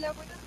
Hola, buenas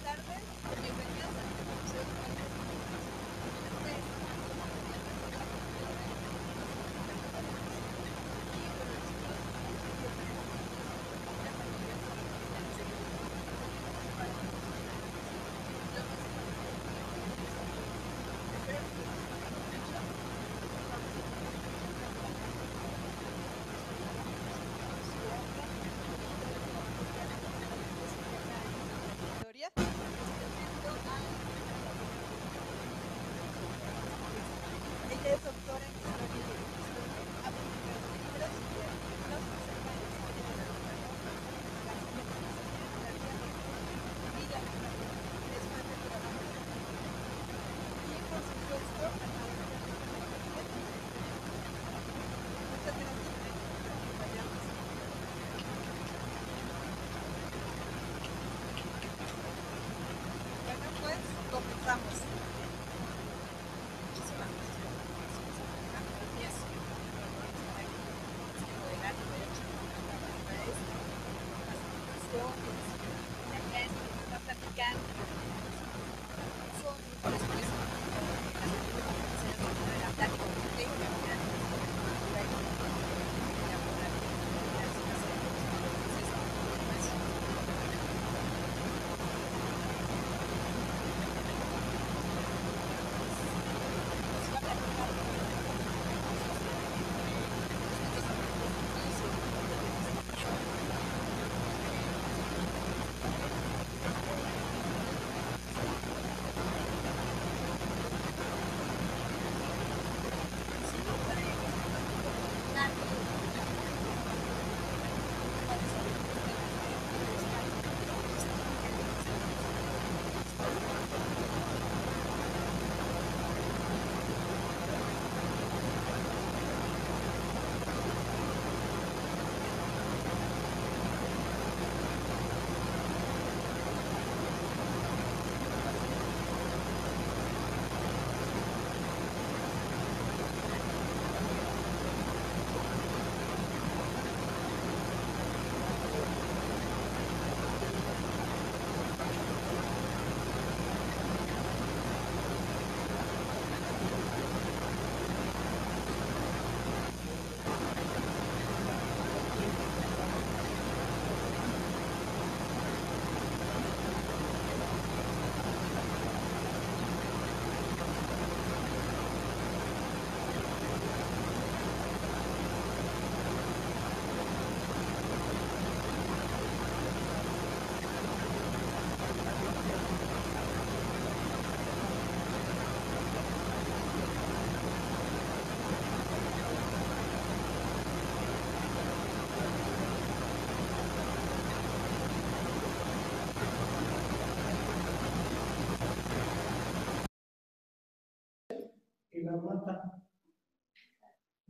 la mata.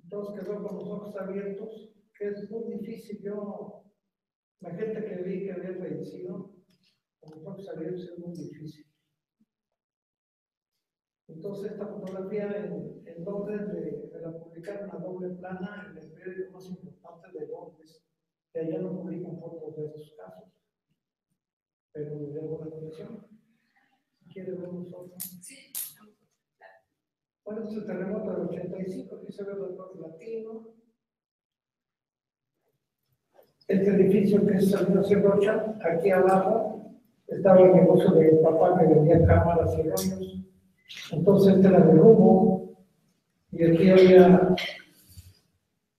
Entonces quedó con los ojos abiertos, que es muy difícil. Yo, la gente que vi que había fallecido, con los ojos abiertos es muy difícil. Entonces esta fotografía en, en Londres de, la publicaron a doble plana en el periódico más importante de Londres, que allá no publican fotos de esos casos. Pero le debo la. Si quiere ver nosotros. Bueno, es el terremoto del 85, aquí se ve el doctor latino. Este edificio que es Salinas y Rocha, aquí abajo estaba el negocio de papá que vendía cámaras y rollos. Entonces este era de humo. Y aquí había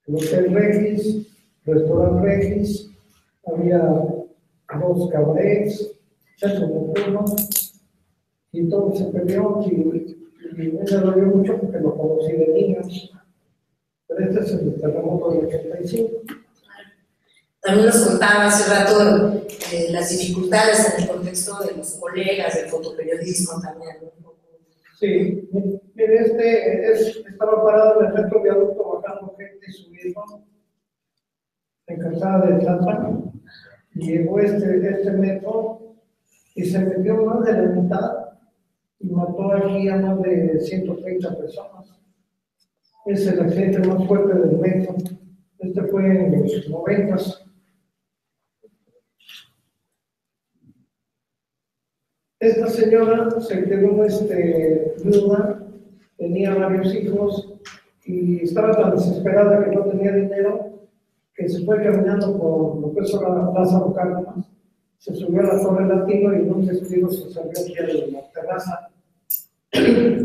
el Hotel Regis, Restaurante Regis, había dos cabarets, centro nocturno, y todo se perdió y y me dolió mucho porque lo conocí de niños. Pero este es el terremoto del 85. También nos contaba hace rato eh, las dificultades en el contexto de los colegas del fotoperiodismo también. ¿no? Sí, mire, este es, estaba parado en el centro viaducto bajando gente y subiendo en calzada de Tlalpan. Y llegó este, este metro y se metió más de la mitad y mató aquí a más de 130 personas. Es el accidente más fuerte del metro. Este fue en los 90. esta señora se quedó este, viuda, tenía varios hijos y estaba tan desesperada que no tenía dinero que se fue caminando por lo que es ahora Lázaro Cárdenas, se subió a la Torre Latino y un descuido se salió aquí a la terraza.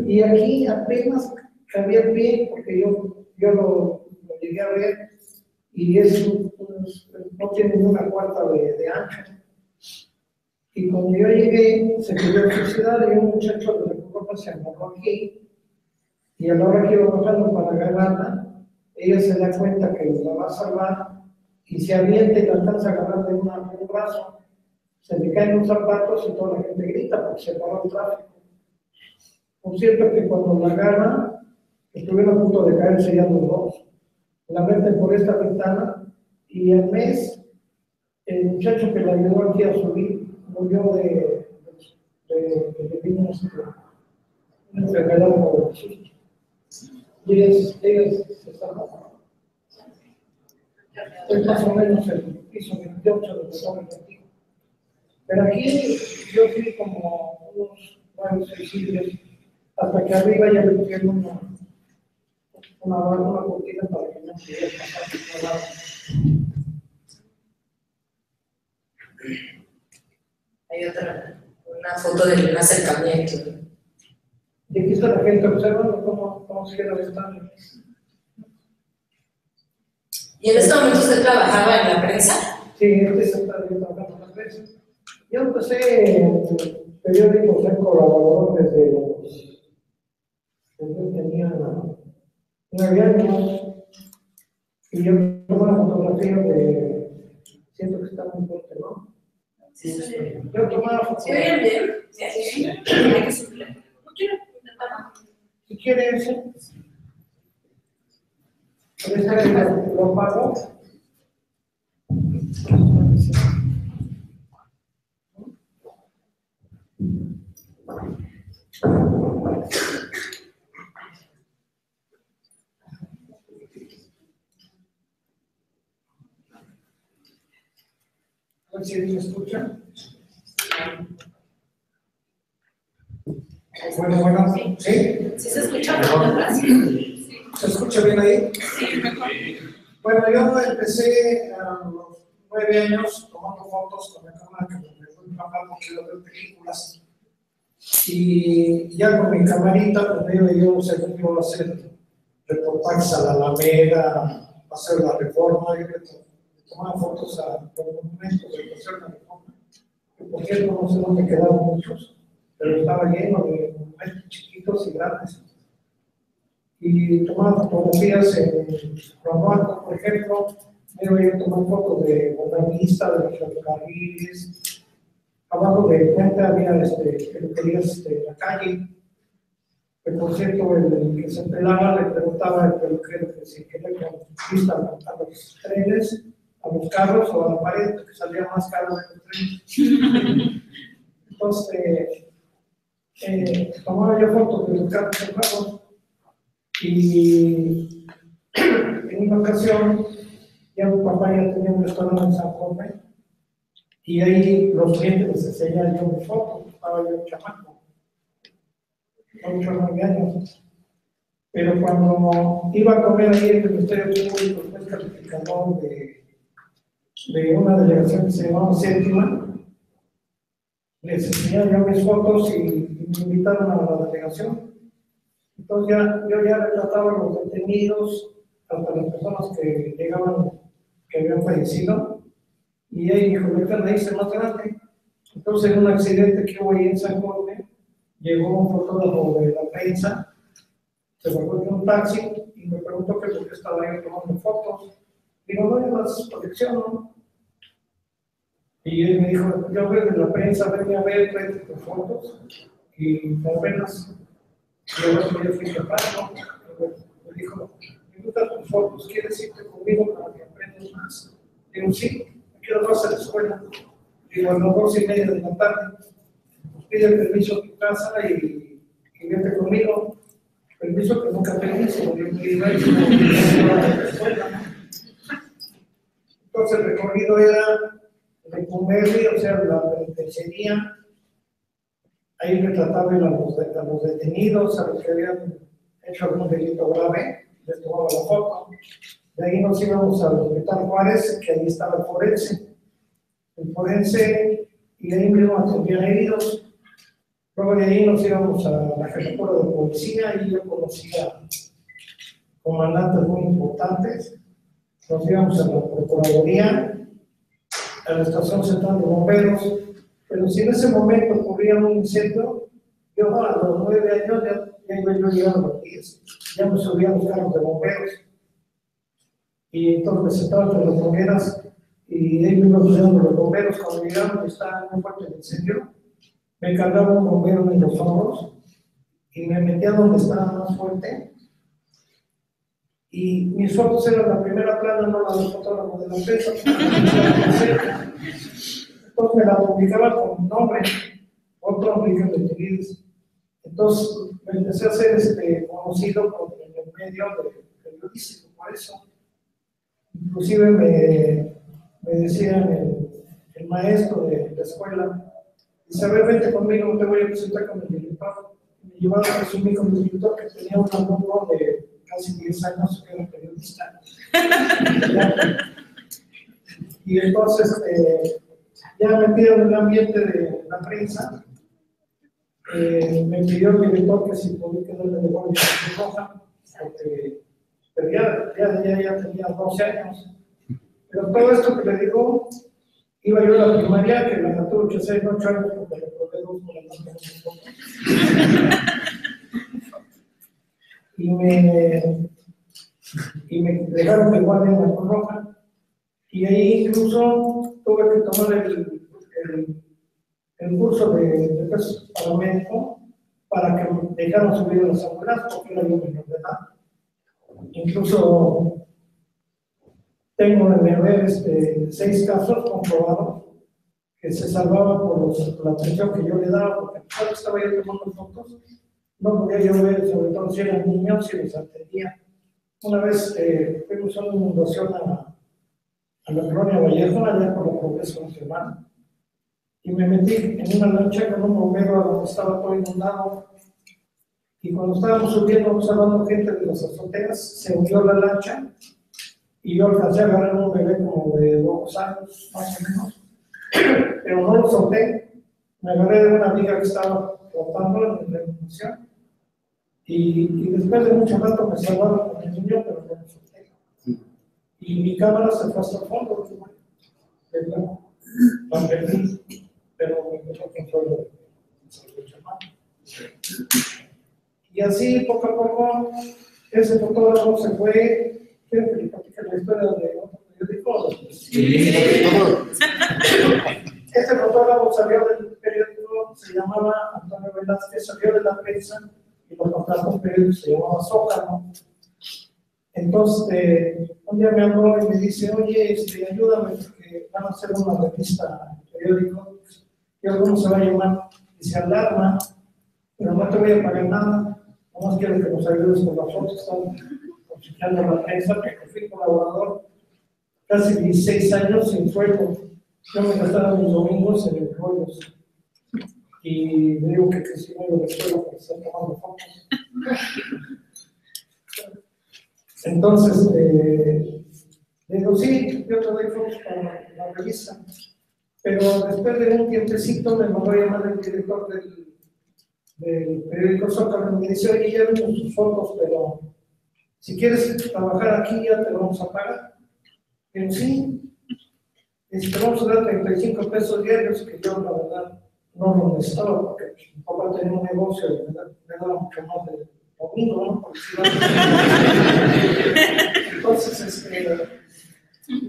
Y aquí apenas cabía el pie, porque yo, yo lo, llegué a ver, y es un- no tiene una cuarta de, de ancho. Y cuando yo llegué, se quedó suicidar y un muchacho de Europa se amarró aquí. Y a la hora que iba bajando para agarrarla, ella se da cuenta que la va a salvar y se avienta y la alcanza a agarrar un brazo. Se le caen los zapatos y toda la gente grita porque se paró el tráfico. Por cierto que cuando la agarra, estuvieron a punto de caerse ya los dos. La meten por esta ventana y al mes, el muchacho que la ayudó aquí a subir murió de, de, de, de este, una enfermedad por el. Y ellas, ellas se están es más o menos el piso 28 de Torre Latino. Pero aquí yo fui como unos nueve, seis hasta que arriba ya le pusieron una, una, una cortina para que no pudiera pasar por lado. Hay otra, una foto del acercamiento. ¿no? Y aquí está la gente observando cómo, cómo se queda el stand. ¿Y en este momento usted trabajaba en la prensa? Sí, este es el trabajando en la prensa. Yo empecé en periódicos, ser colaborador desde que tenía nueve años. Y yo tomaba fotografías de. Siento que está muy fuerte, ¿no? Sí, sí. Yo ¿Sí fotografías. oyen bien? Sí, sí. Hay que quiero intentar. Si quieres, lo, lo pago. A ver si me escuchan. Bueno, bueno, ¿sí? ¿Sí se escucha? ¿Se escucha bien ahí? Bueno, yo empecé a los nueve años tomando fotos con la cámara que iba. Y ya con mi camarita, pues iba yo, según yo, a hacer reportajes a la Alameda, hacer la reforma, le tomaba fotos a los monumentos de hacer la reforma. Por cierto, no sé dónde quedaron muchos, pero estaba lleno de monumentos chiquitos y grandes y tomaba fotografías en Romualdo, por ejemplo, me voy a tomar fotos de Buenavista, de los ferrocarriles, abajo de puente había este, peluquerías de la calle, que por cierto el que se pelaba le preguntaba al peluquero que si quería con vista a los trenes, a los carros o a la pared, que salía más caro de los trenes. Entonces, eh, tomaba yo fotos de los carros cerrados y en una ocasión, ya mi papá ya tenía un restaurante en San Jorge, y ahí los clientes les enseñaban yo mis fotos, estaba yo chamaco, ocho o años. Pero cuando iba a comer ahí en el Ministerio Público, fue calificador de, de una delegación que se llamaba Séptima, les enseñaba yo mis fotos y, y me invitaron a la delegación. Entonces ya, yo ya retrataba a los detenidos, hasta las personas que llegaban, que habían fallecido, y ahí dijo, ahorita la hice más grande. Entonces en un accidente que hubo ahí en San Jorge, llegó un fotógrafo de la prensa, se bajó de un taxi y me preguntó que por qué estaba ahí tomando fotos. Digo, no, yo las colecciono. Y él me dijo, yo veo de la prensa, venme a ver, tráete tus fotos y verlas. Y yo yo fui capaz, ¿no? Me dijo, me gustan tus fotos, ¿quieres irte conmigo para que aprendas más? Digo, sí, ¿a qué hora vas a la escuela? Digo, a las dos y media de la tarde. Pide permiso a tu casa y, y conmigo. Permiso que nunca pedí, y no a la escuela. Entonces el recorrido era de Cumerli, o sea, la penitenciaría, Ahí retrataba a los, de- a los detenidos, a los que habían hecho algún delito grave, les tomaba la foto. De ahí nos íbamos al Hospital Juárez, que ahí estaba el forense. El forense, y ahí mismo atendían heridos. Luego de ahí nos íbamos a la jefatura de policía y yo conocía comandantes muy importantes. Nos íbamos a la Procuraduría, a la Estación Central de Bomberos, pero si en ese momento ocurría un incendio, yo a los nueve años ya, ya iba yo llegando a los diez, ya me subía a los carros de bomberos. Y entonces me sentaba entre las mangueras y ahí iban subiendo los bomberos. Cuando llegaron, estaba muy fuerte el incendio, me cargaba un bombero en los hombros y me metía donde estaba más fuerte. Y mis fotos eran la primera plana, no la del fotógrafo de la empresa. Entonces me la publicaba con nombre, otro Enrique Betelides. Entonces me empecé a ser este, conocido por, en el medio de periodístico, por eso. Inclusive me, me decían el, el maestro de la escuela, ver, vente conmigo, te voy a presentar con el director. Me llevaron a resumir con el director que tenía un alumno de casi 10 años que era periodista. y entonces, eh, ya metido en el ambiente de la prensa, eh, me pidió el director que si podía quedarme de guardia roja, porque ya, ya, ya, ya tenía 12 años. Pero todo esto que le digo, iba yo a la primaria, que la tuve que hacer en 8 años porque le probé dos por la Y me, y me dejaron de guardia en la Roja. Y ahí incluso tuve que tomar el, el, el curso de, de pesos paramédico para que me dejaran subir a las ambulancias porque era yo menor de edad. Incluso tengo en mi haber este, seis casos comprobados que se salvaban por, los- la atención que yo le daba, porque cuando estaba yo tomando fotos, no podía yo ver, sobre todo si eran niños, y los atendía. Una vez eh, fuimos inundación a, a la colonia Vallejo, allá por la Progreso Nacional, y me metí en una lancha con un bombero a donde estaba todo inundado, y cuando estábamos subiendo, observando gente de las azoteas, se hundió la lancha y yo alcancé a agarrar un bebé como de dos años, más o menos, pero no lo solté. Me agarré de una amiga que estaba flotando en la inundación y, y después de mucho rato me salvaron con el niño, pero no lo solté. Y mi cámara se fue hasta el fondo, de nuevo, la perdí, pero me puso control de chamán. Y así, poco a poco, ese fotógrafo se fue. ¿Quieren que les platique la historia de otro periódico? Este fotógrafo salió del periódico, se llamaba Antonio Velázquez, salió de la prensa y lo contrató un periódico, se llamaba Zócalo. Entonces, eh, un día me habló y me dice, oye, este, ayúdame, porque van a hacer una revista periódico, y alguno se va a llamar, dice, Alarma, pero no te voy a pagar nada, nomás quiero que nos ayudes con las fotos, están consiguiendo la prensa, porque fui colaborador casi 16 años sin sueldo. Yo me gastaba mis domingos en el rollos. Y digo que crecí muy de la escuela porque están tomando fotos. Entonces, eh, digo, sí, yo te doy fotos para la revista. Pero después de un tiempecito me mandó a llamar el director del, del periódico Zócalo me dice, oye, ya vimos tus fotos, pero si quieres trabajar aquí ya te vamos a pagar. Pero sí, y te vamos a dar 35 pesos diarios, que yo la verdad no lo necesitaba, porque mi papá tenía un negocio y me me daba mucho más de domingo, ¿no? Porque si Entonces, este,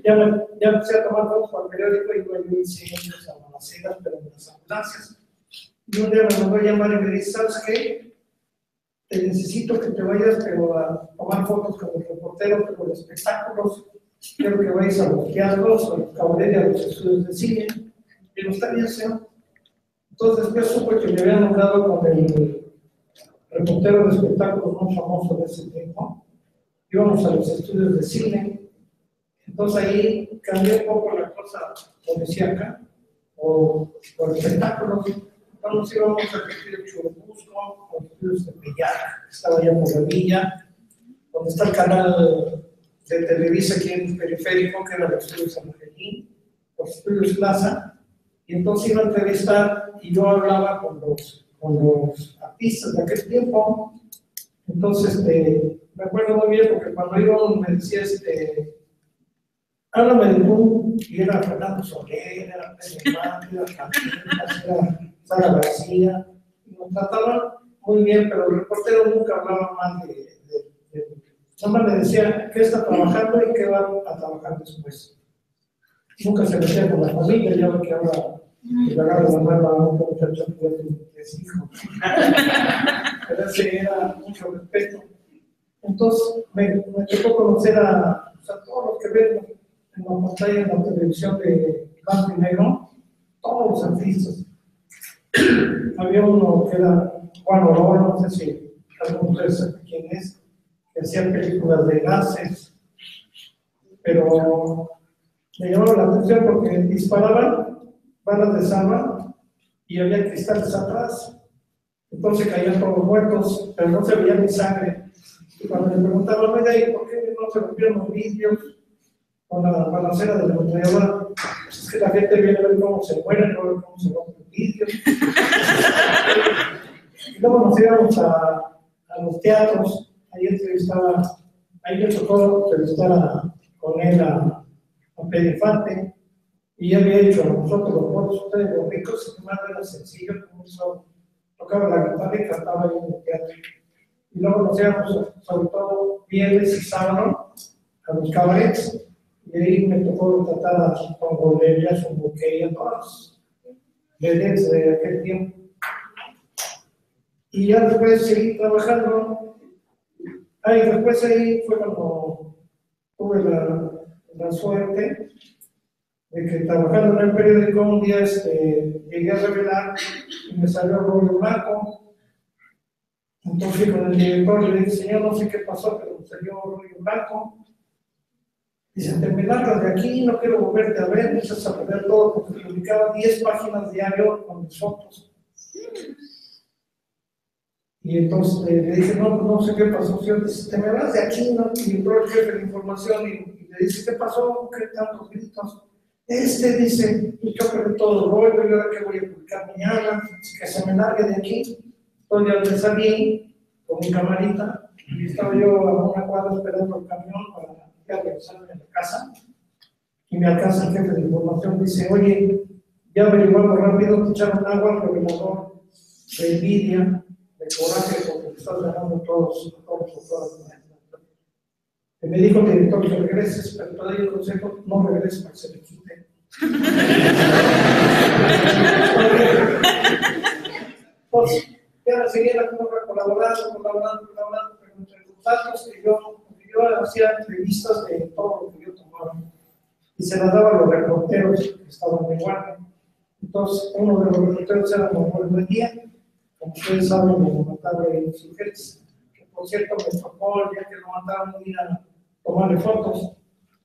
ya, me, ya empecé a tomar fotos para el periódico y iba yo incendios a balaceras, pero en las ambulancias. Y un día me mandó a llamar y me dice, ¿sabes qué? Te necesito que te vayas, pero a tomar fotos con el reportero, pero de espectáculos. Quiero que vayas a los teatros, a los a los estudios de cine. Y no está bien, señor. Entonces, después supe que me habían nombrado con el reportero de espectáculos más famoso de ese tiempo. Íbamos a los estudios de cine. Entonces ahí cambié un poco la cosa policíaca o por espectáculos. Entonces íbamos a Castillo Churubusco, los estudios de Pillac, que estaba allá por la villa, donde está el canal de Televisa aquí en el periférico, que era los estudios San Angelín, los estudios Plaza, y entonces iba a entrevistar y yo hablaba con los, con los artistas de aquel tiempo. Entonces, este, me acuerdo muy bien porque cuando iba me decía, este, háblame de tú, y era Fernando Soler, era Pedro Márquez, era Cantinas, era Sara García, y nos trataban muy bien, pero el reportero nunca hablaba mal de, de, de, Nada más le decía qué está trabajando y qué va a trabajar después. Nunca se metía con la familia, ya ve que ahora le agarra la mano a un muchacho que tres hijos. Pero ese era mucho respeto. Entonces, me, me tocó conocer a, pues, a todos los que ven en la pantalla, en la televisión de blanco y negro, todos los artistas. Había uno que era Juan Ororo, no sé si alguno de ustedes quién es, que hacía películas de gases, pero me llamaba la atención porque disparaban balas de salva y había cristales atrás. Entonces caían todos muertos, pero no se veía ni sangre. Y cuando le preguntaban, oiga, ¿y por qué no se rompieron los vidrios con la balacera de la ametralladora? Pues es que la gente viene a ver cómo se mueren, no ver cómo se rompen y luego nos íbamos a, los teatros, ahí entrevistaba, ahí me tocó entrevistar con él a, a Pedro Infante, y ya había dicho a nosotros los pobres, ustedes los ricos, sin embargo era sencillo, como tocaba la guitarra y cantaba ahí en el teatro. Y luego nos íbamos, sobre todo, viernes y sábado, a los cabarets, y ahí me tocó tratar a su buque y a todas las de aquel tiempo. Y ya después seguí trabajando. Ah, después ahí fue cuando tuve la, la suerte de que trabajando en el periódico un día este, llegué a revelar y me salió rollo blanco. Entonces con el director le dije, señor, no sé qué pasó, pero salió rollo blanco. Dice, te me largas de aquí, no quiero volverte a ver, me a perder todo, porque publicaba 10 páginas diario con mis fotos. Y entonces eh, le dije, no, no sé qué pasó, señor, dice, te me vas de aquí, ¿no? Y entró el jefe de información y, y le dice, ¿qué pasó? ¿Qué tantos gritos? Este dice, yo perdí todo el rollo, y ahora que voy a publicar mañana, que se me largue de aquí. Entonces ya salí con mi camarita y estaba yo a una cuadra esperando el camión para ya regresarme a la casa. Y me alcanza el jefe de información, dice, oye, ya averiguamos rápido, te echaron agua al revelador de envidia, de coraje, porque estás ganando todos, todos, todas. Y me dijo el que regreses, pero todavía el consejo no regreses para que se le quite. pues, ya seguía colaborando, colaborando, colaborando, pero entre los datos que yo, yo hacía entrevistas de todo lo que yo tomaba y se las daba a los reporteros que estaban de guardia. Entonces, uno de los reporteros era Manuel Buendía, como ustedes saben, me mataron de insurgentes, que por cierto me tocó el día que lo mandaron ir a tomarle fotos.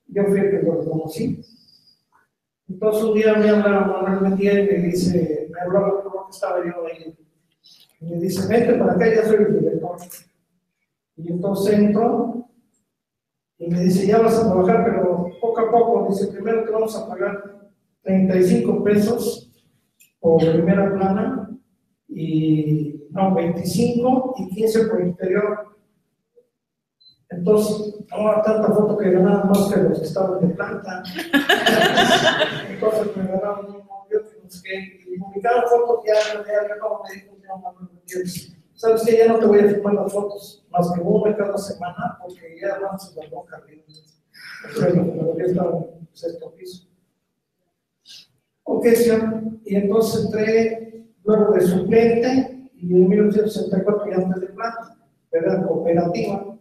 Yo fui el que lo reconocí. Entonces un día me habla Manuel Buendía y me dice, me hablaba como que estaba yo ahí. Y me dice, vente para acá, ya soy el director. Y entonces entro y me dice, ya vas a trabajar, pero poco a poco, dice, primero te vamos a pagar 35 pesos por primera plana y no, 25 y 15 por interior. Entonces, tomaba tanta foto que ganaban más que los que estaban de planta. Entonces me ganaban un novio que no sé qué, y publicaban fotos diario, diario, como me dijo, no, no, ¿Sabes que Ya no te voy a firmar las fotos, más que una cada semana, porque ya avanzas la boca. Pero ya estaba en sexto piso. Ok, señor. Y entonces entré luego de suplente y en 1964 ya antes de planta, ¿verdad? Cooperativa.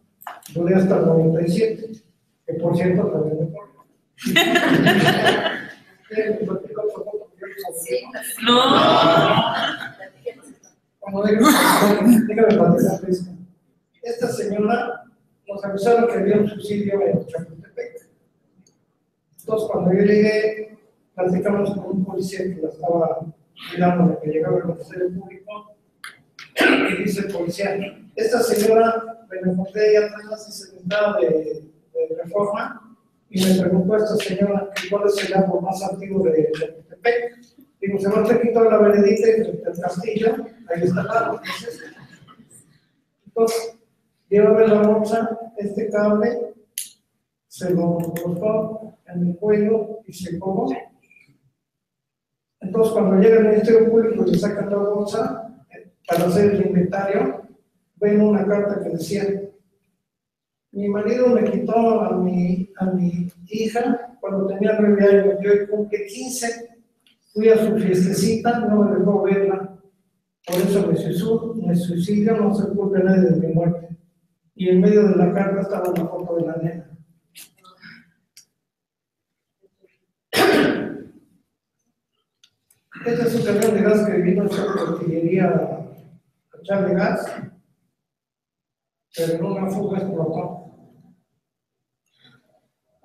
Duré hasta el 97, que por cierto también me pone. No. Como digo. Esta señora nos avisaron que había un subsidio en Chapultepec. Entonces, cuando yo llegué, platicamos con un policía que la estaba cuidando de que llegaba el Ministerio Público, y dice el policía, esta señora me la encontré allá atrás y se de, reforma, y me preguntó esta señora cuál es el árbol más antiguo de de Chapultepec. Digo, se va a quitar la veredita y frente castillo, ahí está. Entonces, llévame la bolsa, este cable, se lo cortó en el cuello y se colgó. Entonces, cuando llega el Ministerio Público y le sacan la bolsa eh, para hacer el inventario, ven una carta que decía, mi marido me quitó a mi, a mi hija cuando tenía nueve años, yo hoy cumple 15, fui a su fiestecita, no me dejó verla, por eso me suicidio, me suicidio no se culpa nadie de mi muerte. Y en medio de la carta estaba una foto de la nena. Este es un camión de gas que vino a hacer tortillería a echarle gas, pero en una fuga explotó.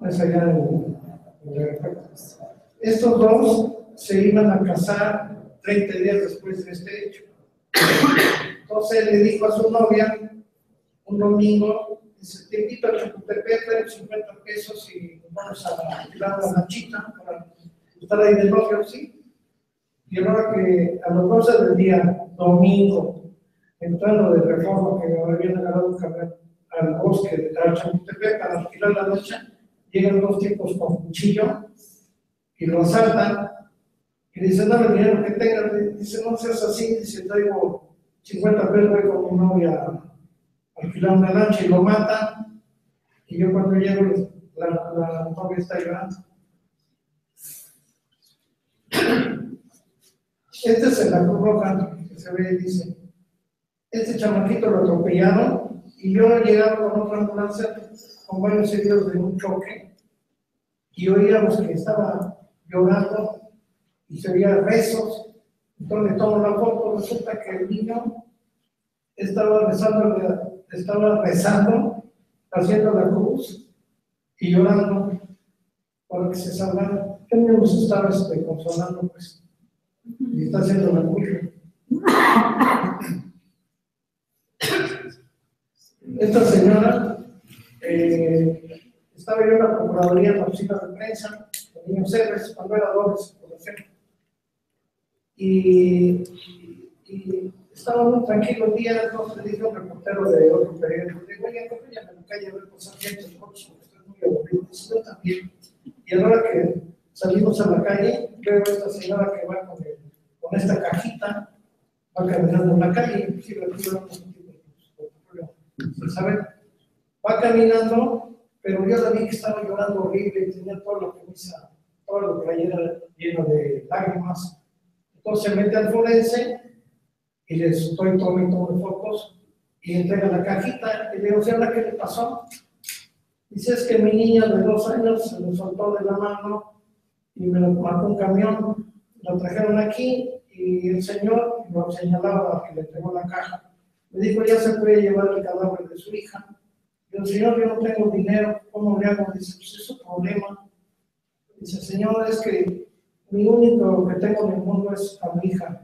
Es allá en, en. Estos dos se iban a casar 30 días después de este hecho. Entonces le dijo a su novia un domingo, dice, te invito a Chapultepec, trae 50 pesos y vamos a alquilar la lanchita para estar ahí de novio, ¿sí? Y ahora que a las 12 del día, domingo, entrando de reforma que habían agarrado al bosque de Chapultepec para alquilar la lancha, llegan dos tipos con cuchillo y lo asaltan y dicen, dame dinero que tengas. Dice, no seas así, dice, traigo 50 pesos, voy con mi novia a alquilar una lancha y lo matan. Y yo cuando llego, la, la novia está llorando. Este es el Cruz que se ve y dice, este chamaquito lo atropellaron y yo llegaba con otra ambulancia con varios heridos de un choque y oíamos que estaba llorando y se oía rezos. Entonces tomo la foto, resulta que el niño estaba rezando, estaba rezando, haciendo la cruz y llorando para que se salvara. El niño nos estaba este, consolando, pues, y está haciendo la cruz. Esta señora eh, estaba en la Procuraduría en la oficina de prensa, con niños Ceres, cuando era por ejemplo. Y, y, estaba muy tranquilo un día, le dije a un reportero de otro periódico, digo, oye, acompáñame a la calle a ver cosas gente, porque estoy muy aburrido. Yo también. Y ahora que salimos a la calle, veo a esta señora que va con, el, con esta cajita, va caminando en la calle, inclusive aquí vemos un ¿saben? Va caminando, pero yo la vi que estaba llorando horrible y tenía toda la camisa, toda la playera llena de lágrimas. Entonces mete al forense y le estoy tomando fotos y entrega la cajita y le digo, ¿sabes qué le pasó? Dice, es que mi niña de dos años se me soltó de la mano y me lo mató un camión, lo trajeron aquí y el señor lo señalaba que le entregó la caja. Me dijo, ya se puede llevar el cadáver de su hija. El señor, yo no tengo dinero, ¿cómo le hago? Dice, pues es su problema. Dice, señor, es que mi único que tengo en el mundo es a mi hija.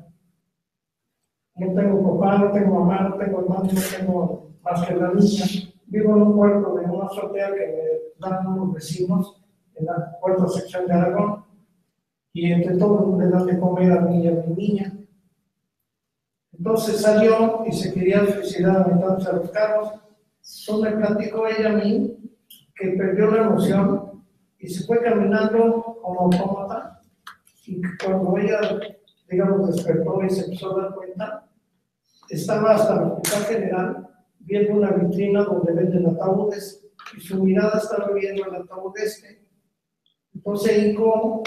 No tengo papá, no tengo mamá, no tengo hermano, no tengo más que la niña. Vivo en un puerto de una azotea que me dan unos vecinos en la cuarta sección de Aragón. Y entre todos le dan de comer a mí y a mi niña. Entonces salió y se quería suicidar aventándose a los carros. Entonces me platicó ella a mí que perdió la emoción y se fue caminando como autómata y cuando ella, digamos, despertó y se empezó a dar cuenta, estaba hasta el hospital general viendo una vitrina donde venden ataúdes y su mirada estaba viendo el ataúd este. Entonces Inco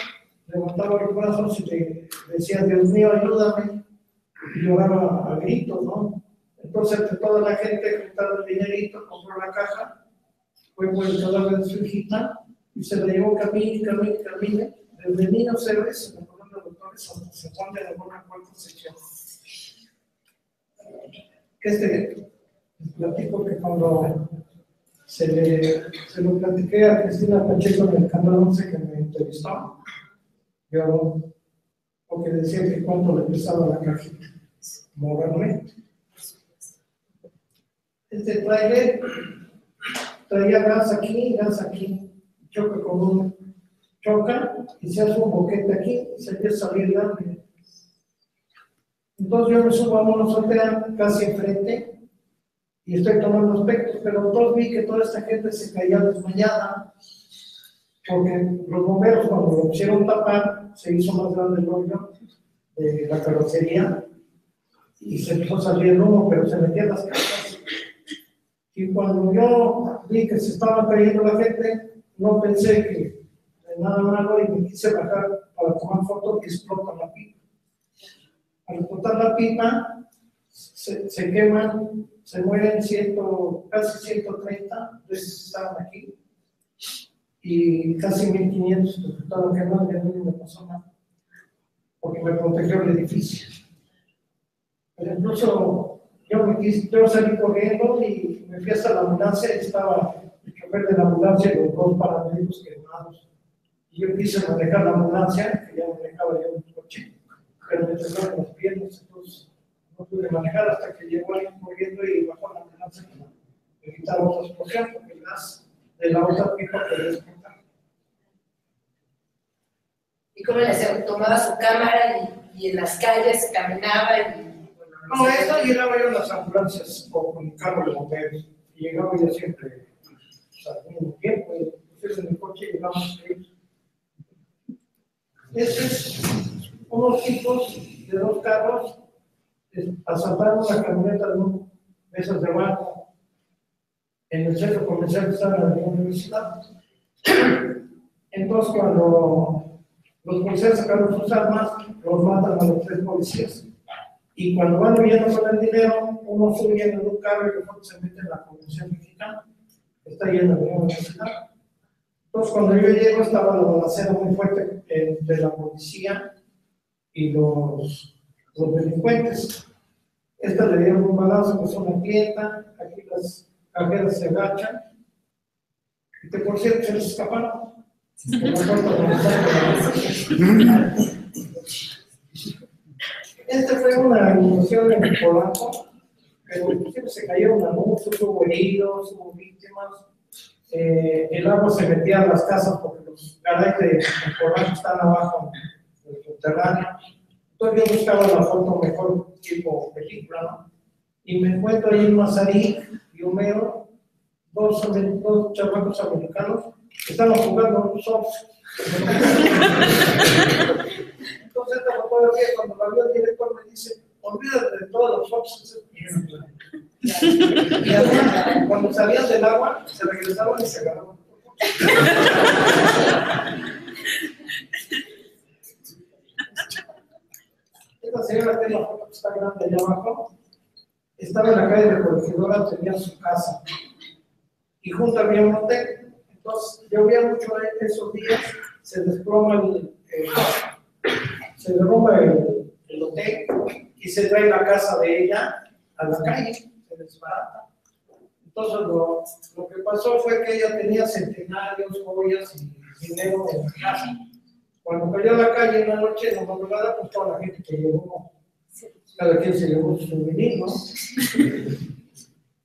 levantaba los brazos y le decía, Dios mío, ayúdame y lloraba a gritos, ¿no? Entonces, entre toda la gente juntaba el dinerito, compró la caja, fue por el cadáver de su hijita y se la llevó camine, camine, camine, desde niños héroes, en la colonia de doctores, hasta se pone de buena cuarta sección. Que este, platico que cuando se, le, se lo platiqué a Cristina Pacheco en el canal 11 que me entrevistó, yo porque decía que cuánto le pesaba la cajita, moralmente. Este trailer traía gas aquí, gas aquí, choca con un, choca y se hace un boquete aquí y se empieza a salir grande. Entonces yo me subo a una azotea casi enfrente y estoy tomando aspectos, pero entonces vi que toda esta gente se caía desmayada porque los bomberos cuando lo quisieron tapar se hizo más grande el hoyo de la carrocería y se empezó a salir el humo, pero se metía en las casas. Y cuando yo vi que se estaba cayendo la gente, no pensé que nada malo y me quise bajar para tomar fotos y explota la pipa. Al explotar la pipa, se, se queman, se mueren ciento, casi 130, entonces estaban aquí, y casi 1500 que estaban quemados y a mí no me pasó nada, porque me protegió el edificio. Pero incluso yo, me yo salí corriendo y me fui hasta la ambulancia estaba el chofer de la ambulancia y los dos paramédicos quemados. Y yo quise manejar la ambulancia, que ya manejaba yo un coche, pero me temblaron las piernas, entonces no pude manejar hasta que llegó alguien corriendo y bajó la ambulancia para evitar otra explosión, porque el gas de la otra pipa podía explotar. ¿Y cómo le hacía? Tomaba su cámara y, y en las calles caminaba y... Bueno, No, sé. eso llegaba yo en las ambulancias o con el carro de bomberos. Y llegaba yo siempre, o sea, al mismo tiempo, y entonces en el coche llegamos ellos. Este es unos tipos de dos carros asaltaron una camioneta de un de esas de banco en el centro comercial que estaba en la universidad. Entonces, cuando los policías sacaron sus armas, los matan a los tres policías. Y cuando van huyendo con el dinero, uno sube en un carro y otro se mete en la Convención Mexicana, que está llena de universidad. Entonces, cuando yo llego, estaba la balacera muy fuerte entre la policía y los, los delincuentes. Esta le dieron un balazo, pasó una clienta, aquí las cajeras se agachan. Y que por cierto, se les escaparon. Esta fue una inundación en Polanco, pero inclusive se cayeron anuncios, hubo heridos, hubo víctimas. Eh, el agua se metía a las casas porque los garajes de están abajo del subterráneo. Entonces yo buscaba la foto mejor tipo película, ¿no? Y me encuentro ahí en Mazarí y Homero, dos, dos americanos que estaban jugando un soft. Entonces esta fotografía, cuando la vio el director, me dice, olvídate de todos los softs. Y además, cuando salían del agua, se regresaban y se agarraban. Esta señora es la foto que está grande allá abajo, estaba en la calle de Corregidora, tenía su casa. Y junto había un hotel. Entonces, llovía mucho esos días, se desploma el, eh, se derrumba el hotel y se trae la casa de ella a la calle, se desbarata. Entonces, lo, lo que pasó fue que ella tenía centenarios, joyas y dinero en la casa. Cuando cayó a la calle en la noche, en la madrugada, pues toda la gente que llegó, cada quien se llevó su souvenir, ¿no?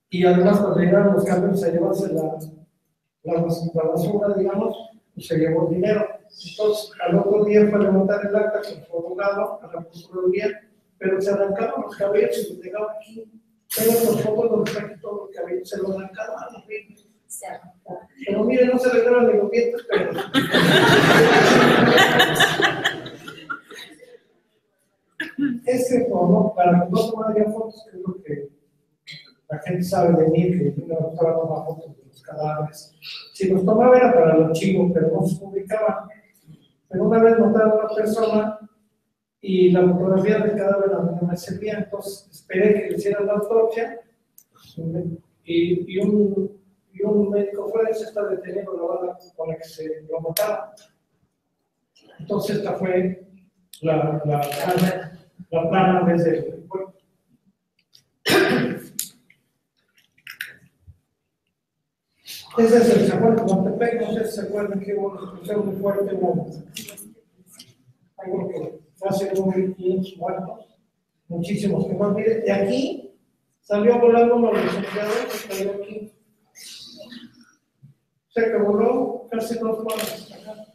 Y además, cuando llegaron los camiones a llevarse la, la, la basura, digamos, pues se llevó el dinero. Entonces, al otro día fue a levantar el acta con su abogado a la procuraduría, pero se arrancaron los cabellos y los dejaban aquí. Los donde está aquí todos los cabellos, se los arrancaron a los niños. Pero mire, no se le graban ni los dientes, pero. Es que como para que no tomaría fotos, que es lo que la gente sabe de mí, que yo no estaba tomando fotos de los cadáveres. Si los tomaba era para el archivo, pero no se publicaba. Pero una vez notaron a una persona y la fotografía del cadáver no me servía, entonces esperé que le hicieran la autopsia y, y un, y un médico forense está deteniendo la bala con la que se lo mataron. Entonces esta fue la, la, la, la plana desde el cuerpo. Ese es el de Montepec, no sé si se acuerdan que hubo una muy fuerte, hubo algo que casi 1.500 muertos, muchísimos que más. Mire, de aquí salió volando uno de los empleados que cayó aquí. Se que voló casi dos cuadras acá.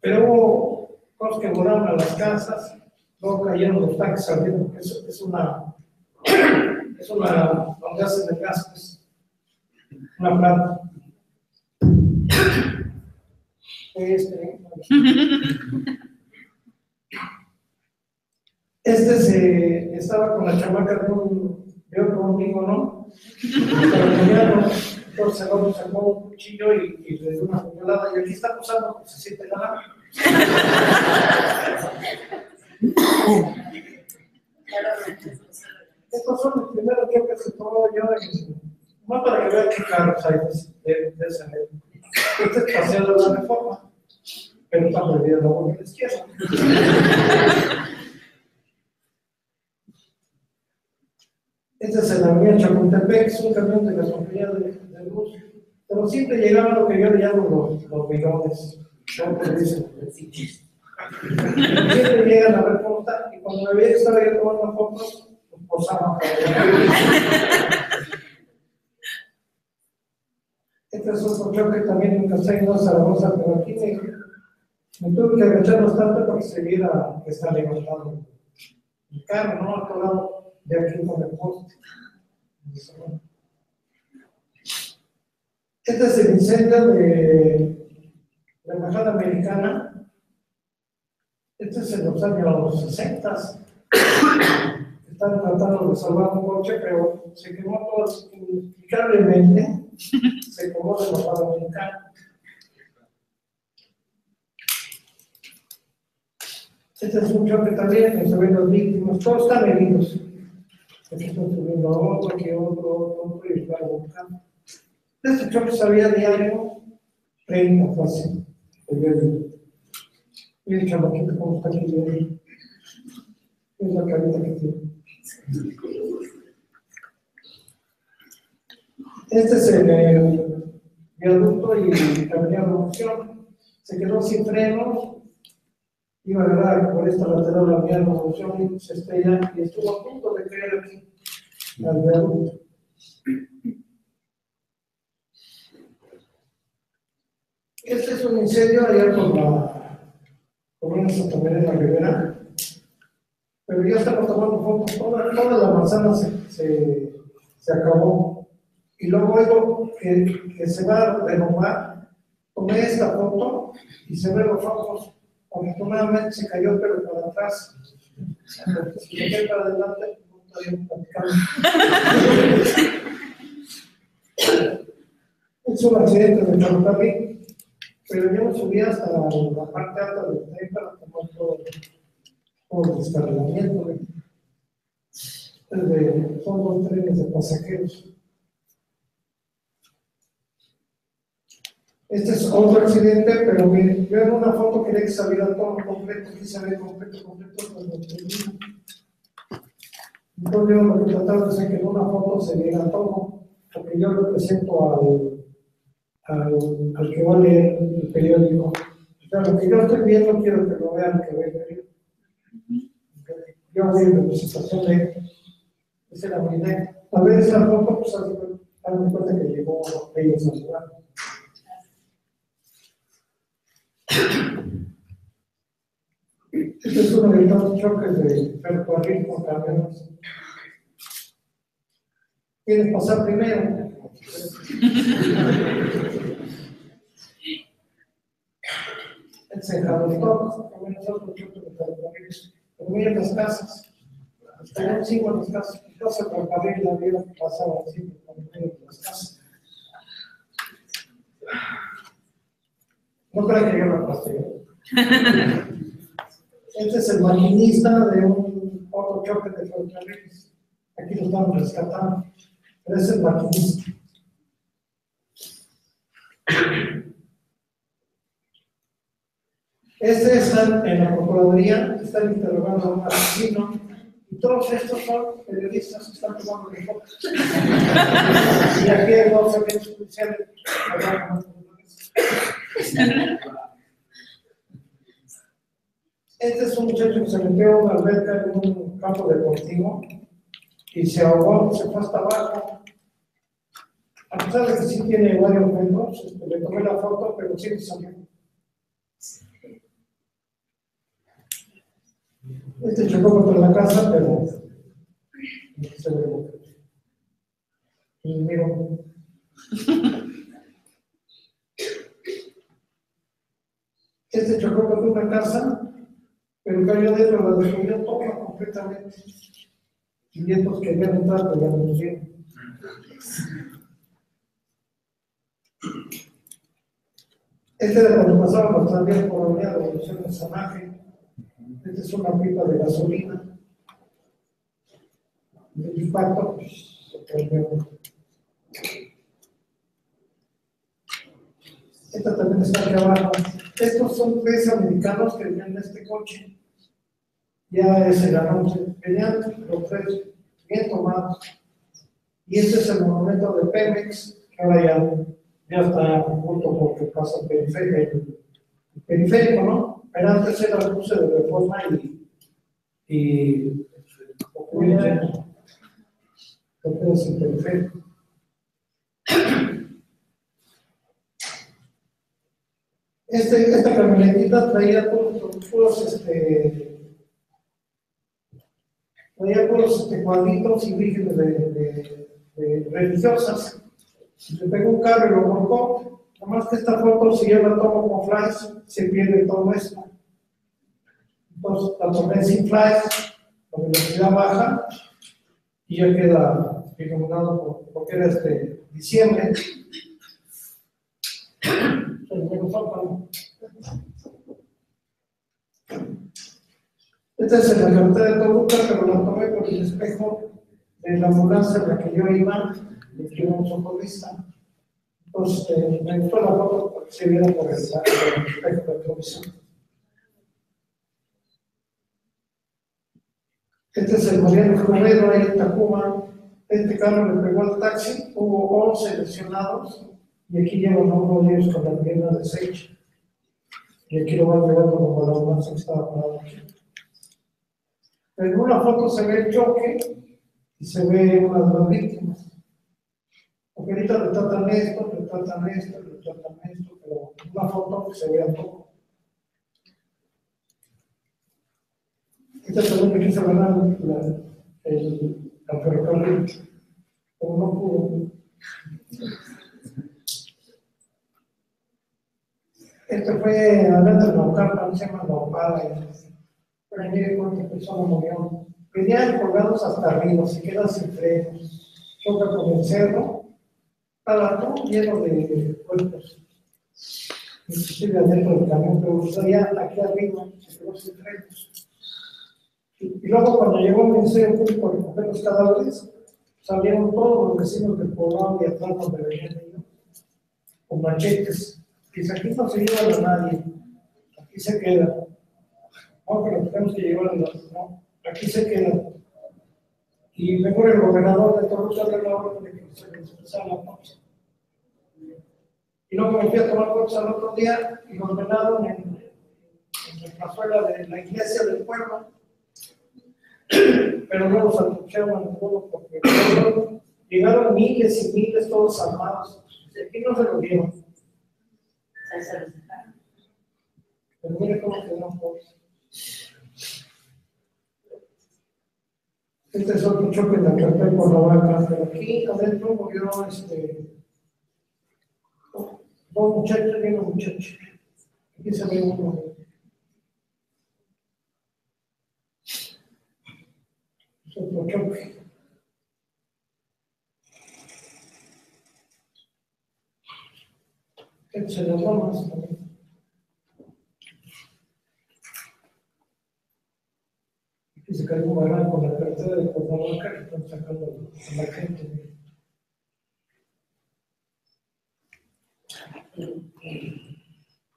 Pero hubo cosas que volaron a las casas, luego cayeron los tanques saliendo, es, es una, es una, donde hacen el gas, pues, una planta. Este, este se estaba con la chamaca de, un, de otro amigo, ¿no? Colombiano. Entonces el otro sacó un cuchillo y, y le dio una puñalada. Y aquí está posando que se siente la Estos son los primeros que presentó yo en, más para que vean qué carros hay de, de ese. Este es paseo de la reforma, pero está de la izquierda. Este es el avenida Chapultepec, un camión de la compañía de, de luz, pero siempre llegaban lo que yo le llamo los, los. Que dicen, Siempre llegan a ver y cuando me veía que estaba yo tomando fotos, pues posaban. Este es otro choque también en Castellano, Zaragoza, pero aquí me, tuve que agachar bastante porque se viera que está levantando el carro, ¿no? Al otro lado de el poste. Este es incendio de la Embajada Americana. Este es en los años 60. Están tratando de salvar un coche, pero se quemó todo inexplicablemente. Se quemó la Embajada Americana. Este es un choque también, que se ven los víctimas, todos están heridos. Aquí están subiendo a otro, otro, y van buscando. Este choque sabía diario 30 fácil. Y el ¿cómo está aquí? Es la carita que tiene. Este es el, el viaducto y la avenida Revolución. Se quedó sin frenos, iba a agarrar por esta lateral la avenida Revolución y se estrella y estuvo a punto de caer aquí, al viaducto. Este es un incendio allá por la por Santa María de la Ribera, pero ya estamos tomando fotos, toda, toda la manzana se, se, se acabó. Y luego algo que, que se va a derrumbar, tomé esta foto y se ven los ojos, afortunadamente se cayó, pero para atrás. Si me para adelante. Es un accidente de ferrocarril, pero yo me subí hasta la parte alta del tren para tomar todo, todo el descarrilamiento. son dos trenes de pasajeros. Este es otro accidente, pero miren, yo en una foto quería que saliera todo completo, aquí se ve completo, completo, cuando termina. Entonces yo lo que trataba de hacer que en una foto se viera todo, porque yo represento al, al, al que va a leer el periódico. O sea, lo que yo estoy viendo quiero que lo vean que ve el periódico. Yo voy en representación de mi idea. A ver esa foto, pues hazme cuenta que llegó ellos a ciudad. Este es uno de los choques de ferrocarril con camiones. ¿Quieres pasar primero? El Sejador, también es otro choque de ferrocarriles. Pero miren las casas. Estaban cinco las casas. Entonces, el ferrocarril la vida pasaba así por medio de las casas. No creo que yo la pasé. Este es el maquinista de un otro choque de ferrocarriles. Aquí lo estamos rescatando. Pero es el maquinista. Este está en la Procuraduría, están interrogando a un asesino, y todos estos son periodistas que están tomando fotos. y aquí hay dos judiciales hablando con los periodistas. Este es un muchacho que se metió a una alberca en un campo deportivo y se ahogó, se fue hasta abajo. A pesar de que sí tiene varios metros, este, le tomé la foto, pero sí salió. Este chocó contra la casa, pero se ve. Y miro. Este chocó contra una casa, pero cayó dentro, la destruyó toda completamente. Y vientos querían entrar, pero ya no pusieron. Este de cuando pasábamos también por la unidad de Sanaje. Esta es una pipa de gasolina. El impacto, pues, se cayó. Esta también está aquí abajo. Estos son tres americanos que venían en este coche. Ya el anuncio. Venían los tres bien tomados. Y este es el monumento de Pemex, que ahora ya, ya está junto porque pasa el periférico, el periférico, ¿no? Pero antes era el cruce de reforma y, y ocurrió es el periférico. Este, esta camionetita traía todos, puros, este, traía este, cuadritos y vírgenes de, de, de religiosas. Se pegó un carro y lo volcó. Nomás que esta foto, si yo la tomo con flash, se pierde todo esto. Entonces la tomé sin flash, la velocidad baja y ya queda iluminado porque era este diciembre. Esta es la carretera de Toluca, pero la tomé por el espejo de la ambulancia en la que yo iba, y que iba un socorrista. Entonces, eh, me gustó la foto porque se viera por el, el espejo de televisión. Este es el Mariano Correro ahí en Tacuma. Este carro le pegó al taxi, hubo 11 lesionados y aquí llevan a uno de ellos con la pierna deshecha. Y aquí lo van llevando como la ambulancia que estaba. En una foto se ve el choque y se ve una de las víctimas. Porque ahorita retratan esto, retratan esto, retratan esto, pero una foto se ve a poco. Esta también me quiso ganar la, el, el ferrocarril, pero no pudo. Esto fue adentro de Naucalpan, se llama Naupala. Pero mire cuántas personas murieron. Venían colgados hasta arriba, se quedan sin frenos. Choca con el cerro, todo lleno de cuerpos. Inclusive adentro del camión, pero salía aquí arriba, se quedó sin frenos. Y, luego cuando llegó el Ministerio Público a recoger los cadáveres, salieron todos los vecinos del poblado y atrás donde venían ellos, con machetes. Dice, aquí no se lleva a nadie, aquí se queda. No, pero tenemos que llevar a los, no, aquí se queda. Y mejor el gobernador de Toluca de la orden de que se les la. Y luego me fui a tomar coches al otro día y nos velaron en, la plazuela de la iglesia del pueblo. Pero no los anunciaron a ninguno porque llegaron miles y miles todos armados. Aquí no se lo dieron. Ahí se los dejaron. Pero mire cómo quedaron todos. Este es otro choque de carretera por la vaca, pero aquí adentro murió este, dos muchachos y una muchacha. Aquí se ve uno. Es otro choque. Este se las también. Aquí se cayó un barranco en la carretera de Cuernavaca que están sacando a la gente.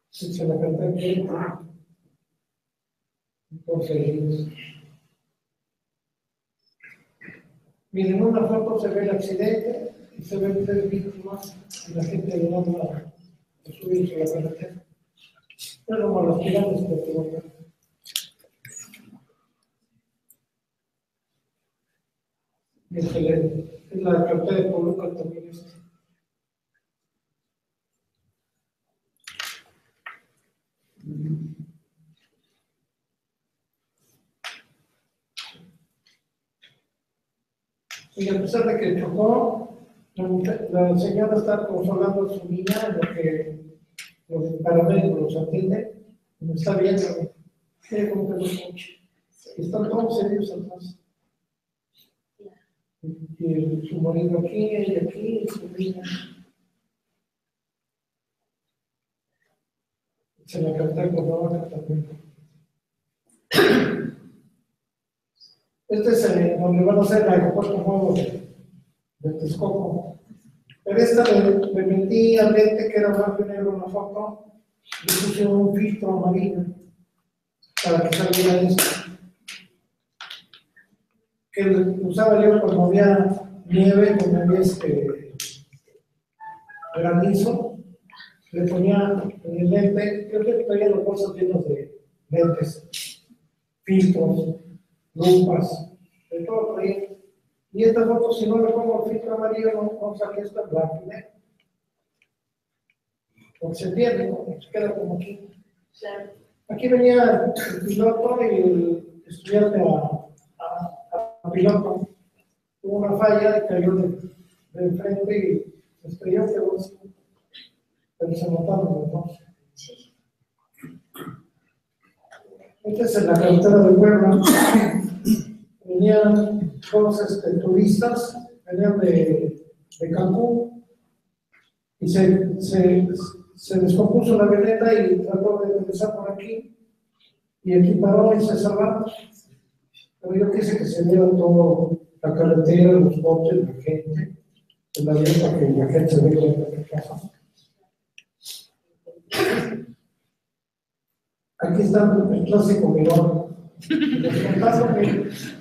Sí, se la carretera que Entonces, miren, en una foto se ve el accidente y se ven tres víctimas y la gente ayudando a, a de Excelente. Es la carta de también. Y a pesar de que chocó, la, señora está consolando a su niña lo que los paramédicos los atienden, y me está viendo. Y están todos serios atrás. Y, su marido aquí, ella aquí, y su niña. Se la canté con la otra también. Este es el, donde van a hacer el aeropuerto nuevo de, Texcoco. Pero esta le, le metí al lente que era blanco y negro en la foto, le puse un filtro amarillo para que saliera esto. Que usaba yo cuando había nieve, cuando había este granizo, le ponía en el lente, yo creo que traía los bolsos llenos de lentes, filtros, lupas, de todo traía. Y esta foto, si no le pongo el filtro amarillo, no, no salía esta y negro. Porque se pierde, ¿no? se queda como aquí. Aquí venía el piloto y el estudiante a, a, a piloto. Tuvo una falla y cayó de, de enfrente y se estrelló, quedó así. Pero se notaron dos. Sí. Esta es en la carretera de Puebla. Venían dos este, turistas, venían de, de Cancún y se, se, se descompuso la avioneta y trató de regresar por aquí y aquí paró y se salvaron. Pero yo quise que se viera todo, la carretera, los coches, la gente, el avión para que la gente se vea lo que pasa. Aquí está el clásico mirón. Les que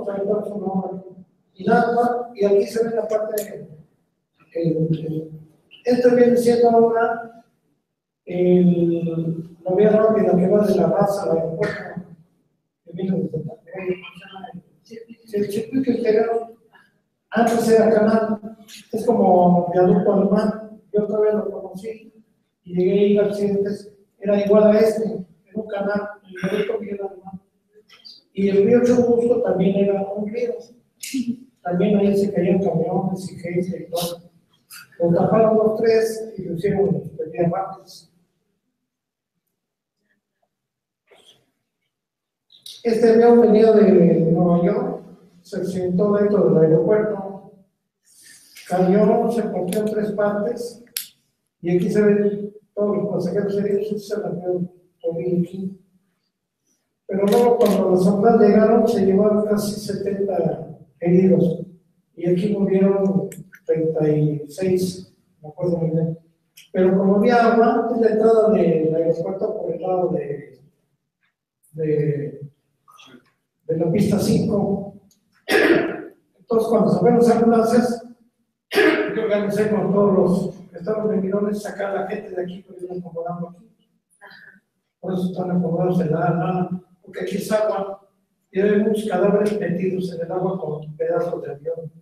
ver su nombre. Y nada más, y aquí se ve la parte de el- esto viene siendo ahora el, la vía rápida que de la raza al aeropuerto, que Monterrey. Si el circuito integral antes era canal, es como viaducto alemán, yo todavía lo conocí y llegué a ir a accidentes, era igual a este, era un canal, el viaducto Alemán. Y el río Churubusco también era un río. También ahí se caían camiones y gente y todo. Lo taparon los tres y lo hicieron de martes. Este avión venía de Nueva York, se accidentó dentro del aeropuerto, cayó, se partió en tres partes, y aquí se ven todos los pasajeros heridos, es el avión Tobin aquí. Pero luego cuando los soldados llegaron, se llevaron casi 70 heridos, y aquí murieron 36, me acuerdo muy bien. Pero como había agua, es la entrada del aeropuerto por el lado de, de, de la pista 5. Entonces, cuando se ven las ambulancias, yo organicé con todos los que estaban venidones sacar a la gente de aquí, porque acomodando aquí. Por eso están acomodados en la lana, porque aquí es agua, y cadáveres metidos en el agua con pedazos de avión.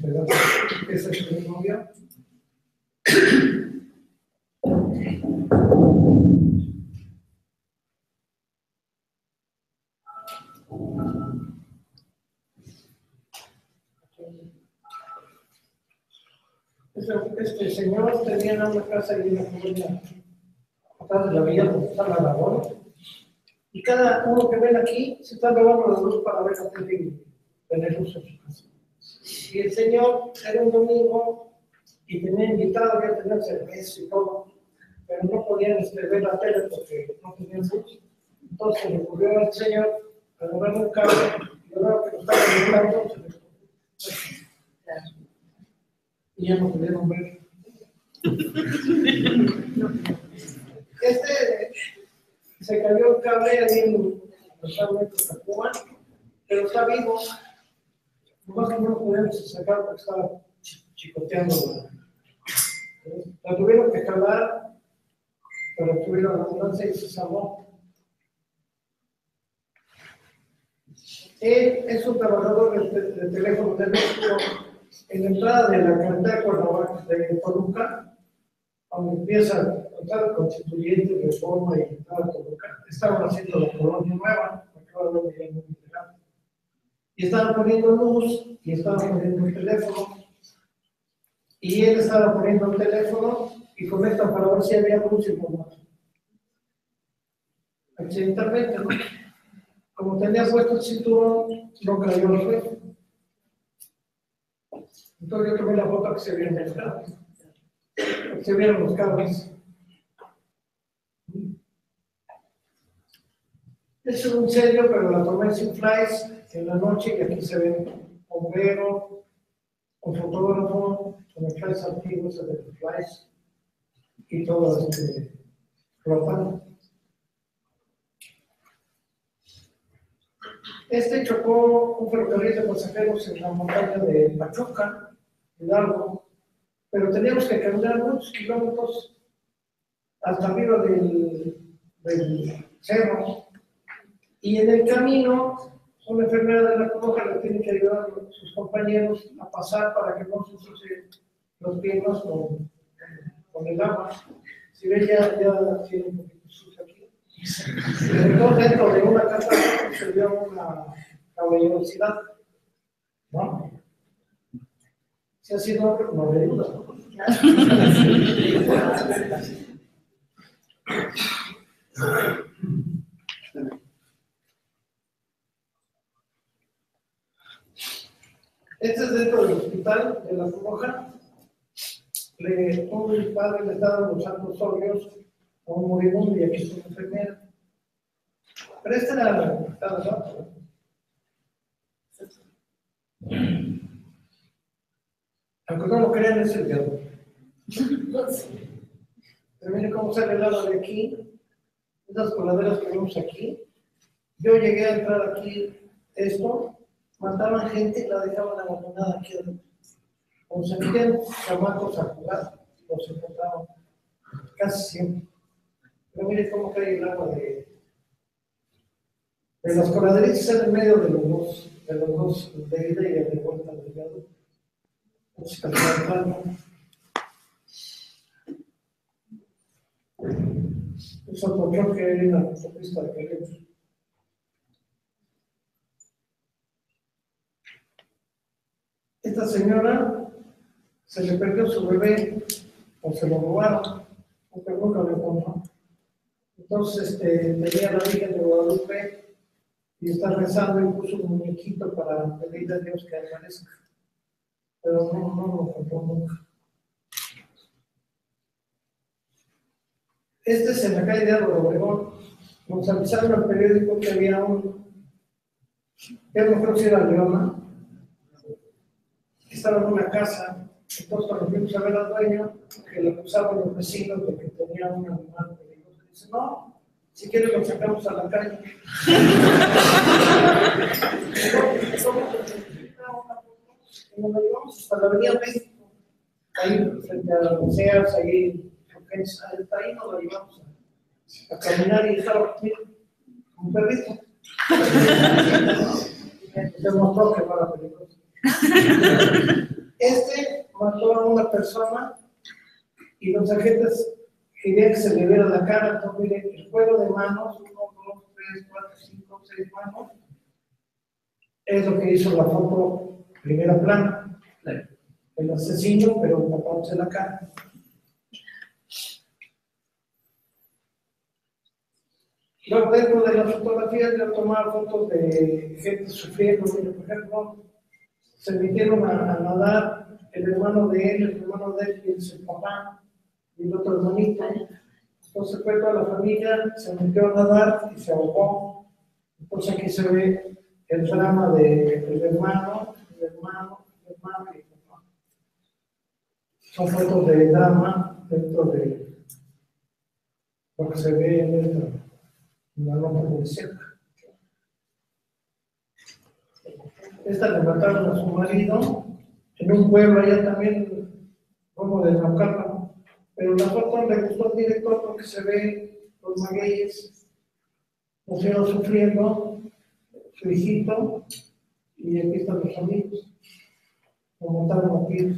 Pedazo, ese es mismo avión. Este, este señor tenía una casa y una colonia de la villa donde está la labor. Y cada uno que ven aquí se está robando la luz para ver tele y tener luz en su casa. Y el señor era un domingo y tenía invitado, ya tenía cerveza y todo, pero no podían este, ver la tele porque no tenían luz. Entonces le ocurrió al señor agarrar un cable y ahora que lo estaba invitando, se le y ya no pudieron ver. Este se cayó el cable ahí en los cables de Tacuba, pero está vivo. Nomás que no lo pudimos sacar porque estaba chi- chicoteando. La, tuvieron que jalar para subir a la ambulancia y se salvó. Él es un trabajador de, de teléfono de México en la entrada de la carretera Cuernavaca de Toluca, donde empieza constituyente, reforma y Toluca. Estaban haciendo la colonia nueva, acaba de ver. Y estaban poniendo luz y estaban poniendo el teléfono. Y él estaba poniendo el teléfono y conecta para ver si había luz y información. Accidentalmente, ¿no? Como tenía puesto el cinturón, no cayó el suelo. Entonces yo tomé la foto que se los cables. Se vieron los cables. Es un serio, pero la tomé sin flies en la noche y aquí se ve bombero, un fotógrafo, con flies antiguos de los flies y todo este flotando. Este chocó un ferrocarril de pasajeros en la montaña de Pachuca, Hidalgo, pero teníamos que caminar muchos kilómetros hasta arriba del, del cerro. Y en el camino, una enfermera de la coja le tiene que ayudar a sus compañeros a pasar para que no se ensucien los piernas con, con el agua. Si ven, ya, ya tiene un poquito sucio aquí. Entonces, dentro de una casa se dio una caballerosidad, ¿no? Si ha sido no le ayuda. Este es dentro del hospital de la Roja. Le, un padre le estaba santos óleos a un moribundo y aquí está una enfermera. Pero esta era la estaba dando. Aunque no lo crean, es el diablo. Pero miren cómo sale el agua de aquí, estas coladeras que vemos aquí. Yo llegué a entrar aquí, esto, mataban gente y la dejaban abandonada aquí adentro. Cuando se metían chamacos a jugar, los encontraban casi siempre. Pero miren cómo cae el agua de, de las coladeritas en el medio de los dos, de los dos, de ida y de vuelta del viaducto. Vamos a calcular Es otro choque en la autopista de Querétaro. Esta señora se le perdió su bebé o se lo robaron, porque nunca lo encontró. Entonces este, tenía la Virgen de Guadalupe y está rezando y puso un muñequito para pedirle a Dios que aparezca. Pero no, no lo encontró nunca. Este es en la calle de Álvaro Obregón. Nos avisaron al periódico que había un, ya no creo si era Leona, en una casa. Entonces, cuando fuimos a ver al dueño, que le acusaban los vecinos de que tenía un animal peligroso, dice: No, si quiere lo sacamos a la calle. Nos lo llevamos hasta la Avenida México, ahí frente a las museas, ahí ahí nos lo llevamos a, caminar y estaba mira, un perrito. Se mostró que no era peligroso. Este mató a una persona y los agentes querían que se le viera la cara. Entonces, miren, el juego de manos, uno, dos, tres, cuatro, cinco, seis manos, es lo que hizo la foto primera plana. El asesino, pero tapándose la cara. Luego, dentro de las fotografías, yo tomaba fotos de gente sufriendo. Mire, por ejemplo, se metieron a, nadar el hermano de él, el hermano de él, y el papá, y el otro hermanito. Entonces fue toda la familia, se metió a nadar y se ahogó. Entonces aquí se ve el drama del de, hermano, el hermano, el hermano y el papá. Son fotos de drama dentro de lo que se ve en esta una nota muy cerca. Esta le mataron a su marido en un pueblo allá también, como de Naucalpan. Pero la foto le gustó al director porque se ve los magueyes, señores sufriendo, su hijito, y aquí están los amigos. Lo montaron aquí.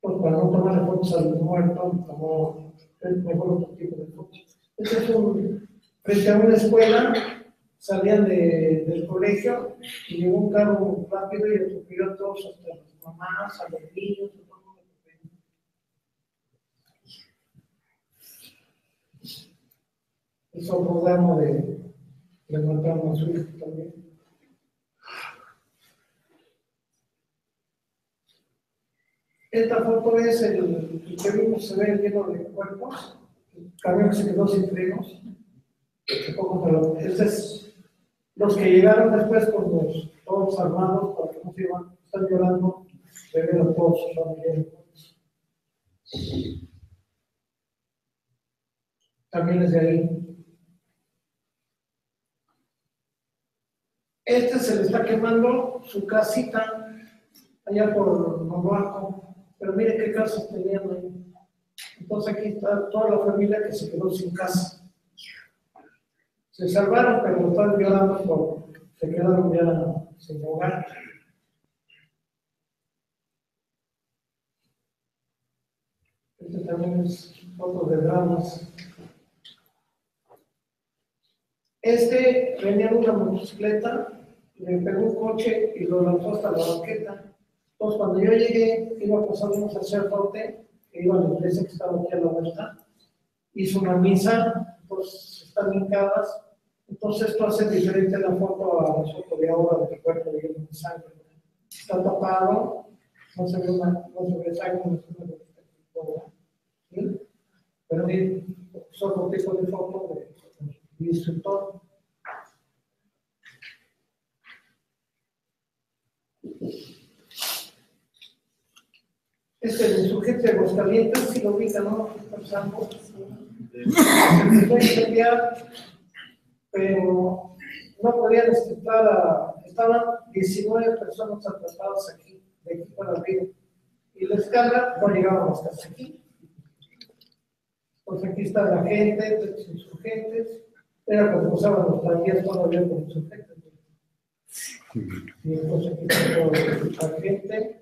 Pues para no tomar fotos al muerto, como el mejor otro tipo de fotos. Este es un, frente a una escuela, salían de, del colegio y llegó un carro rápido y atropelló a todos, hasta las mamás, a los niños, a todo el mundo. Es otro drama de levantar a su hijo también. Esta foto es el, el que vimos, se ve lleno de cuerpos, el camión se quedó sin frenos. Se es los que llegaron después con los todos armados para que no se iban, están llorando de ver a todos sus familiares. También es de ahí. Este se le está quemando su casita allá por Novaco. Pero mire qué casas tenían ahí. Entonces aquí está toda la familia que se quedó sin casa. Se salvaron, pero están llorando por se quedaron ya sin hogar. Este también es otro de dramas. Este venía en una motocicleta, le pegó un coche y lo lanzó hasta la banqueta. Entonces, cuando yo llegué, iba pasando un sacerdote que iba a la iglesia que estaba aquí a la vuelta, hizo una misa, pues Entonces, esto hace diferente la foto a la foto de ahora del cuerpo de de sangre. Está tapado, no se ve, no se ve sangre, no se ve ¿sí? Pero es otro tipo de foto de, de instructor. Este, el sujeto de Aguascalientes, si lo ubican, ¿no? Pero no podían estar a, estaban 19 personas atrapadas aquí, de aquí para arriba. Y la escala no llegaba hasta aquí. Pues aquí está la gente, los insurgentes, era cuando usaban los talleres todavía con insurgentes. Y entonces aquí está la gente.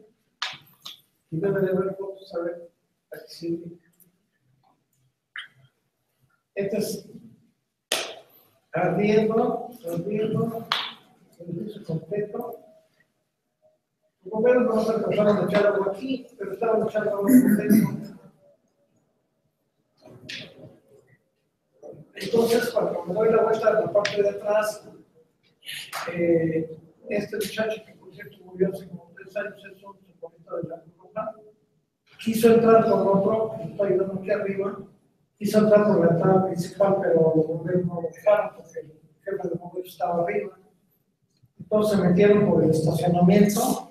Y debe de haber fotos, a ver, aquí. Este es ardiendo, el edificio completo. Los bomberos no se alcanzaron a echar agua aquí, pero estaban echando agua completo. Entonces, cuando me doy la vuelta a la parte de atrás, eh, este muchacho que por cierto murió hace como tres años, es un suponente de la Cruz quiso entrar por otro, está ayudando aquí arriba, quiso entrar por la entrada principal, pero los bomberos no lo dejaron porque el jefe de bomberos estaba arriba. Entonces se metieron por el estacionamiento,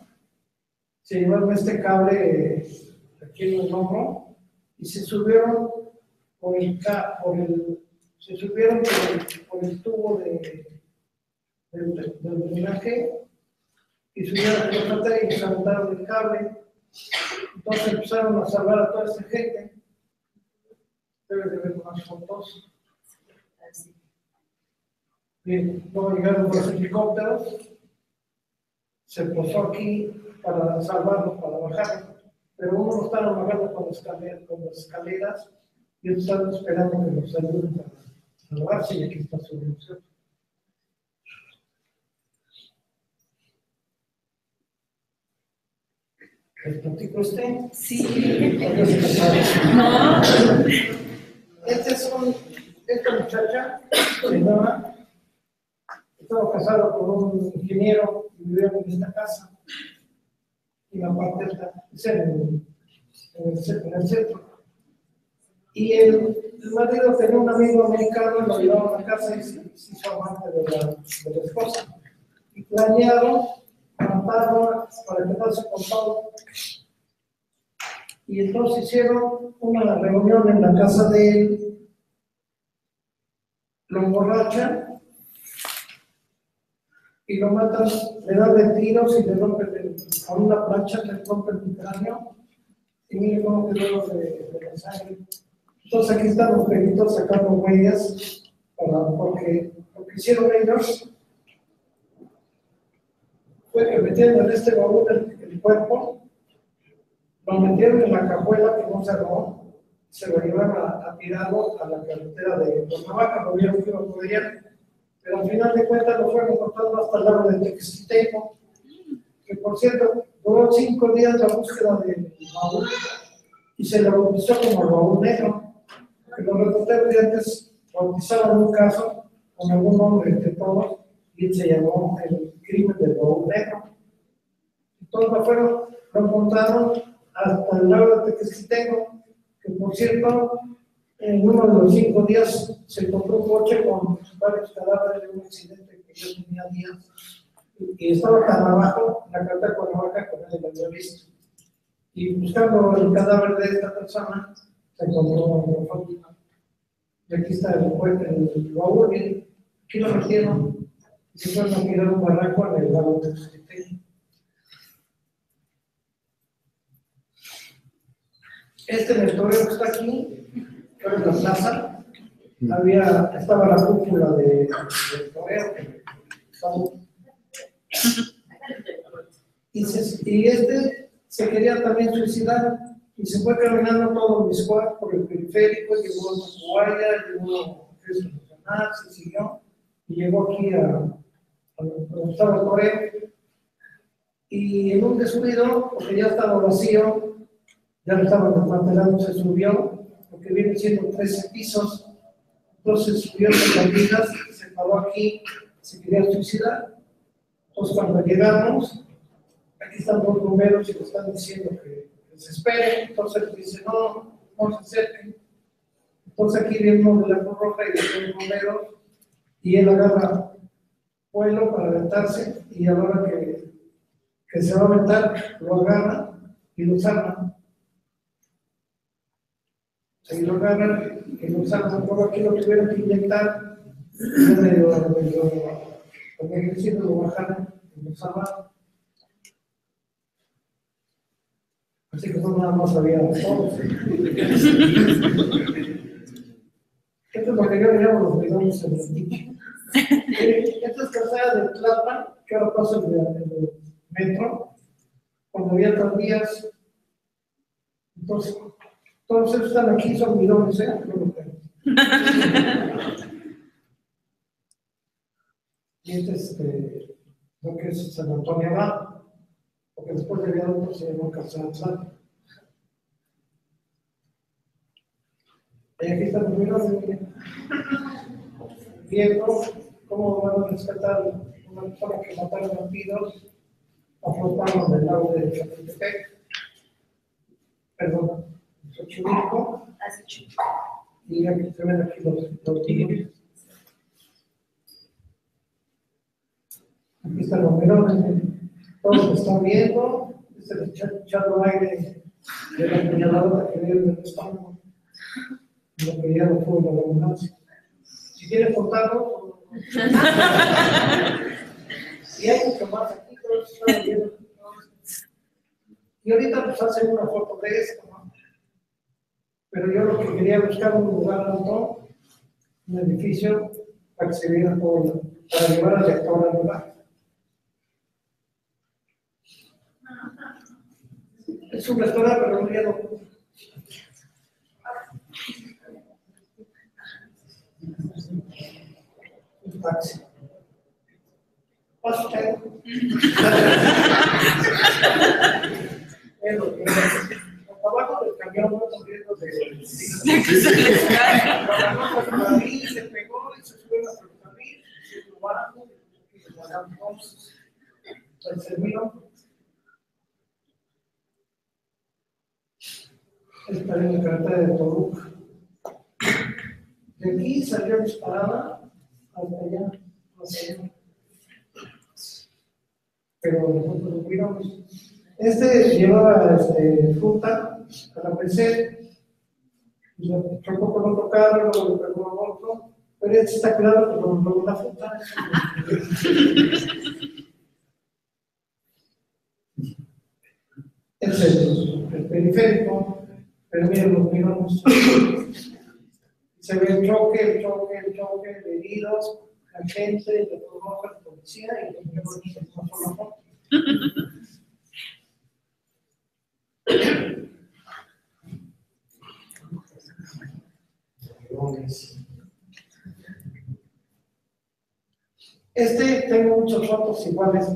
se llevaron este cable eh, aquí en el hombro y se subieron por el, por el se subieron por el, por el tubo de, del, del drenaje y subieron a la y saltaron el cable. Entonces empezaron a salvar a toda esa gente. Debe de ver más fotos. Bien, luego llegaron los helicópteros, se posó aquí para salvarlos, para bajar, pero uno lo estaban bajando con, las escaleras, con las escaleras y otros estaban esperando que los ayuden para salvarse y aquí está su solución. ¿Les platico este? Sí. No. Este es un, esta muchacha se llama, estaba casado con un ingeniero y vivía en esta casa. Y la parte está, es en en el, ce- en el centro. Y el, marido tenía un amigo americano, lo llevaba a la casa y se, se hizo amante de la, de la esposa. Y planearon matarlo para quedarse con todo. Y entonces hicieron una reunión en la casa de él, lo emborrachan y lo matan, le dan de tiros y le rompen con una plancha, le rompen el cráneo y miren cómo quedó de, de la sangre. Entonces aquí están los peritos sacando huellas para, porque lo que hicieron ellos fue que metieron en este baúl el cuerpo, lo metieron en la cajuela que no cerró, se lo llevaron a, a tirarlo a la carretera de Cuernavaca, lo vieron que lo podían, pero al final de cuentas lo fueron encontrando hasta el lado de Texiteco, que por cierto, duró cinco días la búsqueda del baúl y se le bautizó como el baúl negro, que los reporteros de antes bautizaban un caso con algún nombre entre todos y se llamó el crimen del baúl negro. Entonces lo fueron, lo encontraron hasta el lado de Texiteco, que por cierto, en uno de los cinco días se encontró un coche con varios cadáveres de un accidente que yo tenía días y estaba tan abajo la carta de Cuernavaca que nadie lo había visto. Y buscando el cadáver de esta persona, se encontró una foto. Y aquí está el, el, baúl, y aquí lo metieron, y se fueron a mirar un barranco en el lago de Texiteco. Este vestuario que está aquí, que es la plaza, había, estaba la cúpula de, que estaba- y, este se quería también suicidar y se fue caminando todo Miscuac por el periférico, llegó a Zapuaya, llegó a Jesús Nacional, se siguió y llegó aquí a, a toreo. Y en un descuido, porque ya estaba vacío, ya lo estaban desmantelando, se subió, porque viene siendo 13 pisos, entonces subió las bandidas, se paró aquí, se quería suicidar. Entonces cuando llegamos, aquí están dos bomberos y le están diciendo que, que se espere, entonces dice, no, no se acerquen. Entonces aquí uno de la Cruz Roja y de los bomberos, y él agarra vuelo para aventarse, y a la hora que, que se va a aventar, lo agarra y lo salva. Se lo agarran y lo salvan, luego aquí lo tuvieron que inyectar, con el ejército lo bajaron lo salvaron. Así que no nada más había todos. Esto es lo que yo llamo los bidones en el nicho. Eh, Esta es calzada de Tlalpan, que ahora pasa el, el metro, cuando había tranvías. Entonces, todos estos están aquí, son bidones, ¿eh? Y este es este, lo que es San Antonio Abad, porque después de viaducto se llamó Tlalpan. Y aquí están los viendo cómo van a rescatar una persona que mataron vampiros a flotarlo del lago de Chapultepec, perdón, Xochimilco, y aquí se ven aquí los, los tigres. Aquí están los melones, todos están viendo, este es echa- echando aire de la puñalada que viene del estómago, lo que ya no fue la abundancia. Si quieres contarlo, y hay mucho más aquí, pero eso está bien. Y ahorita pues hacen una foto de esto. Pero yo lo que quería buscar un lugar alto, un edificio, para que se viera todo, para llevar al lector al lugar. Es un restaurante, pero ya no. Un taxi. Pasa usted. Bueno, eh, abajo del camión no corriendo de. Ahí se pegó y se subió a ferrocarril, se robaron y se guardaron cosas. Se serviron. Esta es la carretera de Toluca. De aquí salió disparada hasta allá, hasta allá. Pero nosotros lo cuidamos. Este llevaba este, fruta a la Merced, y lo chocó con otro carro, lo pegó a otro, pero este está cuidado que no robó la fruta. Este es el, el periférico, pero miren los miramos. Se ve el choque, el choque, el choque, de heridos, Cruz Roja de policía y de una sola foto. Este, tengo muchas fotos iguales.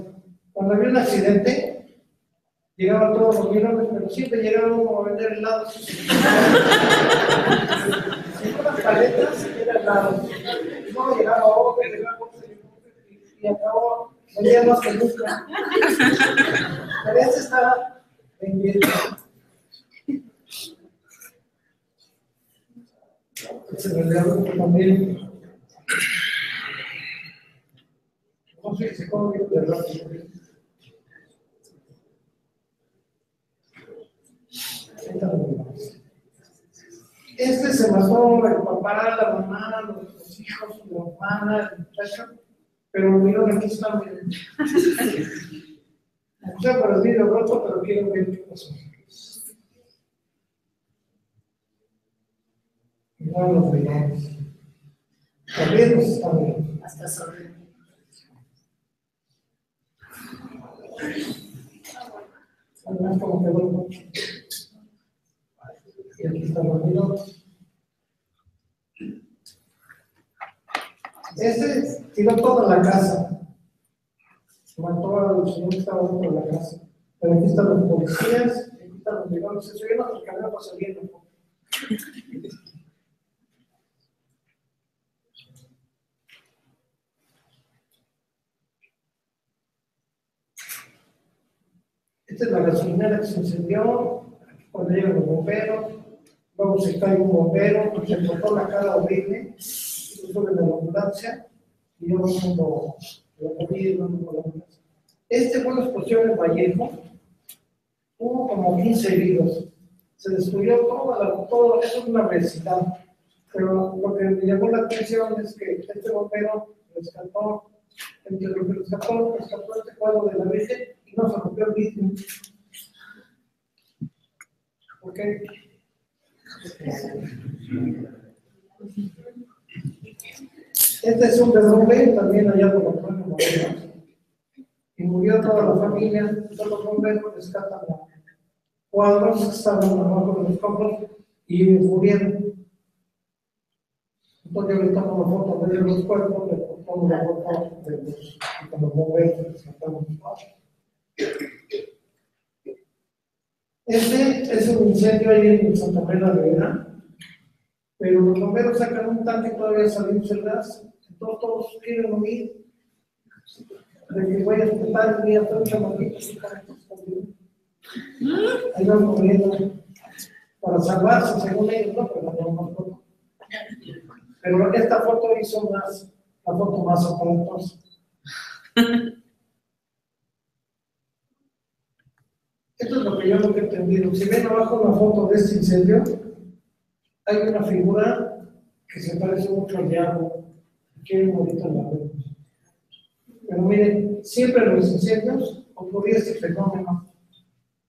Cuando había un accidente, llegaban todos los mirones, pero siempre llegaba uno a vender helados. Si unas paletas, era helado. No llegaba otro, llegaba otro, y acabó, vendía más que nunca. Pero este está. Se otro también. No sé cómo viene de rápido. Este se mató el papá, la mamá, los, los hijos, la hermana, el muchacho, pero miren, aquí está, miren. Sea, para el video roto, pero quiero ver qué pasó. No los veamos. También nos está viendo. Hasta sobre. Además, como quedó mucho. Y aquí está dormido. Este tiró toda la casa. Mató al señor que estaba dentro de la casa. Pero aquí están los policías, aquí están los mirones. Se subieron a los camiones saliendo. Esta es la gasolinera que se incendió, aquí cuando llegan los bomberos, luego se cae un bombero, se cortó la cara horrible, y sube la ambulancia, y yo cuando Este fue la explosión en Vallejo, hubo como 15 heridos, se destruyó toda la, todo, es una vecindad, pero lo que me llamó la atención es que este bombero rescató, entre lo que rescató, rescató este cuadro de la Virgen y no se rompió el vidrio. ¿Por qué? Este es un derrumbe también allá por la pueblo Morelos. Y murió toda la familia, todos los bomberos rescatan cuadros que estaban abajo de los copos y murieron. Entonces le tomo la foto de los cuerpos, le tomo la foto de los, de los bomberos que los cuadros. Este es un incendio ahí en Santa María de Vera, pero los bomberos sacan un tanque y todavía salimos el gas, todos quieren huir, de que voy a explotar el día todo chamaquito, ahí van corriendo para salvarse, según ellos, no, pero no, no, no. Pero esta foto hizo más, la foto más aparatosa. Esto es lo que yo nunca he entendido. Si ven abajo la foto de este incendio, hay una figura que se parece mucho al diablo. Quiero bonito la vemos. Pero miren, siempre en los incendios ocurría este fenómeno.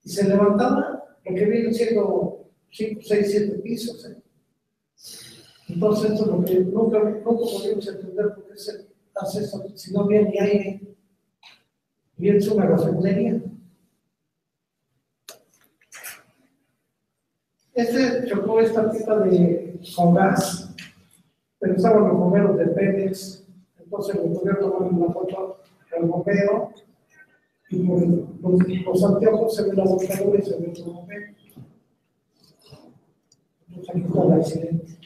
Y se levantaba lo que viene siendo 5, 6, 7 pisos. ¿eh? Entonces, esto es lo que nunca, nunca podíamos entender por qué se hace eso, si no ni aire. Y es una gasolinería. Este chocó esta pipa de, con gas, pero estaban los bomberos de Pemex, entonces el gobierno tomó una foto del bombero y por los, los anteojos se ve la bombadura y se ve el bombero. Entonces aquí está el accidente,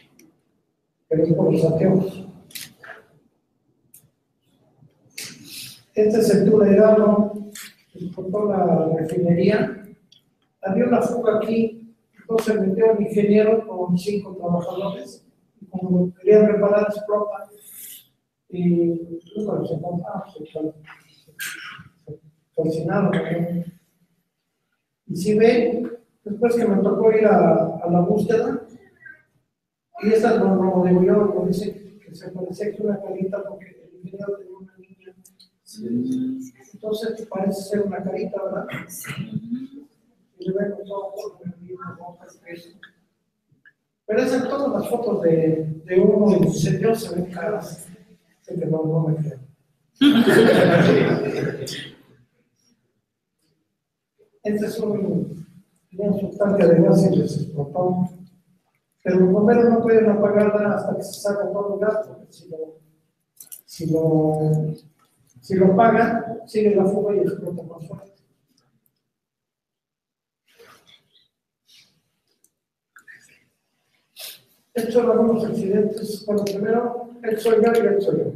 pero es por los anteojos. Este es el tunerano que explotó la refinería. Había una fuga aquí entonces metió el ingeniero con cinco trabajadores, y como querían reparar, explota. Y bueno, se encontraron, se. Y si ven, después que me tocó ir a, a la búsqueda, y esa no, no digo yo, lo dice que se parecía que una carita porque el ingeniero tenía una niña. Entonces parece ser una carita, ¿verdad? y le veo todo por Pero esas todas las fotos de, de uno incendio se ven caras. Que no, no me creo. Este es un, un substante de gas y les explotó. Pero los bomberos no pueden apagarla hasta que se saca todo el gas, porque si lo, si lo, si lo apagan, sigue la fuga y explota más fuerte. Hecho algunos accidentes, bueno, primero, yo y yo.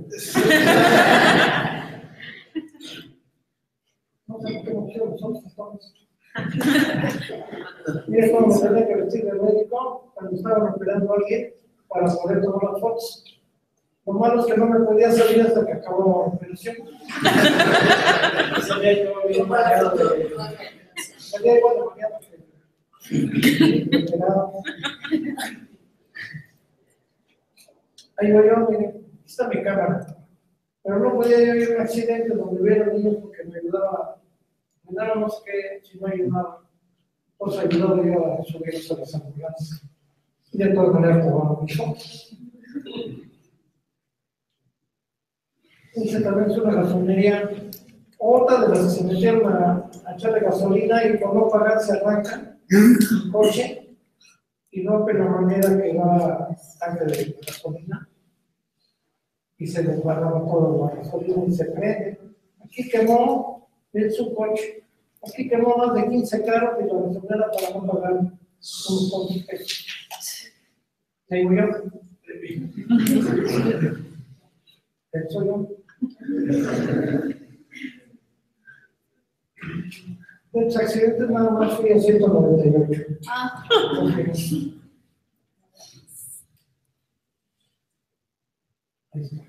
No sé qué no quiero los otros todos. Y es como me tenía que vestir de médico cuando estaban operando a alguien para poder tomar las fotos. Lo malo es que no me podía salir hasta que acabó la operación. Salía yo bien mareado de- salía igual de nada. Ahí voy yo, mire, está mi cámara. Pero no podía yo ir a un accidente donde hubiera niños porque me ayudaba, me daba sé qué, si no ayudaba. Pues ayudaba yo a subirlos a las ambulancias. Y de todas maneras tomaba mi foto. Dice también es una gasolinería. Otra de las que se metieron a, a echarle gasolina y por no pagar se arranca el coche y rompe la manera que va tanque de gasolina y se desbarraba todo la gasolina y se prende. Aquí quemó en su coche, aquí quemó más de 15 carros y la gasolina para no pagar unos pocos pesos. Digo yo, eso yo. De los accidentes nada más fui a 198. Entonces, ahí está.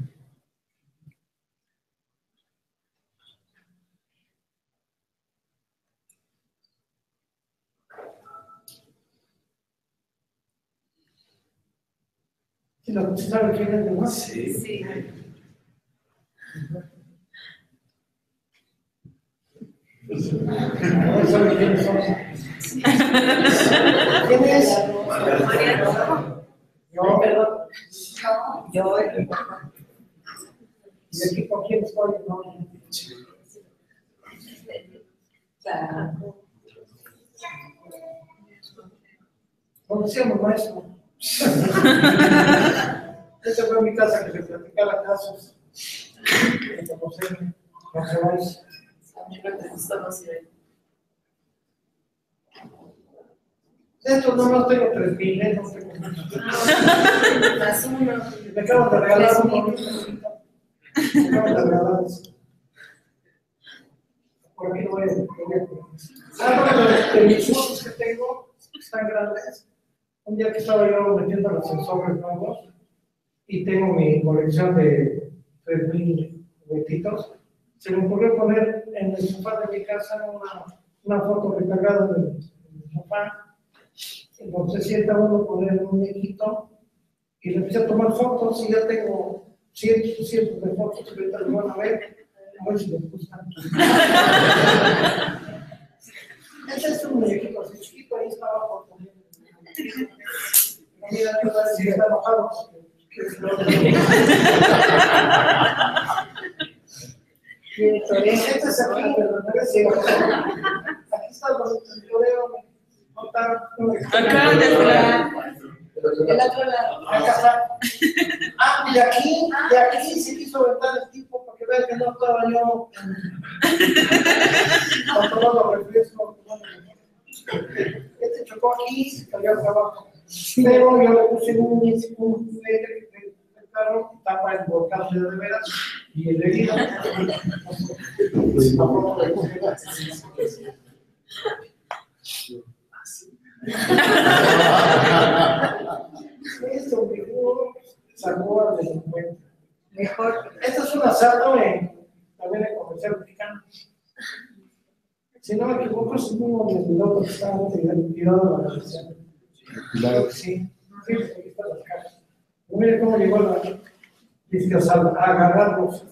¿Sí lo- sí sabe quién es demás? Sí. Sí. No sabe quiénes son. ¿Quién es? Yo, perdón. Yo, ¿Y aquí con quién estoy? No. Claro. ¿Cómo se llama maestro? Esa fue mi casa que se platicaba casos. No se A mí no me gustó, no estos nomás tengo tres mil, ¿eh? No tengo mucho. Más uno. Me acaban de regalar uno. Me acaban de regalar eso. Por aquí no voy a. poner. Ah, de mis fotos que tengo, están grandes. Un día que estaba yo metiendo los sensores nuevos y tengo mi colección de 3000 juguetitos, se me ocurrió poner en el sofá de mi casa una, una foto recargada en el, en el sofá. Entonces sienta uno poner un muñequito y le empecé a tomar fotos y ya tengo cientos y cientos de fotos que ahorita lo van a ver. A ver si les gustan. Ese es un muñequito así chiquito, ahí está abajo. Mira, yo voy a decir, está enojado. Este aquí. Aquí está el Acá, lado. Otro lado. Acá está. Ah, de aquí, de aquí se quiso aventar el tipo para que vean que no estaba yo refrescos. Este chocó aquí y se cayó hacia abajo. Pero yo le puse un, carro, tapa el volcán de veras y el herido. Tampoco le puse nada. Esto me sacó al delincuente. Mejor, esto es un asalto en también en comercial mexicano. Si no me equivoco, es los pilotos que estaba tirado a la policía. Claro sí. Sí, aquí están las cajas. Mire cómo llegó la dice a agarrarlos.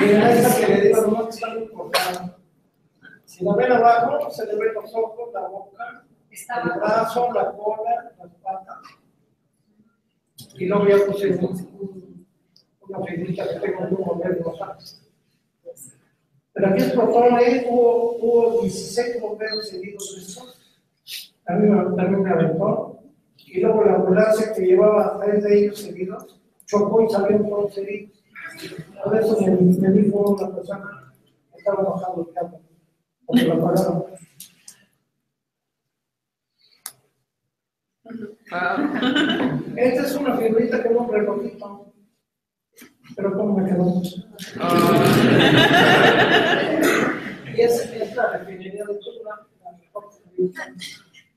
Miren, esta que le digo, no está muy importante. Si la ven abajo, se le ven los ojos, la boca, el brazo, la cola, las patas. y luego ya puse un- un- una figurita que tengo de un rosa. Pero aquí explotó ahí, hubo, hubo 16 bomberos seguidos de estos. A mí me- también me aventó. Y luego la ambulancia que llevaba a tres de ellos seguidos chocó y salieron todos seguidos. A veces me, me dijo una persona que estaba bajando el cable, porque lo apagaron. Esta es una figurita que un relojito. Pero cómo me quedó. Y esa es la refinería de Tula, la mejor figurita.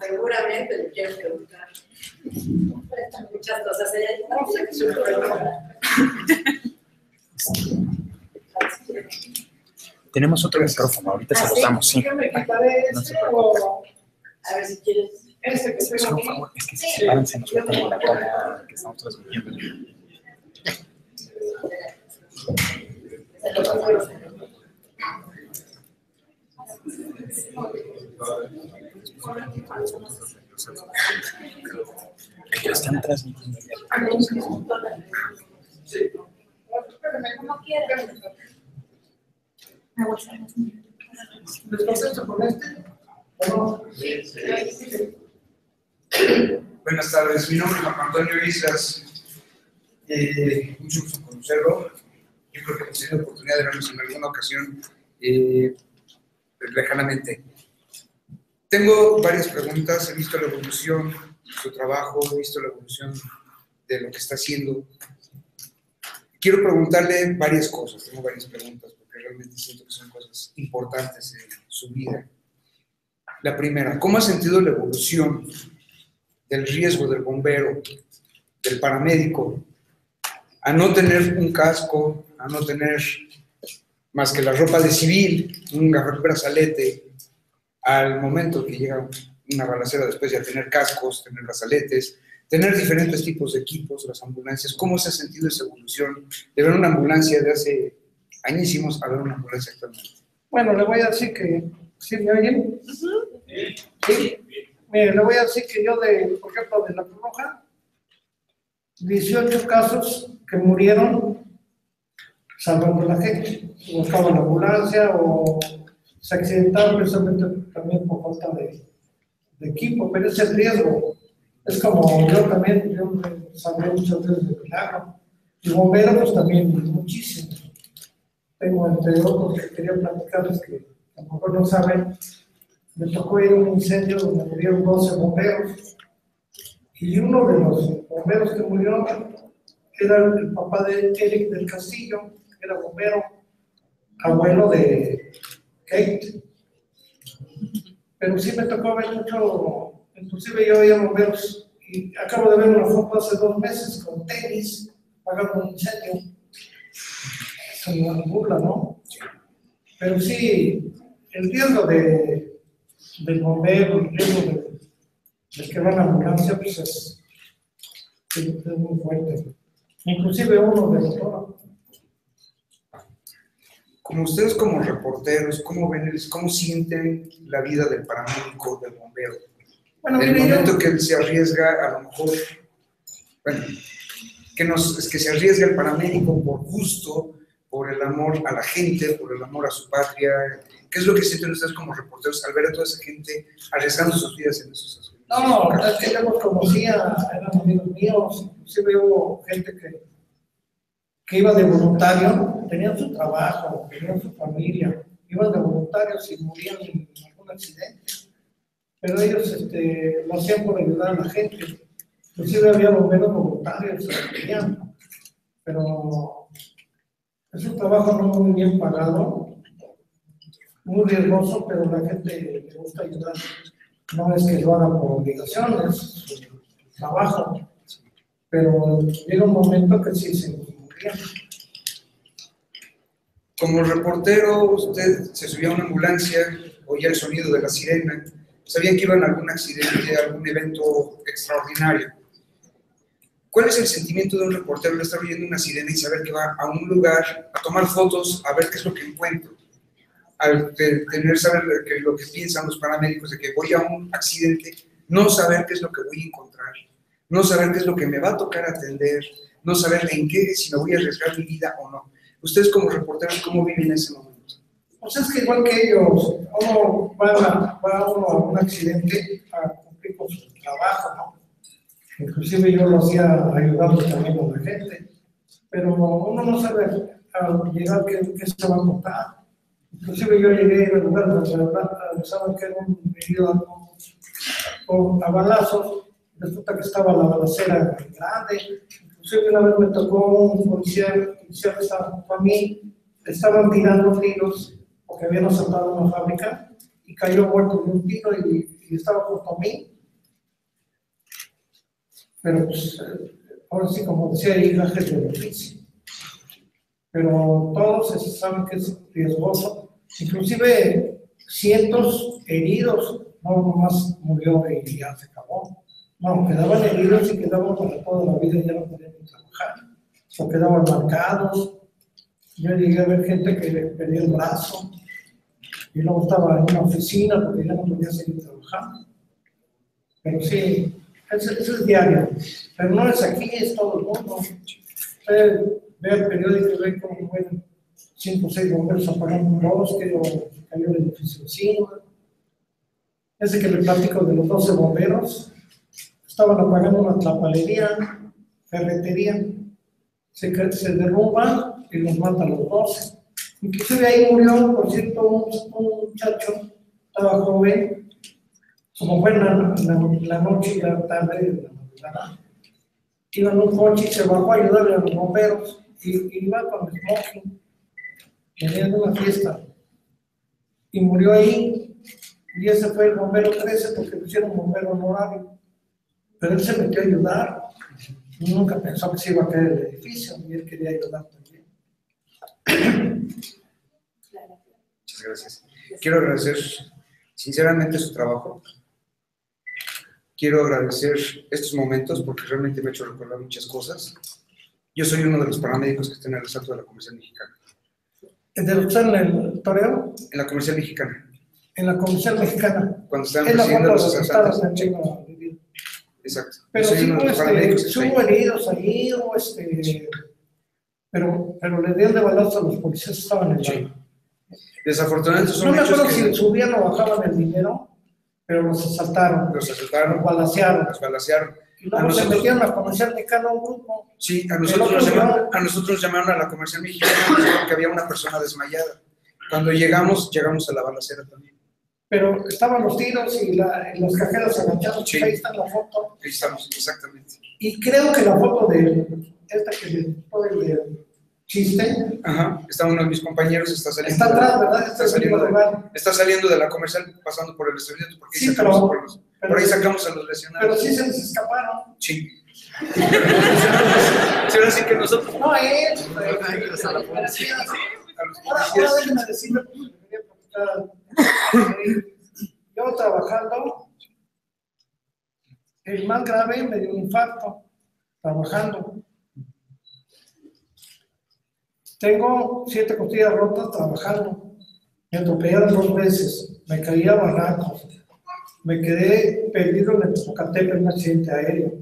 Seguramente le quiero preguntar. Muchas cosas allá. No sé qué es un problema. Tenemos otro micrófono, ahorita se ¿Ah, los sí? damos, sí. ¿Qué me quitaré No se este o A ver si quieres. este un aquí? favor, es que si se paran se nos meten en la toma que estamos transmitiendo. Se lo pongo los- Que lo están transmitiendo. Como quieras. ¿Les contesto con este? ¿O no? Mi nombre es Marco Antonio Islas. Eh, mucho gusto conocerlo. Yo creo que hemos tenido oportunidad de vernos en alguna ocasión eh, lejanamente. Tengo varias preguntas. He visto la evolución de su trabajo, he visto la evolución de lo que está haciendo. Quiero preguntarle varias cosas. Tengo varias preguntas porque realmente siento que son cosas importantes en su vida. La primera, ¿cómo ha sentido la evolución del riesgo del bombero, del paramédico, a no tener un casco, a no tener más que la ropa de civil, un brazalete, al momento que llega una balacera después de tener cascos, tener brazaletes, tener diferentes tipos de equipos, las ambulancias, ¿cómo se ha sentido esa evolución de ver una ambulancia de hace añísimos a ver una ambulancia actualmente? Bueno, le voy a decir que, ¿sí me oyen? Sí. Mire, le voy a decir que yo de, por ejemplo, de la Cruz Roja, 18 casos que murieron salvando a la gente, buscaban la ambulancia o se accidentaron precisamente también por falta de, de equipo, pero es el riesgo. Es como yo también, yo salvé muchas veces de milagro. Y bomberos pues también muchísimo. Tengo entre otros que quería platicarles que a lo mejor no saben, me tocó ir a un incendio donde murieron 12 bomberos. Y uno de los bomberos que murió era el papá de Eric del Castillo, era bombero, abuelo de Kate. Pero sí me tocó ver mucho, inclusive yo veía bomberos, y acabo de ver una foto hace dos meses con tenis, pagando un incendio. Es una burla, ¿no? Pero sí, el riesgo de, del bombero, el riesgo de, del que va en la ambulancia, pues es, es- muy fuerte. Inclusive uno de los Como ustedes como reporteros, ¿cómo ven, cómo sienten la vida del paramédico, del bombero? Bueno, En el yo- momento que él se arriesga, a lo mejor, bueno, que, nos, es que se arriesga el paramédico por gusto, por el amor a la gente, por el amor a su patria. ¿Qué es lo que sienten ustedes como reporteros al ver a toda esa gente arriesgando sus vidas en esos asuntos? No, es que yo conocía, eran amigos míos, inclusive hubo gente que, que iba de voluntario, tenían su trabajo, tenían su familia, iban de voluntarios y morían en algún accidente. Pero ellos este, lo hacían por ayudar a la gente. Inclusive había bomberos voluntarios que querían. Pero es un trabajo no muy bien pagado, muy riesgoso, pero la gente le gusta ayudar. no es que lo hagan por obligación, es trabajo, pero llega un momento que sí se moría. Como reportero, usted se subió a una ambulancia, oía el sonido de la sirena, sabía que iba en algún accidente, algún evento extraordinario. ¿Cuál es el sentimiento de un reportero de estar oyendo una sirena y saber que va a un lugar a tomar fotos, a ver qué es lo que encuentro? Al te- tener saber que lo que piensan los paramédicos de que voy a un accidente, no saber qué es lo que voy a encontrar, no saber qué es lo que me va a tocar atender, no saber en qué, si me voy a arriesgar mi vida o no. Ustedes como reporteros, ¿cómo viven ese momento? Pues es que igual que ellos, uno va, a- va uno a un accidente a cumplir con su trabajo, ¿no? Inclusive yo lo hacía ayudando también a la gente, pero uno no sabe al llegar qué, qué se va a contar. Inclusive yo llegué al lugar donde pensaban que era un herido a- con- a balazos, resulta que estaba la balacera grande, inclusive una vez me tocó un policía, policía que estaba junto a mí, estaban tirando tiros porque habían asaltado una fábrica y cayó muerto de un tiro y, estaba junto a mí. Pero pues, eh, ahora sí, como decía ahí, gajes de oficio. Pero todos saben que es riesgoso, inclusive cientos heridos, no nomás murió y ya se acabó. No, quedaban heridos y quedaban para toda la vida y ya no podían trabajar, o quedaban marcados. Yo llegué a ver gente que le perdía el brazo y luego estaba en una oficina porque ya no podía seguir trabajando. Pero sí, eso, es diario. Pero no es aquí, es todo el mundo. Ustedes ve el y ven como, bueno, 106 bomberos apagaron un bosque o cayó el edificio encima. Ese que le platico de los 12 bomberos, estaban apagando una tlapalería, ferretería, se, derrumba y los mata a los 12. Inclusive ahí murió, por cierto, un, muchacho, estaba joven, como fue la, la, la noche y la tarde, la madrugada, iba en un coche y se bajó a ayudarle a los bomberos, y iba con el smoking de una fiesta y murió ahí. Y ese fue el bombero 13 porque le hicieron bombero honorario. Pero él se metió a ayudar. Nunca pensó que se iba a caer el edificio y él quería ayudar también. Muchas gracias. Quiero agradecer sinceramente su trabajo. Quiero agradecer estos momentos porque realmente me ha hecho recordar muchas cosas. Yo soy uno de los paramédicos que está en el resalto de la comercial mexicana. ¿De lo que está en el toreo? En la comercial mexicana, En la Comisión Mexicana. cuando estaban Es foto los asaltantes. Sí, exacto. Pero sí los paramédicos que este, sí hubo heridos ahí, este, pero, pero le dieron de balazo a los policías que estaban en Sí. la... Desafortunadamente No son me acuerdo si subían o bajaban el dinero, pero los asaltaron, los los asaltaron, balacearon. los balacearon. Y luego se nosotros- metieron a comercial mexicano un grupo. Sí, a nosotros, otro nos llamaron, a nosotros nos llamaron a la comercial mexicana y nos dijeron que había una persona desmayada. Cuando llegamos, llegamos a la balacera también. Pero estaban los tiros y, la, y los cajeros agachados, Sí. ahí está la foto. Ahí estamos, exactamente. Y creo que la foto de esta que le el de chiste, Ajá, está uno de mis compañeros, está saliendo. está atrás, ¿verdad? Está Está saliendo de-. Está saliendo de la comercial pasando por el porque ahí Sí, pero- por, los- pero- por ahí sacamos a los Pero lesionados. sí se les escaparon. Sí. Sí, ahora sí que nosotros, No, él. pues, a los Ahora, policías, ahora déjenme decirle, platicar. Yo trabajando, el más grave me dio un infarto, trabajando. Tengo siete costillas rotas trabajando. Me atropellaron dos veces, me caí a barrancos, me quedé perdido en el Popocatépetl en un accidente aéreo.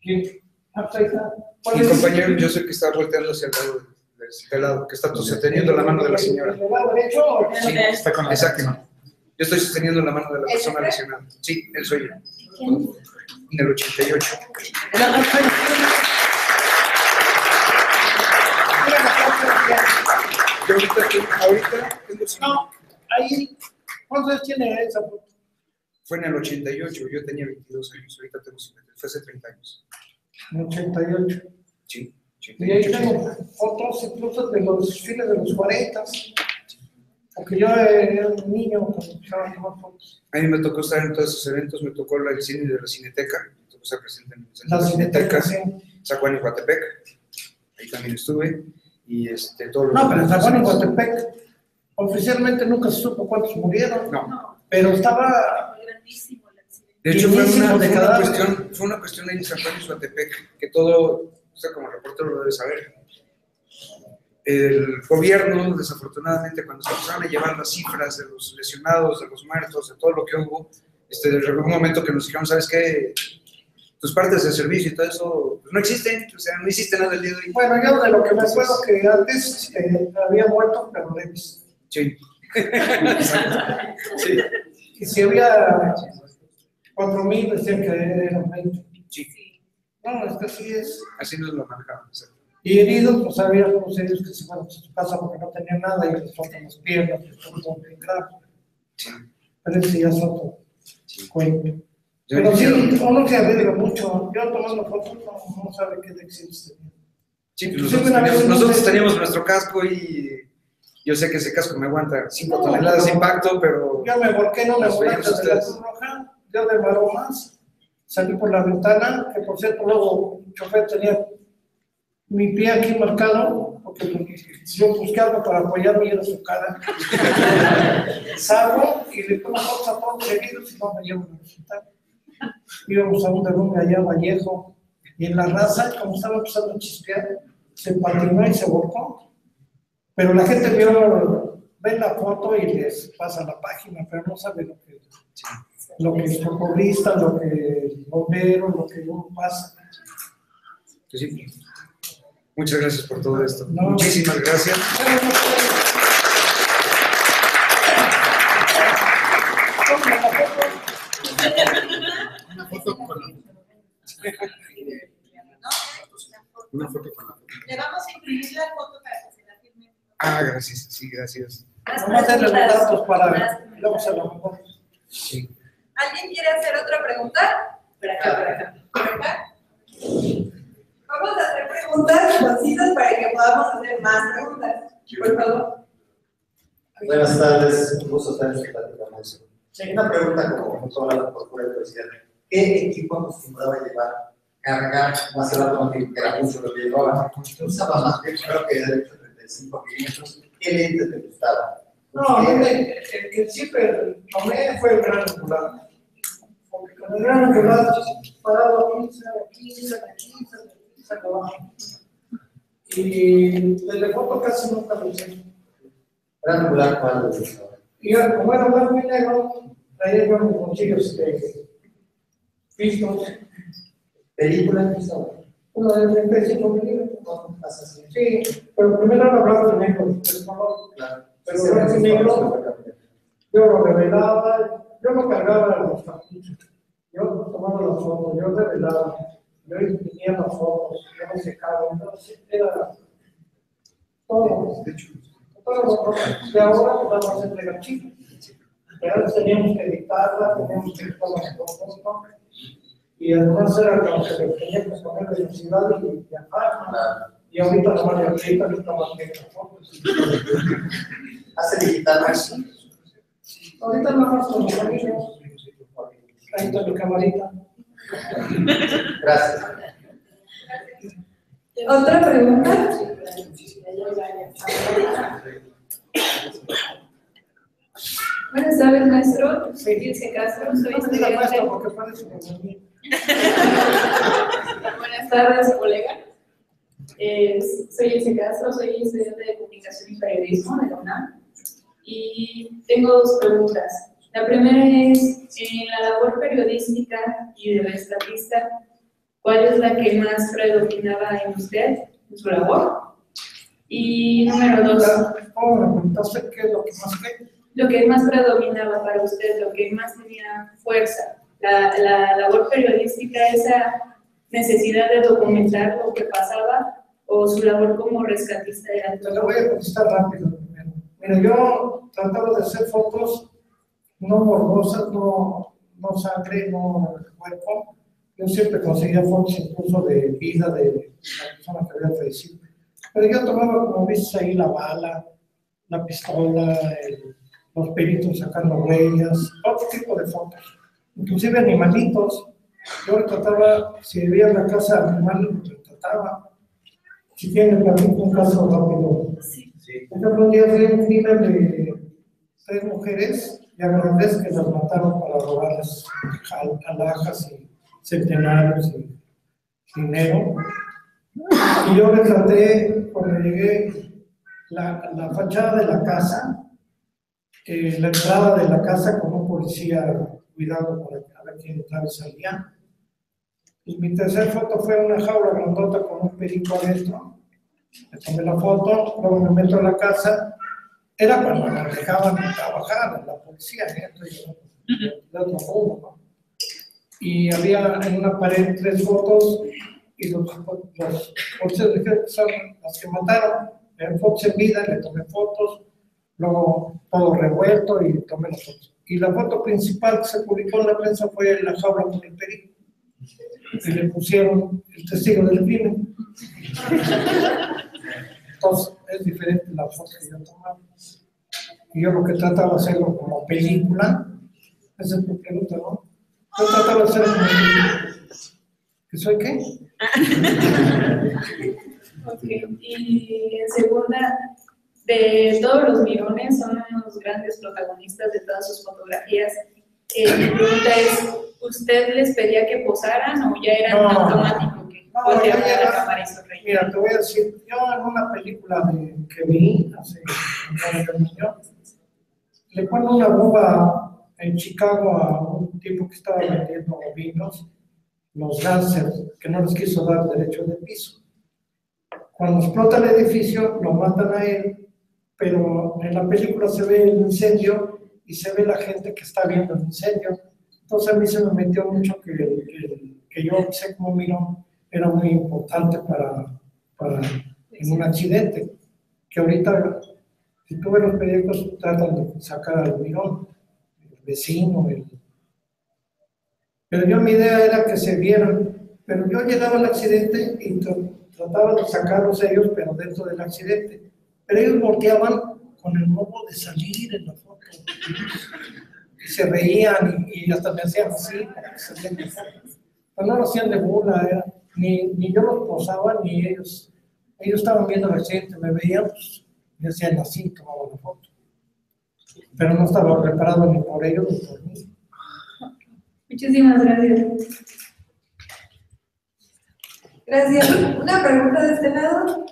¿Quién? Ah, pues ahí está. ¿Cuál mi compañero, yo sé que está volteando hacia el lado, de- lado, que está sosteniendo la mano de la señora. ¿El lado derecho o- Sí, Está con la exacto. Yo estoy sosteniendo la mano de la persona lesionada. Sí, él soy yo. En el 88. Mira, ahí está. Mira la foto, Yo ahorita, ahorita tengo cinco- No, ahí, ¿cuántos años tiene esa foto? Fue en el 88, yo tenía 22 años, ahorita tengo 50, fue hace 30 años. En 88. Sí, Y ahí 88. tengo fotos incluso de los fines de los 40. Porque yo era un niño cuando empezaron a tomar fotos. A mí me tocó estar en todos esos eventos, me tocó la- el cine de la Cineteca, me tocó estar presente en y Huatepec, ahí también estuve, y este, todos los No, pero en y. Guatepec, oficialmente nunca se supo cuántos murieron, No, pero estaba, El accidente. de hecho fue una, de fue una cuestión, fue una cuestión ahí en San Juan y Huatepec, que todo, usted como reportero lo debe saber. El gobierno, desafortunadamente, cuando se empezaron a llevar las cifras de los lesionados, de los muertos, de todo lo que hubo, este, llegó un momento que nos dijeron, ¿sabes qué? Tus partes de servicio y todo eso pues, no existen, o sea, no existe nada el día de hoy. bueno, yo de lo que me acuerdo que antes eh, había muerto, pero. Sí. sí, Y si había cuatro mil, decían que eran 20. sí, No, es que así es. así nos lo manejamos. exacto. Y heridos, pues había algunos heridos que se fueron a su casa porque no tenían nada y les faltan las piernas, y todo bien grave. Sí. Pero ese ya es otro cuento. Yo Pero sí, quiero- uno se arriesga mucho. Yo tomando fotos no, no sabe qué de existe. Sí, Sí, nosotros, teníamos, no nosotros teníamos nuestro casco y yo sé que ese casco me aguanta 5 No, toneladas de impacto, pero Yo me volqué en una Los veíamos ambulancia de la. Cruz Roja, yo de maromas, salí por la ventana, que por cierto luego el chofer tenía mi pie aquí marcado, porque yo busqué algo para apoyarme y era su cara. Salgo y le tomo fotos a todos los heridos y no me llevo al hospital. Íbamos a un derrumbe allá a Vallejo y en la raza, como estaba empezando a chispear, se patinó y se volcó. Pero la gente vio, ve la foto y les pasa la página, pero no sabe lo que, lo que es socorrista, lo que es bombero, lo que uno pasa. pues sí. Muchas gracias por todo esto. No. Muchísimas gracias. Una foto con la Una foto con la foto. Le vamos a imprimir la foto Ah, gracias, sí, gracias. Vamos a hacerle los datos para, vamos a lo mejor. Sí. ¿Alguien quiere hacer otra pregunta? Por acá, por acá. ¿Por acá? Vamos a hacer preguntas concisas para que podamos hacer más preguntas. Por favor. Buenas tardes, un gusto estar en su plática. Sí, una pregunta como como toda la por pura curiosidad. ¿Qué equipo acostumbraba a llevar, cargar, más no digo que era mucho lo que llevaba? Usaba más creo que era de 35 milímetros. ¿Qué lentes te gustaba? No, me- el que siempre tomé fue el gran angular. Porque con el gran angular, parado aquí, sale aquí, sale aquí, sale aquí, sale abajo. Y telefoto casi nunca lo usé. Gran angular, ¿cuál te gustaba? Y como era y negro, fueron mis cuchillos de pistos. ¿Película que? Uno de 35 milímetros. Así. Sí, pero primero era blanco y negro. Claro. Pero Sí, sí, negro. Yo lo revelaba, yo no cargaba los cartuchos, yo tomaba las fotos, yo revelaba, yo imprimía las fotos, yo me secaba, entonces era todo. Todo lo que- Y ahora vamos a hacer el archivo. Y antes teníamos que editarla, teníamos que editar las fotos, ¿no? Y además era como que teníamos que poner velocidad y viajar, ¿no? Y ahorita no vale ahorita, las fotos. ¿Hace digital más? Ahorita nada más con los amigos. Ahí está mi camarita. Gracias. ¿Otra pregunta? Buenas tardes, maestro. Soy Castro, soy No estudiante. Buenas tardes, colega. Eh, soy Ilse Castro, soy estudiante de Comunicación y Periodismo de la UNAM. Y tengo dos preguntas. La primera es, en la labor periodística y de estadista, ¿cuál es la que más predominaba en usted, en su labor? Y número dos, ¿Cómo me preguntaste qué es lo que más lo que más predominaba para usted, lo que más tenía fuerza, la, la labor periodística, esa necesidad de documentar lo que pasaba o su labor como rescatista era Te lo voy a contestar rápido primero. Mira, yo trataba de hacer fotos no morbosas, no, no sangre, no cuerpo. Yo siempre conseguía fotos incluso de vida de la persona que había fallecido. Pero yo tomaba, como viste ahí, la bala la pistola, el- los peritos sacando huellas, otro tipo de fotos, inclusive animalitos. Yo retrataba, si veía en la casa animal, lo retrataba. Si tienen también un caso rápido. Por ejemplo, un día fue un crimen de tres mujeres ya grandes que las mataron para robarles al- alhajas y centenarios y dinero. Y yo retraté, cuando llegué, la, la fachada de la casa, eh, la entrada de la casa con un policía cuidando para a ver quién entraba y salía. Y mi tercera foto fue una jaula grandota con un perico adentro. Le tomé la foto, luego me meto a la casa. Era cuando nos dejaban trabajar, la policía, ¿eh? Entonces, otro mundo, ¿no? Y había en una pared tres fotos y los, los policías dijeron que son las que mataron. Eran fotos en vida, le tomé fotos, luego todo revuelto y tomé las fotos. Y la foto principal que se publicó en la prensa fue la jaula con el perico. Y le pusieron el testigo del crimen. Entonces, es diferente la foto que yo tomaba. Y yo lo que trataba de hacerlo como película, esa es tu pregunta, ¿no? Yo trataba de hacerlo como película. ¿Que soy qué? Ok, y en segunda, de todos los mirones son unos grandes protagonistas de todas sus fotografías. Eh, mi pregunta es, ¿usted les pedía que posaran o ya era No. automático que No, ya a la cámara y sonreían? Mira, te voy a decir, yo en una película de, que vi hace un año le ponen una bomba en Chicago a un tipo que estaba vendiendo vinos, los Lancers, que no les quiso dar derecho de piso. Cuando explota el edificio, lo matan a él, pero en la película se ve el incendio y se ve la gente que está viendo el incendio. Entonces a mí se me metió mucho que, que, yo sé cómo miró era muy importante para, para en un accidente. Que ahorita, si tú ves los periódicos, tratan de sacar al mirón, el vecino, el... Pero yo mi idea era que se vieran, pero yo llegaba al accidente y tra- trataba de sacarlos ellos, pero dentro del accidente. Pero ellos volteaban con el modo de salir en la foto. Y se reían y, hasta me hacían así, para. Pero no lo hacían de burla, era, ni, ni yo los posaba, ni ellos. Ellos estaban viendo accidente, me veían, pues, me hacían así, tomaban la foto. Pero no estaba preparado ni por ellos ni por mí. Muchísimas gracias. Gracias. ¿Una pregunta de este lado?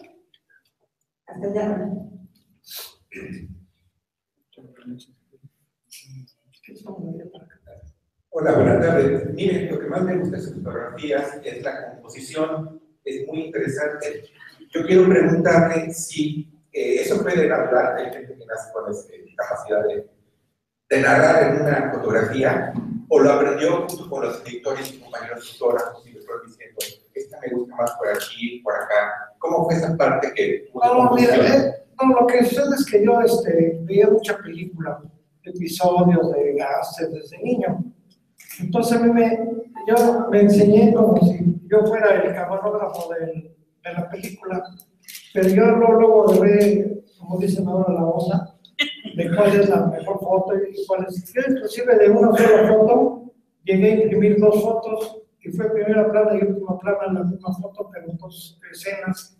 Hasta allá. Hola, buenas tardes. Miren, lo que más me gusta de sus fotografías es la composición, es muy interesante. Yo quiero preguntarle si eh, eso puede hablar de gente que nace con capacidad de, de narrar en una fotografía, o lo aprendió junto con los editores y compañeros fotógrafos y le fueron diciendo, esta me gusta más por aquí, por acá. ¿Cómo fue esa parte que de No, mira, eh, no, lo que sucede es que yo este, veía mucha película, episodios de gases desde niño. Entonces a mí me, yo me enseñé como si yo fuera el camarógrafo del- de la película, pero yo luego, luego agarré, como dicen ahora, la onda de cuál es la mejor foto y cuál es. Yo inclusive de una sola foto llegué a imprimir dos fotos y fue primera plana y última plana en la misma foto, pero dos escenas.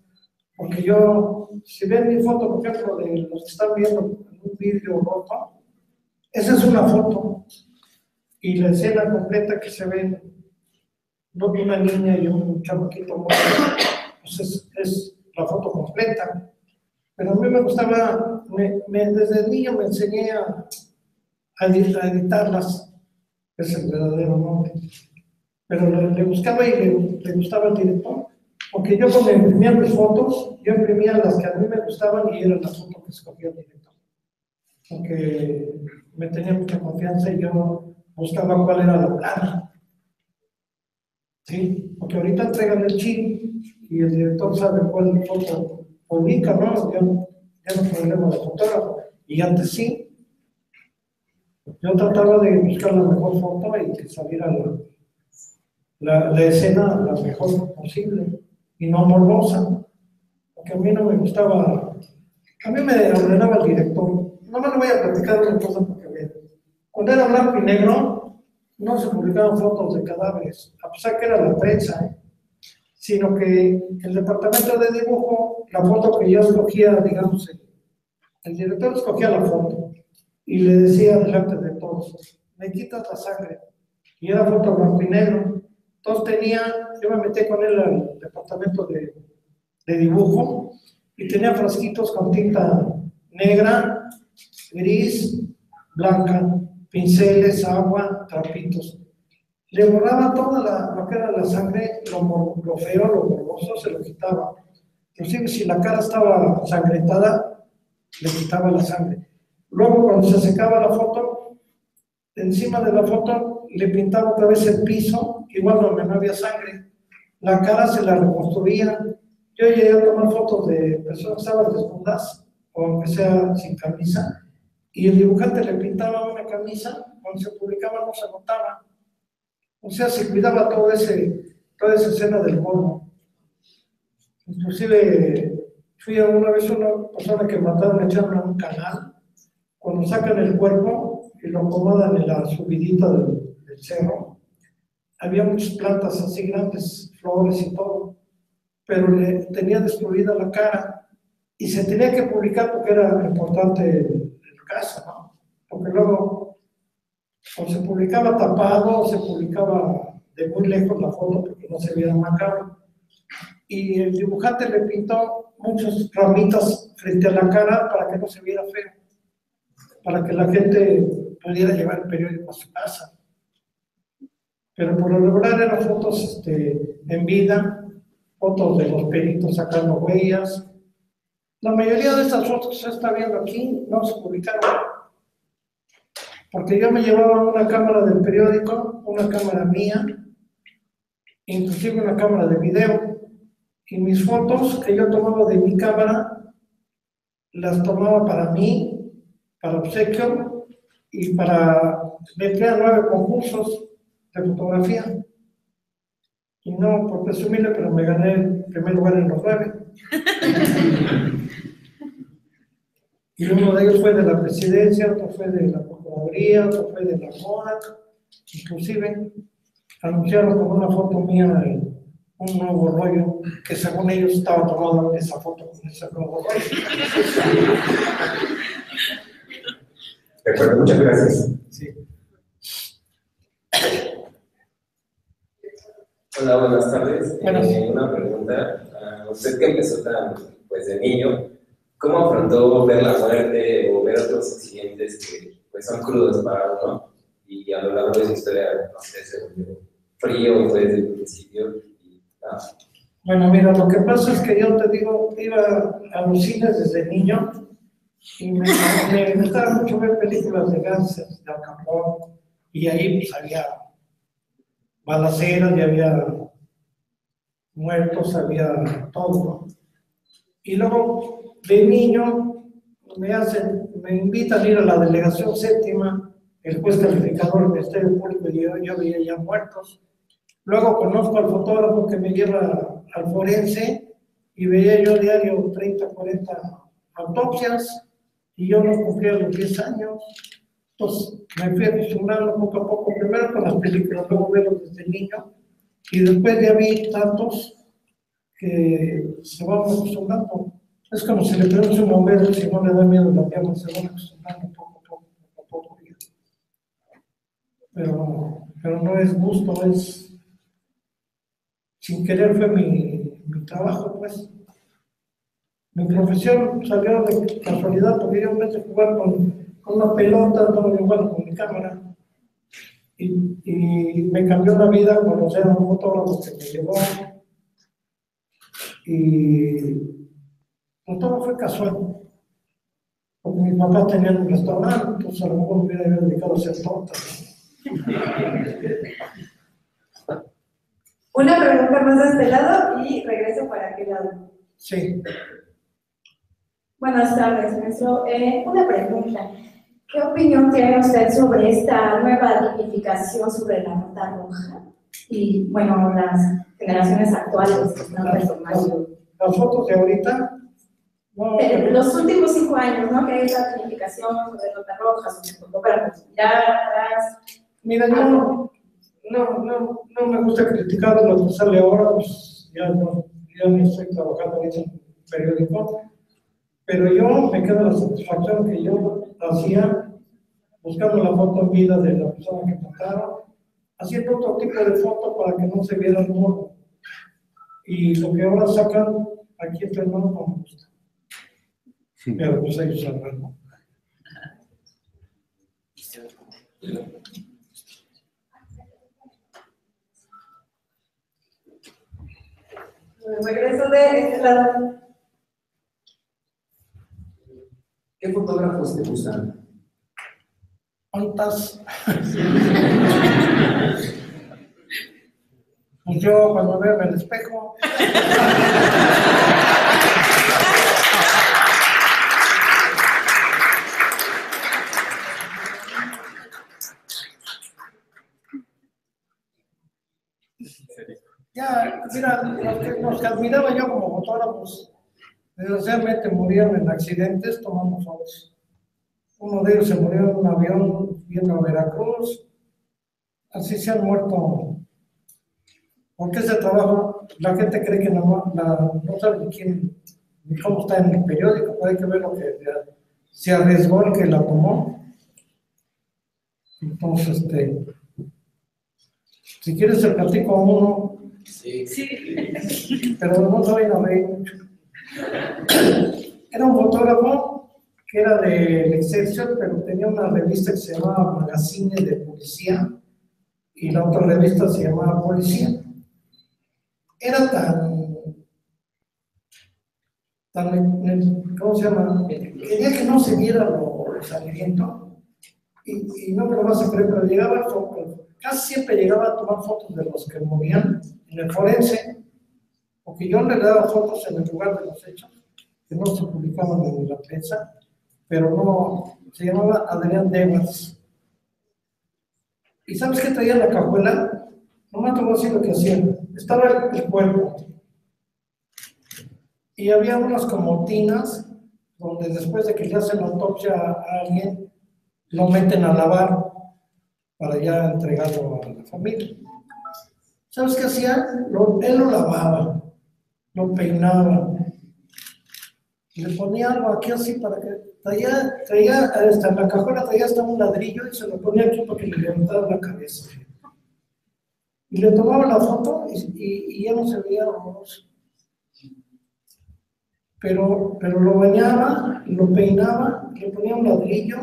Porque yo, si ven mi foto, por ejemplo, de los que están viendo en un vidrio roto, esa es una foto. Y la escena completa que se ve, no una niña y un chamaquito muerto, pues es, la foto completa. Pero a mí me gustaba, me, me- desde niño me enseñé a, a editarlas, es el verdadero nombre. Pero le, le buscaba y le, gustaba el director. Porque yo cuando imprimía mis fotos, yo imprimía las que a mí me gustaban y eran las fotos que escogía el director. Porque me tenía mucha confianza y yo buscaba cuál era la plana. ¿Sí? Porque ahorita entregan el chip y el director sabe cuál foto publica, ¿no? Ya, ya no problema de fotógrafo. Y antes sí. Yo trataba de buscar la mejor foto y que saliera la, la, escena la mejor posible y no morbosa. Porque a mí no me gustaba A mí me ordenaba el director. No me lo voy a platicar una cosa porque vean. Cuando era blanco y negro, no se publicaban fotos de cadáveres, a pesar que era la prensa, ¿eh? sino que el departamento de dibujo, la foto que yo escogía, digamos, el director escogía la foto y le decía delante de todos, me quitas la sangre. Y era foto blanco y negro. Entonces tenía, yo me metí con él al departamento de, de dibujo y tenía frasquitos con tinta negra, gris, blanca, pinceles, agua, trapitos. Le borraba toda la, lo que era la sangre, lo, lo feo, lo morboso, se lo quitaba. Inclusive si la cara estaba sangrentada, le quitaba la sangre. Luego cuando se secaba la foto, encima de la foto le pintaba otra vez el piso, igual donde no había sangre. La cara se la reconstruía. Yo llegué a tomar fotos de personas que estaban desnudas, o aunque sea sin camisa, y el dibujante le pintaba una camisa, cuando se publicaba no se notaba. O sea, se cuidaba todo ese, toda esa escena del morbo. Inclusive fui a una vez a una persona que mataron, echaron a un canal, cuando sacan el cuerpo y lo acomodan en la subidita del cerro, había muchas plantas así grandes, flores y todo, pero le tenía destruida la cara y se tenía que publicar porque era importante el, el caso, ¿no? Porque luego o se publicaba tapado o se publicaba de muy lejos la foto porque no se viera macabro. Y el dibujante le pintó muchas ramitas frente a la cara para que no se viera feo, para que la gente pudiera llevar el periódico a su casa. Pero por lo regular eran fotos este, en vida, fotos de los peritos sacando huellas. La mayoría de estas fotos que se está viendo aquí no se publicaron. Porque yo me llevaba una cámara del periódico, una cámara mía, inclusive una cámara de video, y mis fotos que yo tomaba de mi cámara, las tomaba para mí, para obsequio, y para, me entré a nueve concursos de fotografía. Y no por presumirle, pero me gané el primer lugar en los nueve. Y uno de ellos fue de la presidencia, otro fue de la Procuraduría, otro fue de la MONA, inclusive anunciaron con una foto mía un nuevo rollo que según ellos estaba tomada esa foto con ese nuevo rollo. De acuerdo, muchas gracias. Sí. Hola, buenas tardes. Buenas. Eh, una pregunta. a usted que empezó tan, pues, de niño, ¿cómo afrontó ver la muerte o ver otros accidentes que pues, son crudos para uno? Y a lo largo de su historia, no sé, se volvió frío fue desde el principio. Y, ah, Bueno, mira, lo que pasa es que yo te digo, iba a los cines desde niño y me, me gustaba mucho ver películas de gánsteres, de Al Capone, y ahí pues había balaceras y había muertos, había todo. Y luego, de niño, me hacen, me invitan a ir a la delegación séptima, el juez calificador del Ministerio Público, y yo, yo veía ya muertos. Luego conozco al fotógrafo que me lleva al forense y veía yo diario 30, 40 autopsias y yo no cumplía los 10 años. Me fui acostumbrando poco a poco, primero con las películas, luego verlos desde niño y después ya vi tantos que se van acostumbrando. Es como si le preguntas a un bombero si no le da miedo la llama, se van acostumbrando poco a poco, poco a poco. Pero, pero no es gusto, es sin querer fue mi, mi trabajo, pues. Mi profesión salió de casualidad porque yo empecé a jugar con, con una pelota, no igual con mi cámara. Y, y me cambió la vida conocer a un fotógrafo que me llevó. Y pues todo fue casual. Porque mi papá tenía un restaurante, entonces a lo mejor me hubiera dedicado a hacer tortas. Una pregunta más de este lado y regreso para aquel lado. Sí. Buenas tardes, maestro. Eh, una pregunta. ¿Qué opinión tiene usted sobre esta nueva dignificación sobre la nota roja? Y, bueno, las generaciones actuales que están retomando. Las fotos de ahorita No, los últimos cinco años, ¿no? Que hay esa planificación sobre notas rojas, sobre fotógrafos, mirar atrás. Mira, yo no, no, no, no me gusta criticar lo que sale ahora, pues ya no, ya no estoy trabajando en ese periódico, pero yo me queda la satisfacción que yo hacía buscando la foto en vida de la persona que mataron, haciendo otro tipo de foto para que no se viera el morbo. Y lo que ahora sacan aquí entre hermanos no me gusta. Pero pues ellos sabrán, ¿no? Regreso de este lado. ¿Qué fotógrafos te gustan? ¿Cuántas? Pues yo cuando veo en el espejo. Ya, mira, los que, admiraba yo como fotógrafos, desgraciadamente murieron en accidentes tomando fotos. Uno de ellos se murió en un avión yendo a Veracruz. Así se han muerto. Porque ese trabajo, la gente cree que no, la, no sabe ni quién, ni cómo está en el periódico, hay que ver lo que se arriesgó el que la tomó. Entonces, este, si quieres te platico a uno, Sí. pero no se vayan a reír. Era un fotógrafo que era del Excelsior, pero tenía una revista que se llamaba Magazine de Policía y la otra revista se llamaba Policía. Era tan, tan, ¿cómo se llama? Quería que no se viera lo, el sangriento y, y no me lo vas a creer, pero llegaba, casi siempre llegaba a tomar fotos de los que morían en el forense, porque yo le daba fotos en el lugar de los hechos, que no se publicaban en la prensa, pero no, se llamaba Adrián Devas. ¿Y sabes qué traía la cajuela? No me acuerdo así lo que hacían. Estaba el, el cuerpo. Y había unas como tinas, donde después de que le hacen la autopsia a alguien, lo meten a lavar para ya entregarlo a la familia. ¿Sabes qué hacía? Lo- él lo lavaba, lo peinaba, le ponía algo aquí así para que traía, traía hasta en la cajuela traía hasta un ladrillo y se lo ponía aquí para que le levantara la cabeza. Y le tomaba la foto y, ya no se veía horroroso. Pero, pero lo bañaba, lo peinaba, le ponía un ladrillo,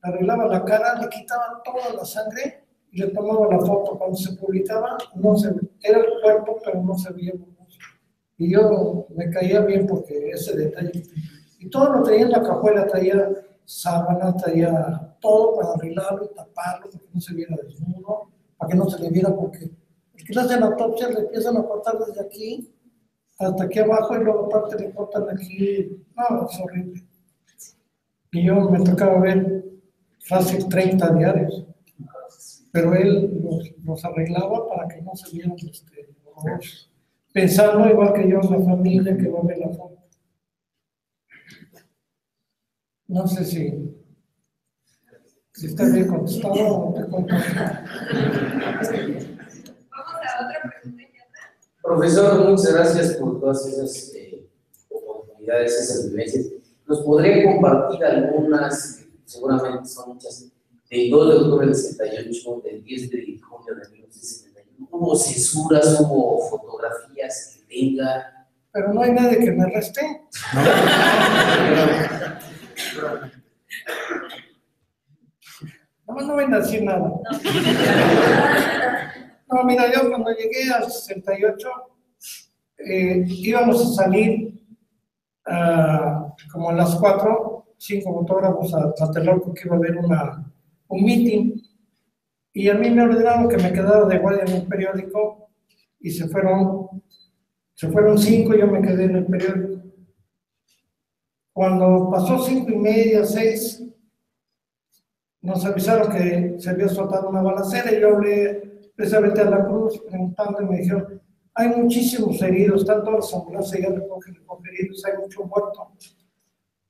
arreglaba la cara, le quitaba toda la sangre y le tomaba la foto. Cuando se publicaba, no se, era el cuerpo, pero no se veía borroso. Y yo me caía bien porque ese detalle. Y todo lo traía en la cajuela, traía sábana, traía todo para arreglarlo y taparlo, para que no se viera desnudo, para que no se le viera, porque el que le hacen autopsia le empiezan a cortar desde aquí hasta aquí abajo y luego aparte le cortan aquí. No, es horrible. Y yo me tocaba ver fácil 30 diarios, pero él los, arreglaba para que no se vieran este. Pensando igual que yo en la familia que va a ver la foto. No sé si, está bien contestado o te contesto. Vamos a otra pregunta. Profesor, muchas gracias por todas esas eh, oportunidades, esas vivencias. ¿Nos podría compartir algunas, seguramente son muchas, del 2 de octubre del 68, del 10 de junio de 1971? ¿Hubo censuras, hubo fotografías que tenga? Pero no hay nadie que me reste. No, no ven a decir nada. No, mira, yo cuando llegué al 68, eh, íbamos a salir ah, como a las 4, cinco fotógrafos a Tlatelolco que iba a haber una, un meeting. Y a mí me ordenaron que me quedara de guardia en el periódico y se fueron, se fueron cinco y yo me quedé en el periódico. Cuando pasó cinco y media, seis, nos avisaron que se había soltado una balacera y yo hablé precisamente a la Cruz preguntando y me dijeron, hay muchísimos heridos, están todas las ambulancias ya recogen heridos, hay mucho muerto.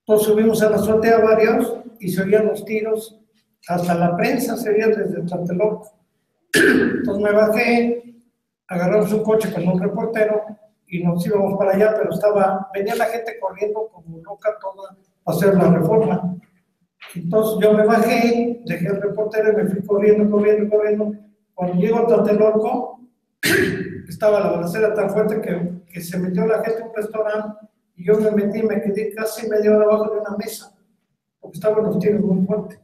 Entonces subimos a la azotea varios y se oían los tiros, hasta la prensa se oía desde Tlatelolco. Entonces me bajé, agarramos un coche con un reportero y nos íbamos para allá, pero estaba, venía la gente corriendo como loca toda a hacer la reforma. Entonces yo me bajé, dejé el reportero y me fui corriendo, corriendo, corriendo. Cuando llego a Tlatelolco, estaba la balacera tan fuerte que, que se metió la gente en un restaurante y yo me metí, me quedé casi media hora abajo de una mesa, porque estaban los tiros muy fuertes.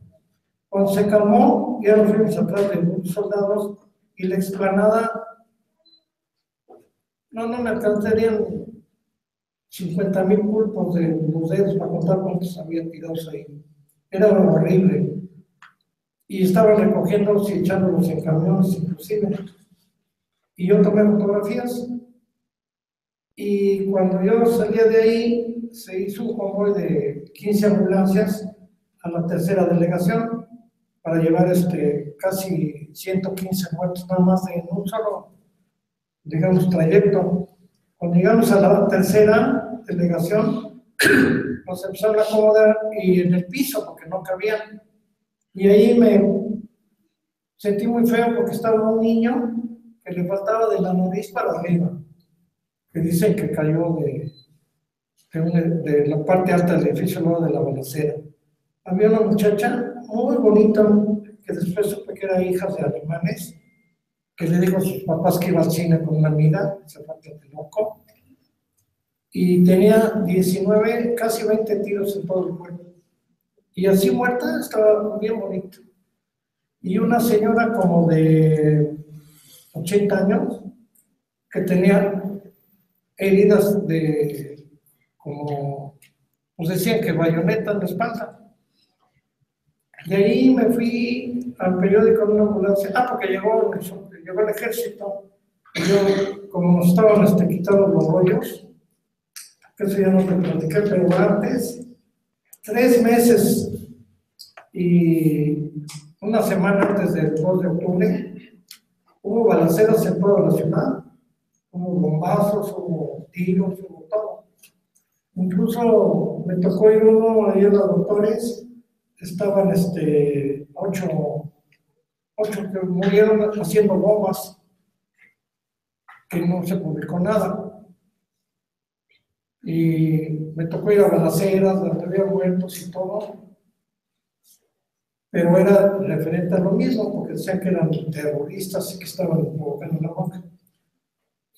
Cuando se calmó, nos fuimos atrás de muchos soldados y la explanada, no, no me alcanzarían 50 mil pulpos de los dedos para contar cuántos había tirados ahí. Era horrible. Y estaban recogiéndolos y echándolos en camiones inclusive. Y yo tomé fotografías. Y cuando yo salía de ahí, se hizo un convoy de 15 ambulancias a la tercera delegación para llevar este, casi 115 muertos nada más en un solo, digamos, trayecto. Cuando llegamos a la tercera delegación, nos empezaron a acomodar y en el piso, porque no cabían. Y ahí me sentí muy feo porque estaba un niño que le faltaba de la nariz para arriba, que dicen que cayó de, de, una- de la parte alta del edificio, luego de la balacera. Había una muchacha muy bonita, que después supe que era hija de alemanes, que le dijo a sus papás que iba al cine con una amiga, se fue a loco, y tenía 19, casi 20 tiros en todo el cuerpo. Y así muerta, estaba bien bonita. Y una señora como de 80 años, que tenía heridas de, como, pues decían que bayoneta en la espalda. De ahí me fui al periódico de una ambulancia, ah, porque llegó, llegó el ejército, y yo, como nos estaban este, quitando los rollos, eso ya no te platiqué, pero antes, tres meses y una semana antes del 2 de octubre, hubo balaceras en toda la ciudad, hubo bombazos, hubo tiros, hubo todo. Incluso me tocó ir uno ahí a los doctores, estaban este, ocho, ocho que murieron haciendo bombas, que no se publicó nada. Y me tocó ir a balaceras, donde había muertos y todo, pero era referente a lo mismo, porque decían que eran terroristas y que estaban provocando la boca.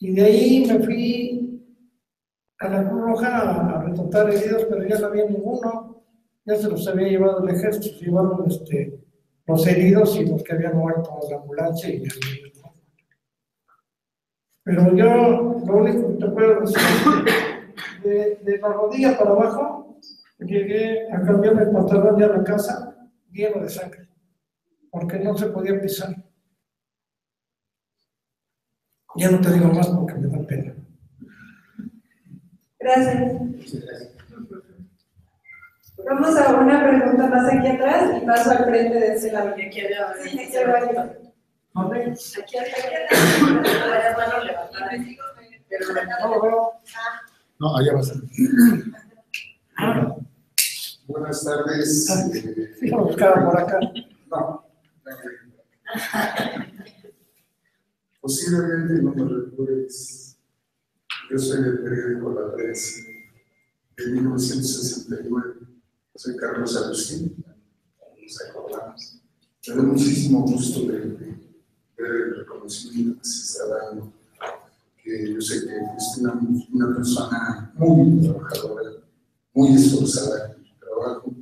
Y de ahí me fui a la Cruz Roja a, a retratar heridos, pero ya no había ninguno, ya se los había llevado el ejército, se llevaron este, los heridos y los que habían muerto en la ambulancia y. Pero yo lo único que te puedo decir, de, de la rodilla para abajo, llegué a cambiarme el pantalón a la casa, lleno de sangre, porque no se podía pisar. Ya no te digo más porque me da pena. Gracias. Vamos a una pregunta más aquí atrás y paso al frente de ese lado. Aquí había- Sí, aquí abajo. ¿Dónde? Aquí manos levantadas. Pero No lo veo. No, allá va a ser. Buenas tardes. sí, lo buscaba por acá. No. Posiblemente no me recuerdes. Yo soy del periódico La Prensa de 1969. Soy Carlos Agustín. Nos acordamos. Me da muchísimo gusto de, ver el reconocimiento que se está dando. Que yo sé que es una, una persona muy trabajadora, muy esforzada en su trabajo.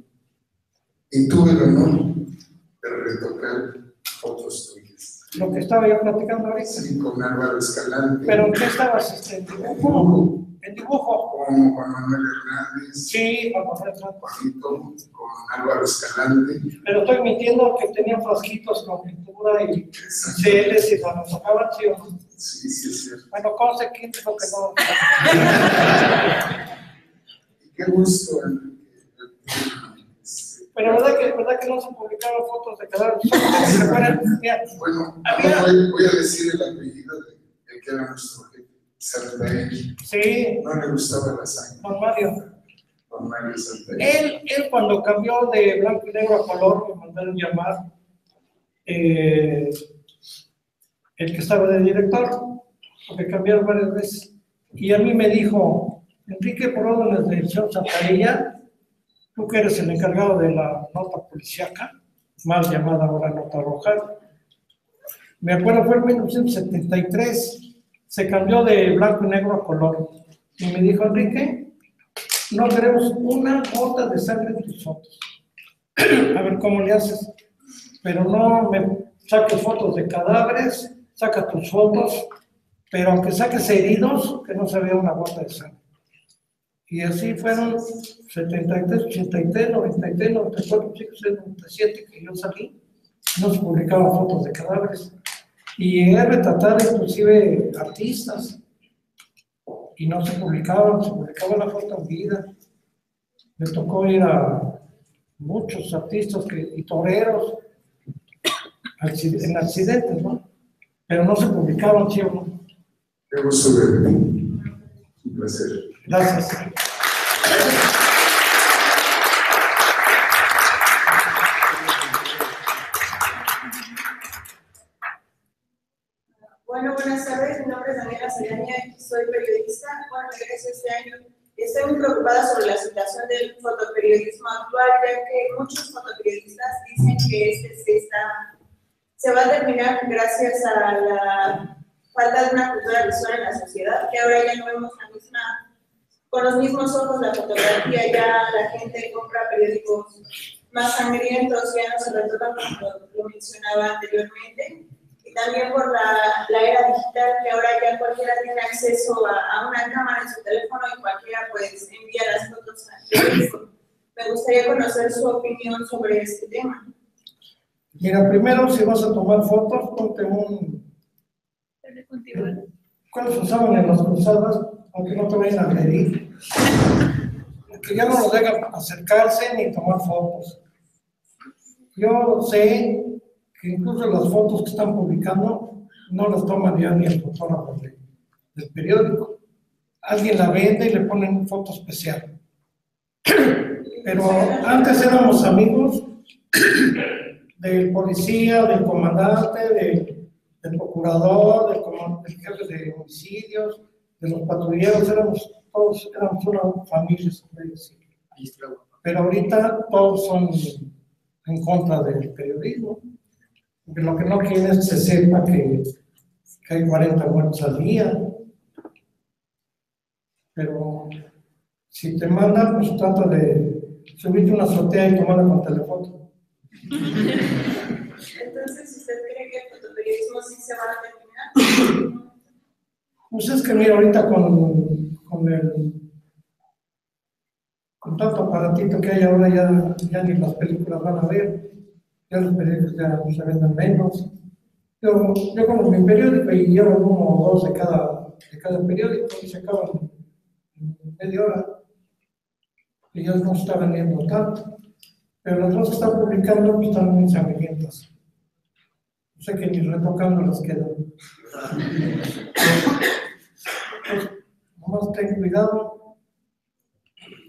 Y tuve el honor de retocar fotos tuyas. Lo que estaba yo platicando ahorita. Sí, con Álvaro Escalante. ¿Pero qué estabas? Este, ¿En dibujo? ¿En dibujo? Con Juan Manuel Hernández, Sí, Juan Manuel Hernández. Juanito, con Álvaro Escalante. Pero estoy mintiendo que tenía frasquitos con pintura y CLs y cuando tocaban, sí o no. Sí, sí, es cierto. Bueno, cosa que dijo que no. Qué gusto, Pero verdad que, verdad que no se publicaron fotos de fueran, mira, Bueno, Había- voy, voy a decir el apellido de, de que era nuestro Santander. Sí, No le gustaba la sangre. don Mario. con Mario Santana. Él, él cuando cambió de blanco y negro a color, me mandaron llamar eh, el que estaba de director, porque cambiaron varias veces. Y a mí me dijo, Enrique, por órdenes de señor Santarilla, tú que eres el encargado de la nota policíaca, mal llamada ahora nota roja, me acuerdo fue en 1973, se cambió de blanco y negro a color. Y me dijo, Enrique, no queremos una gota de sangre en tus fotos. A ver cómo le haces. Pero no me saques fotos de cadáveres, saca tus fotos, pero aunque saques heridos, que no se vea una gota de sangre. Y así fueron 73, 83, 93, 94, 97 que yo salí, no se publicaban fotos de cadáveres. Y llegué a retratar inclusive artistas, y no se publicaban, se publicaba la foto en vida. Me tocó ir a muchos artistas que, y toreros en accidentes, ¿no? Pero no se publicaban, ¿sí o no? Qué gusto. Un placer. Gracias. Bueno, buenas tardes. Mi nombre es Daniela Salaña y soy periodista. Bueno, regreso este año. Estoy muy preocupada sobre la situación del fotoperiodismo actual, ya que muchos fotoperiodistas dicen que este se, está, se va a terminar gracias a la falta de una cultura visual en la sociedad, que ahora ya no vemos la misma, con los mismos ojos la fotografía, ya la gente compra periódicos más sangrientos, ya no se retocan como lo, lo mencionaba anteriormente y también por la, la era digital, que ahora ya cualquiera tiene acceso a, a una cámara en su teléfono y cualquiera pues envía las fotos periódico. Me gustaría conocer su opinión sobre este tema. Mira, primero, si vas a tomar fotos, ponte un. ¿Cuáles usaban en las cruzadas? Aunque no te vayan a agredir. Que ya no nos dejan acercarse ni tomar fotos. Yo sé que incluso las fotos que están publicando no las toma ya ni el fotógrafo de- del periódico. Alguien la vende y le ponen foto especial. Pero antes éramos amigos del policía, del comandante, del, procurador, del, del jefe de homicidios, de los patrulleros, éramos todos, éramos una familia. Pero ahorita todos son en contra del periodismo. Porque lo que no quieren es que se sepa que, que hay 40 muertos al día. Pero si te mandan, pues trata de subirte a una azotea y tomarla con telefoto. Entonces, ¿usted cree que el fotoperiodismo sí se va a terminar? Pues es que mira, ahorita con, con el con tanto aparatito que hay ahora ya, ya ni las películas van a ver, ya los periódicos ya se venden menos. Yo, yo como mi periódico y llevo uno o dos de cada, de cada periódico y se acaban en media hora ya no está vendiendo tanto. Pero las que están publicando pues, están muy sangrientas. No sé que ni retocando las quedan. Pues, nomás ten cuidado.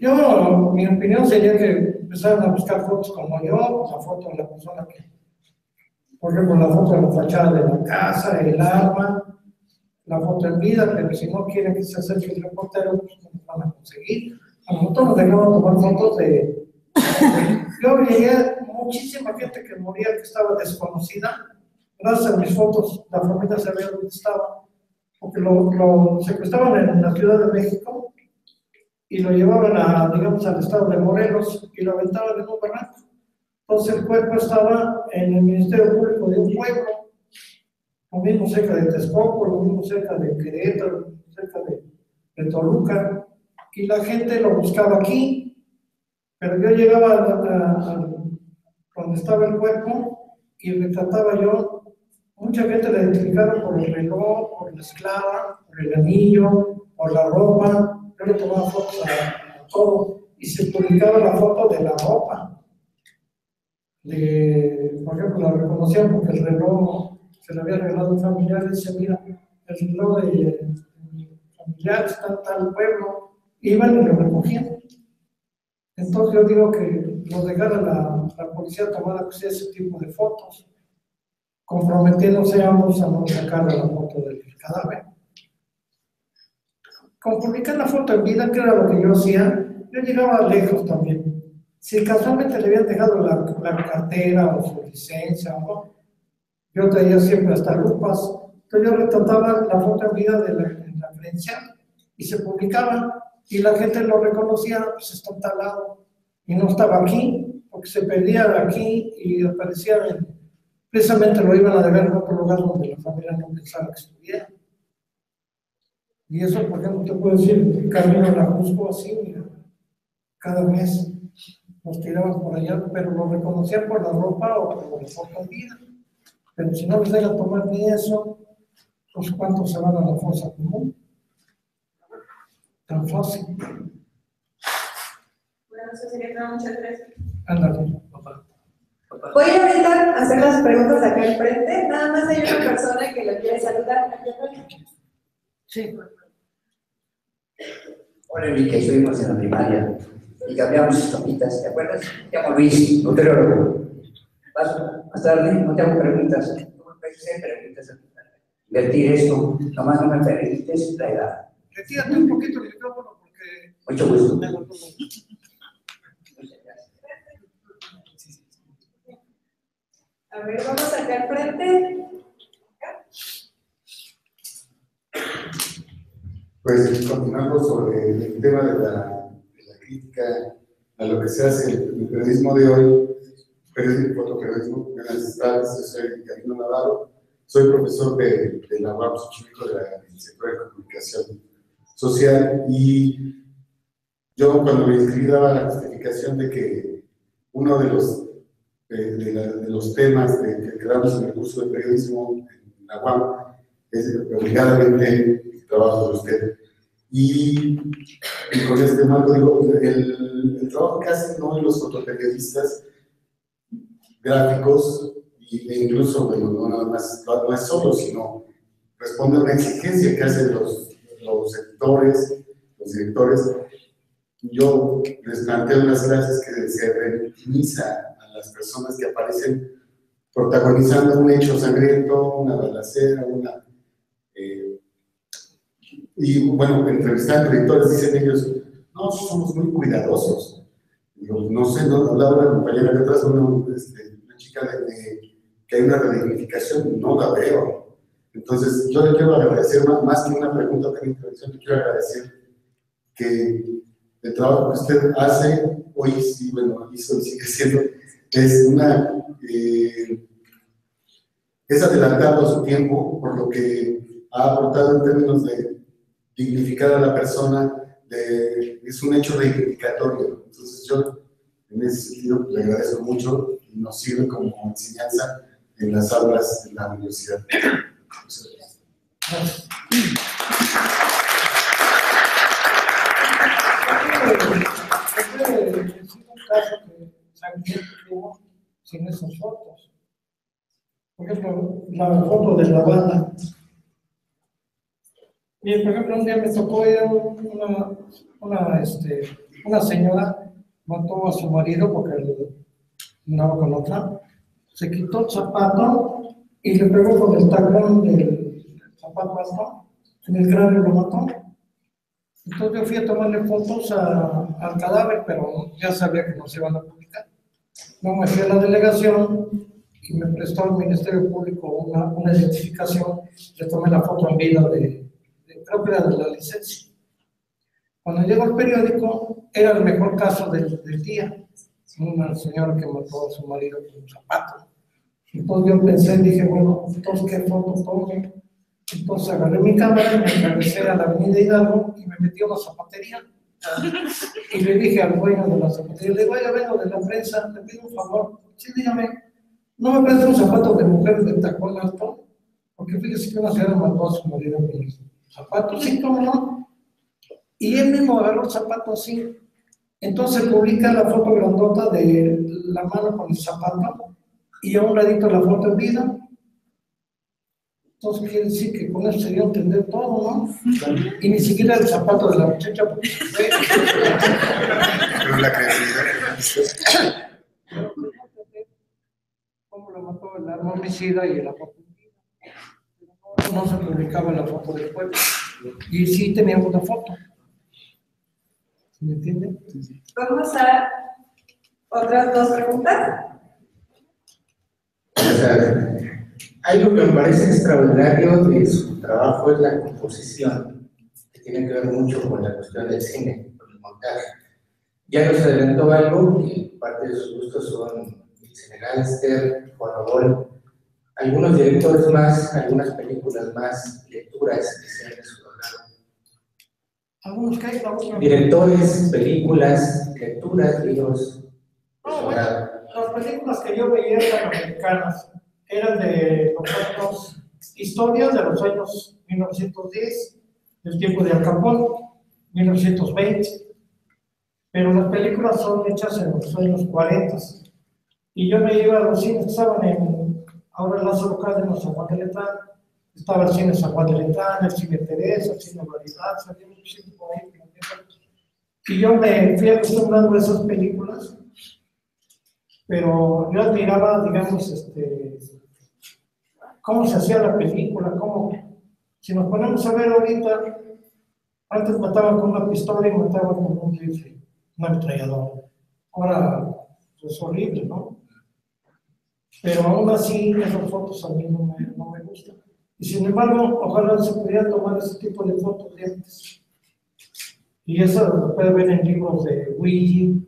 Yo, mi opinión sería que empezaran a buscar fotos como yo, la foto de la persona que, por ejemplo, la foto de la fachada de la casa, el arma, la foto en vida, pero si no quieren que se acerque el reportero, pues no van a conseguir. A nosotros nos dejaban tomar fotos de... Yo veía muchísima gente que moría, que estaba desconocida. Gracias a mis fotos, la familia sabía dónde estaba porque lo, lo secuestraban en la Ciudad de México y lo llevaban a, digamos, al estado de Morelos y lo aventaban en un barranco. Entonces el cuerpo estaba en el Ministerio Público de un pueblo, lo mismo cerca de Texcoco, lo mismo cerca de Querétaro, cerca de, de Toluca, y la gente lo buscaba aquí, pero yo llegaba a, a- a donde estaba el cuerpo y retrataba yo Mucha gente la identificaron por el reloj, por la esclava, por el anillo, por la ropa. Yo le tomaba fotos a, a todo y se publicaba la foto de la ropa. De, por ejemplo, la reconocían porque el reloj se le había regalado a un familiar y dice, mira, el reloj de mi familiar está en tal pueblo. Iban y lo recogían. Entonces yo digo que nos dejara la, policía tomar ese tipo de fotos, comprometiéndose ambos a no sacar la foto del cadáver. Con publicar la foto en vida, que era lo que yo hacía, yo llegaba lejos también. Si casualmente le habían dejado la, cartera o su licencia no, yo traía siempre hasta lupas. Entonces yo retrataba la foto en vida de la, de y se publicaba y la gente lo reconocía, pues está en tal lado y no estaba aquí, porque se perdía de aquí y aparecía, en- precisamente lo iban a deber en otro lugar donde la familia no pensaba que estuviera. Y eso, por ejemplo, te puedo decir, camino la Cusco así, cada mes nos tiraban por allá, pero lo reconocían por la ropa o por la foto en vida. Pero si no les dejan tomar ni eso, pues cuántos se van a la fosa común. Tan fácil. Bueno, eso sería todo. Muchas gracias. Ándale, papá. Voy a ahorita a hacer las preguntas acá enfrente. Nada más hay una persona que lo quiere saludar. Aquí atrás. Sí. Hola Enrique, estuvimos en la primaria y cambiamos estampitas, ¿te acuerdas? Me llamo Luis, nutriólogo. Paso más tarde, no te hago preguntas, no me puedes hacer preguntas. Invertir esto, nomás no me permites la edad. Retírate un poquito el micrófono porque. Mucho gusto. A ver, vamos acá al frente. Pues continuando sobre el tema de la, de la crítica a lo que se hace en el periodismo de hoy, periodismo y fotoperiodismo, buenas tardes, yo soy Camilo Navarro, soy profesor de, de la UAP Xochimilco de la licenciatura de Comunicación Social y yo cuando me inscribí daba la justificación de que uno de los, de, la- de los temas de, que damos en el curso de periodismo en la UAP es obligadamente el trabajo de usted. Y, con este marco digo, el, trabajo que hacen hoy los fotoperiodistas gráficos, e incluso, bueno, no nada más, no es solo, sino responde a una exigencia que hacen los, los editores, los directores. Yo les planteo en las clases que se revictimiza a las personas que aparecen protagonizando un hecho sangriento, una balacera, una... eh, y bueno, entrevistando directores, dicen ellos, no, somos muy cuidadosos. No sé, no, hablaba una compañera de atrás, una, este, chica de- que hay una redignificación, no la veo. Entonces, yo le quiero agradecer, más, que una pregunta de intervención, le quiero agradecer que el trabajo que usted hace, hoy sí, bueno, hizo y sigue siendo, es una, eh, adelantado a su tiempo, por lo que ha aportado en términos de dignificar a la persona, es un hecho reivindicatorio. Entonces yo, en ese sentido, le agradezco mucho y nos sirve como enseñanza en las aulas de la universidad. Es un caso que hubo sin esas fotos. Por ejemplo, la foto de la banda. Y por ejemplo, un día me tocó ir una, una, este, una señora, mató a su marido porque andaba con otra, se quitó el zapato y le pegó con el tacón del zapato alto, en el cráneo lo mató. Entonces yo fui a tomarle fotos a- al cadáver, pero ya sabía que no se iban a publicar. No me fui a la delegación y me prestó el Ministerio Público una, una identificación. Le tomé la foto en vida de, de era de la licencia. Cuando llegó el periódico, era el mejor caso del, del día. Una señora que mató a su marido con un zapato. Entonces yo pensé, dije, bueno, entonces, ¿qué foto tomo? Entonces agarré mi cámara, me atravesé a la avenida Hidalgo y me metí a una zapatería. Y le dije al dueño de la zapatería, le digo, oiga, vengo de la prensa, le pido un favor. Sí, dígame, ¿no me presta un zapato de mujer de tacón alto? Porque fíjese que una señora mató a su marido con zapatos, sí, cómo no. Y él mismo agarró el zapato así. Entonces publica la foto grandota de la mano con el zapato y a un ladito la foto en vida. Entonces quiere decir que con eso se dio a entender todo, ¿no? Y ni siquiera el zapato de la muchacha porque se fue. no la creatividad. cómo lo mató el arma homicida y el apopuntino. No se publicaba la foto del pueblo. Y sí teníamos una foto. ¿Me entiende? Vamos a otras dos preguntas. Algo que me parece extraordinario de su trabajo es la composición, que tiene que ver mucho con la cuestión del cine, con el montaje. Ya nos adelantó algo que parte de sus gustos son el cine gángster, Juan Obol, algunos directores más, algunas películas más, lecturas que sean de su lado. Algunos que hay, algunos Directores, películas, lecturas, libros. bueno, las películas que yo veía americanas, eran de los años, historias de los años 1910, del tiempo de Al Capone, 1920, pero las películas son hechas en los años 40. Y yo me iba a los cines estaban en, ahora en Lázaro Cárdenas, San Juan de Letrán, estaba el cine San Juan de Letrán, el cine Teresa, el cine cine por ahí. Y yo me fui acostumbrando a esas películas pero yo admiraba, digamos, este, cómo se hacía la película, cómo, si nos ponemos a ver ahorita, antes mataban con una pistola y mataban con un rifle, un ametrallador. Ahora es horrible, ¿no? Pero aún así, esas fotos a mí no me, gustan. Y sin embargo, ojalá se pudiera tomar ese tipo de fotos de antes. Y eso lo puede ver en libros de Willy,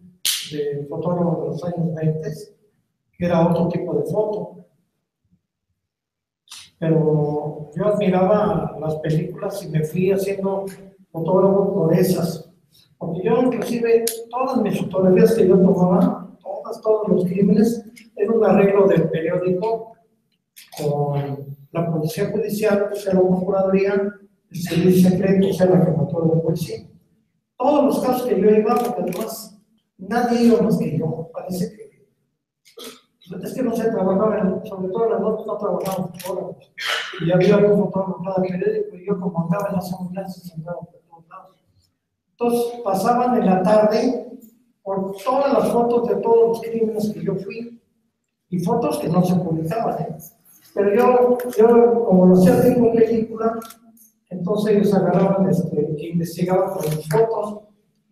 de fotógrafo de los años 20, que era otro tipo de foto. Pero yo admiraba las películas y me fui haciendo fotógrafo por esas. Porque yo inclusive, todas mis fotografías que yo tomaba, todas, todos los crímenes, era un arreglo del periódico con la policía judicial, o sea, la procuraduría, el servicio secreto, o sea, la jefatura de policía. Todos los casos que yo iba, porque además nadie iba más que yo, parece que. Es que no sé, trabajaba, sobre todo las noches, no trabajaba en fotógrafos. Y había un fotógrafo cada periódico, y yo, como andaba en las ambulancias, andaba por todos lados. Entonces, pasaban en la tarde por todas las fotos de todos los crímenes que yo fui, y fotos que no se publicaban, ¿eh? Pero yo, yo como lo hacía tipo película, entonces ellos agarraban, este, e investigaban con mis fotos.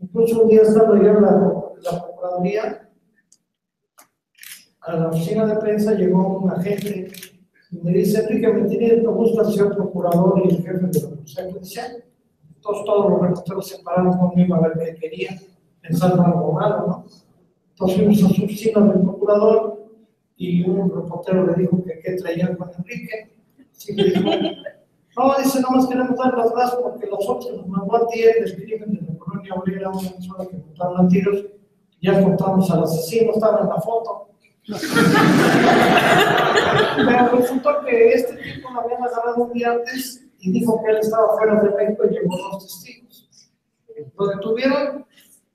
Incluso un día estando yo en la Procuraduría, a la oficina de prensa llegó un agente y me dice, Enrique, me tiene me gusta el señor procurador y el jefe de la Policía Judicial. Entonces todos los reporteros se pararon conmigo a ver qué querían, pensando algo malo, ¿no? Entonces fuimos a su oficina del procurador y un reportero le dijo que qué traía con Enrique. Así que no, dice, nomás queremos dar las gracias porque los otros nos mandó a ti del crimen de la colonia obrera, una persona que mataron a tiros, ya encontramos al asesino, estaba en la foto. Pero resultó que este tipo lo habían agarrado un día antes y dijo que él estaba fuera de México y llevó dos testigos. Lo detuvieron,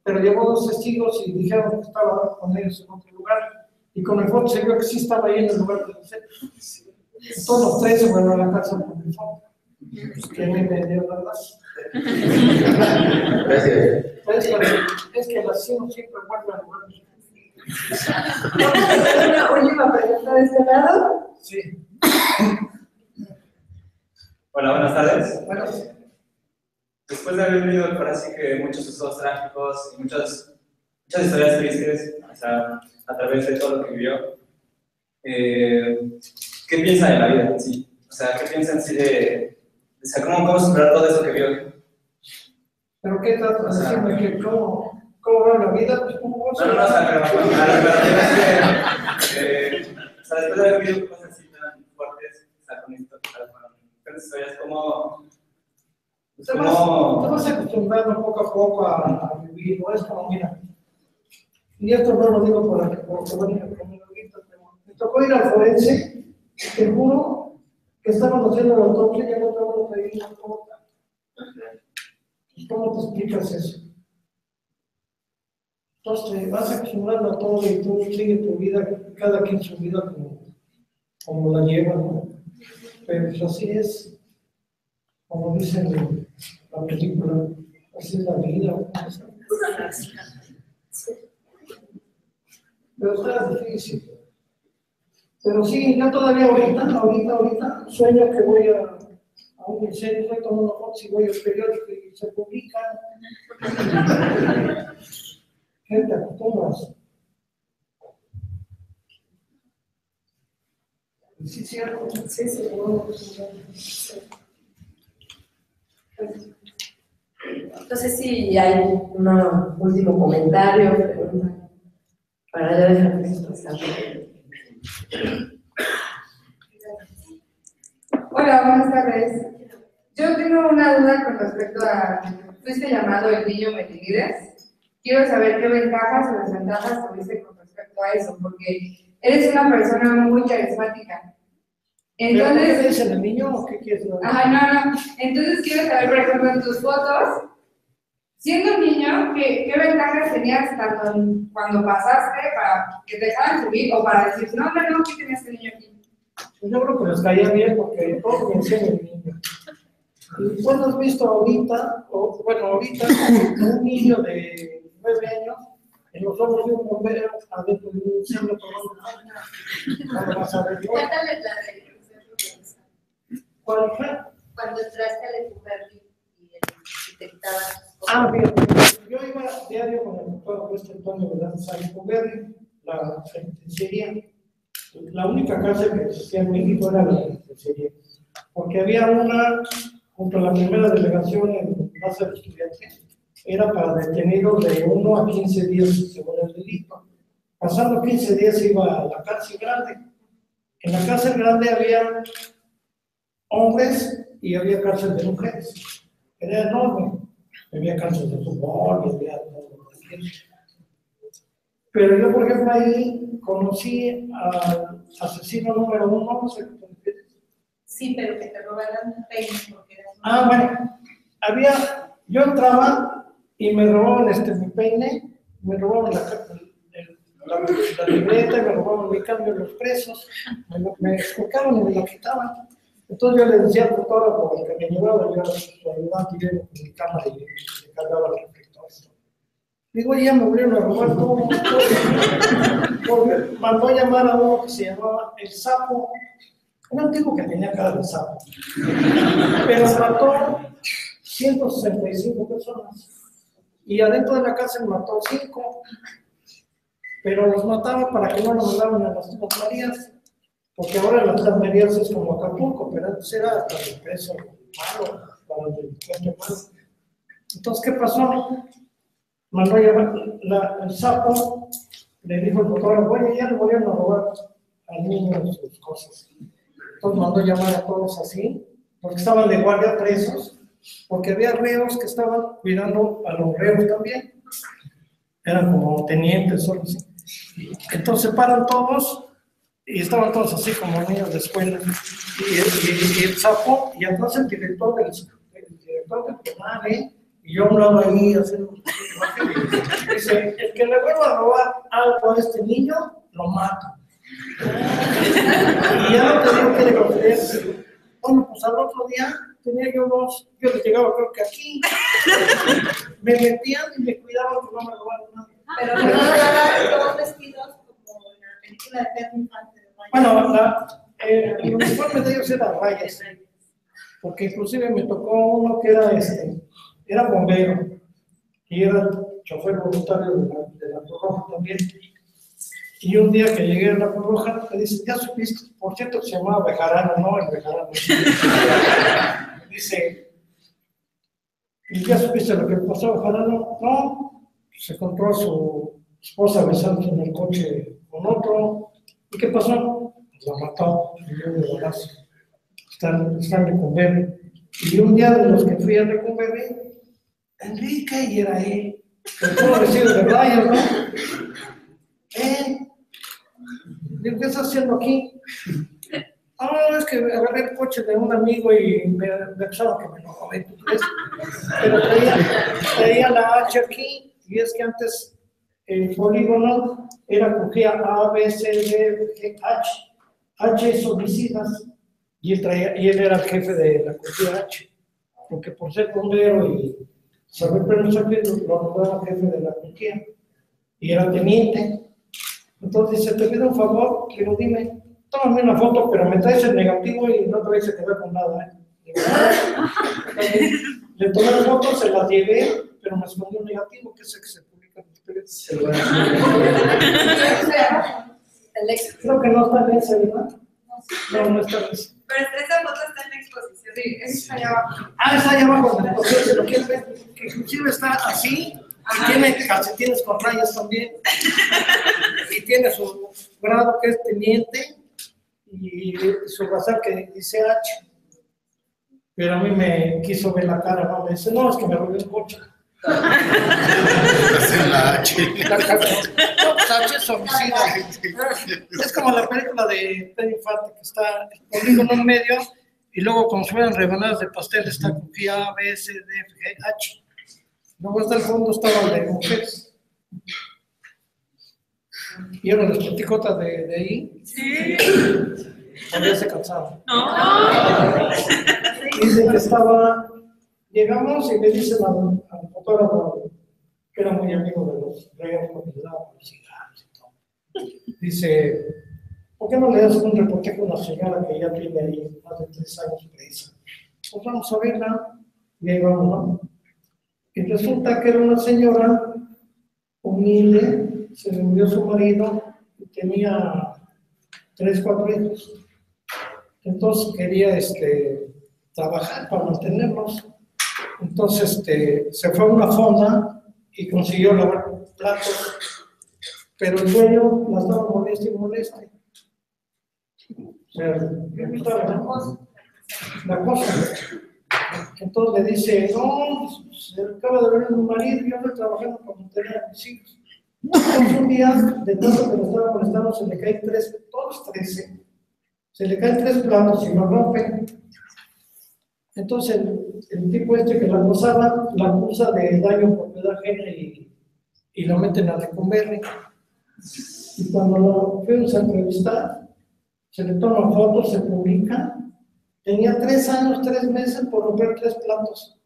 pero llevó dos testigos y dijeron que estaba con ellos en otro lugar. Y con el foto se vio que sí estaba ahí en el lugar de los hechos. Todos los tres se fueron a la casa por el foto. Pues, que me dio la. Gracias. Es que, es que el asesino siempre hacer una última pregunta de este lado. Sí. Hola, buenas tardes. Bueno, Después de haber vivido, parece que muchos sucesos trágicos y muchas, muchas historias tristes, o sea, a través de todo lo que vivió, eh, ¿qué piensa de la vida en sí? O sea, ¿qué piensa en sí de, o sea, cómo, cómo superar todo eso que vio? ¿Pero qué tratas de decirme? ¿Que ¿Cómo, ¿Cómo va la vida? Pues, ¿cómo? No, no, no, o sea, pero, pero, eh, o sea, después de haber vivido cosas así tan fuertes, o sea, con esto, con historias, ¿cómo, Te vas, te vas acostumbrando poco a poco a, a vivir, no es como, mira, y esto no lo digo por grito, pero me tocó ir al forense, te juro que estaban haciendo la autopsia ya. Pues, ¿Cómo te explicas eso? Entonces te vas acostumbrando a todo y tú sigue tu vida, cada quien su vida como, la lleva, ¿no? Pero pues así es, como dicen en la película, así es la vida. pero está difícil. Pero sí, yo todavía ahorita, ahorita, ahorita, sueño que voy a, a un incendio, estoy tomando fotos y voy al periódico y se publica. ¿Qué te acostumbras? Sí, cierto. Sí, sí, No sé si hay un último comentario, pregunta, para ya dejar. Hola, buenas tardes. Yo tengo una duda con respecto a, fuiste llamado el niño Metinides. Quiero saber qué ventajas o desventajas tuviste con respecto a eso, porque eres una persona muy carismática. Entonces, ¿Qué dice el niño o qué quieres decir? Ajá, no, no. Entonces quiero saber, por ejemplo, en tus fotos, siendo un niño, ¿qué, qué ventajas tenías tanto en- cuando pasaste para que te dejaran subir o para decir, no, no, no, ¿qué tenía este niño aquí? Pues yo creo que les caía bien porque todo me enseña el niño. Y cuando has visto ahorita, o bueno, ahorita, un niño de nueve años, en los ojos de un bombero, adentro de un cielo tomando agua, no lo vas a ver yo. Cuéntame la de ¿Cuál fue? cuando entraste al Ecuberri y, cosas. Ah, bien, yo iba diario con el doctor Augusto Antonio Velázquez Alcoberri, la penitenciaría. La única cárcel que existía en México era la penitenciaría, porque había una, junto a la primera delegación en base de estudiantes, era para detenidos de 1 a 15 días según el delito. Pasando 15 días iba a la cárcel grande. En la cárcel grande había hombres y había cárcel de mujeres. Era enorme. Había cárcel de fútbol, había. Pero yo, por ejemplo, ahí conocí al asesino número uno, no sé cómo se dice. Sí, pero que te robaran un peine porque eras Ah, bueno, había, yo entraba y me robaban este, mi peine, me robaban la, ca- el- la, la libreta, me robaban mi cambio de los presos, me, lo- me esculcaban y me la quitaban. Entonces yo le decía al fotógrafo al que me llevaba, yo su ayudante, yo iba con mi cámara y le, cargaba el reflector. Digo, ya me volvieron a robar todo. Porque mandó a llamar a uno que se llamaba El Sapo, un tipo que tenía cara de sapo, pero mató 165 personas. Y adentro de la cárcel mató 5, pero los mataba para que no los mandaran a las Islas Marías, porque ahora las Islas Marías es como Acapulco, pero antes era para el preso malo, para el delincuente malo. Entonces, ¿qué pasó? Mandó a llamar la- sapo, le dijo el fotógrafo, oye, ya le volvieron a robar al niño sus cosas. Entonces mandó llamar a todos así, porque estaban de guardia presos, porque había reos que estaban cuidando a los reos también. Eran como tenientes o algo así. Entonces paran todos y estaban todos así como niños de escuela. Y, el- sapo, y entonces el director del, el director del ¿eh? y yo ahí. Dice: el que le vuelva a robar algo a este niño, lo mato. Y ya no tenía que reconocer. Bueno, pues al otro día tenía yo dos, yo les llegaba creo que aquí, me metían y me cuidaban que no me robaran nada. Pero no robaban todos vestidos como en la película de Pedro Infante. de. Bueno, la, eh, el uniforme de ellos era rayas, porque inclusive me tocó uno que era este, era bombero, y era chofer voluntario de la, de la Roja también. Y un día que llegué a la Cruz Roja, me dice, ya supiste, por cierto se llamaba Bejarano, ¿no? El Bejarano. dice, ¿y ya supiste lo que pasó a Bejarano? No, se encontró a su esposa besándose en el coche con otro. ¿Y qué pasó? La mató, le dio de balazo. Están, están en Lecumberri. Y un día de los que fui a Lecumberri, Enrique, y era ahí, con todo de ¿no? ¿Eh? Digo, ¿qué estás haciendo aquí? Ah, es que agarré el coche de un amigo y me, me que me lo robé. Pero traía, la H aquí, y es que antes el polígono era cogía A, B, C, D, H. H es homicidas, y él, traía, y él era el jefe de la cogida H. Porque por ser bombero y saber aquí, lo nombraron jefe de la cogida. Y era teniente. Entonces dice, te pido un favor, le digo, dime, tómame una foto, pero me traes el negativo y no te vayas a quedar con nada, ¿eh? Digo, "Ah". Le tomé fotos, se las llevé, pero me escondió un negativo, que es el que se publica en lo Creo que no está en ese, ¿verdad? No, no está en ese. Pero esa foto está en la exposición. Sí, esa está allá abajo. Ah, está allá abajo, entonces, si lo quieres ver, que inclusive está así, y tiene calcetines con rayas también, y tiene su grado que es teniente, y su bazar que dice H. Pero a mí me quiso ver la cara, ¿no? Me dice, no, es que me robé un coche. la H. La cara, no, pues H es homicidio. Es como la película de Pedro Infante, que está el polígono en medio, y luego como si fueran rebanadas de pastel, está con G, A, B, C, D, F, G, H. Luego hasta el fondo estaba el de mujeres. Y ahora les platico otra de, de ahí. Sí. Todavía se cansaron. No. Dice que estaba, llegamos y me dicen al, al fotógrafo, que era muy amigo de los reyes, porque daba publicidad y todo. Dice, ¿por qué no le das un reportaje a una señora que ya tiene ahí más de tres años presa? Pues vamos a verla. Y ahí vamos, ¿no? Y resulta que era una señora humilde, se le murió su marido y tenía tres, cuatro hijos. Entonces quería este, trabajar para mantenerlos. Entonces este, se fue a una fonda y consiguió lavar platos, pero el dueño la estaba molesta y molesta. O sea, la cosa. Entonces le dice, no, se acaba de ver un marido yo estoy trabajando para mantener a mis hijos. Entonces un día, de tanto que lo estaba molestando, se le caen tres, todos trece, se le caen tres platos y lo rompen. Entonces el, tipo este que la acosaba, la acusa de daño por propiedad ajena y, y lo meten a Lecumberri. Y cuando lo fuimos a entrevistar, se le toman fotos, se publica. Tenía tres años, tres meses por romper tres platos.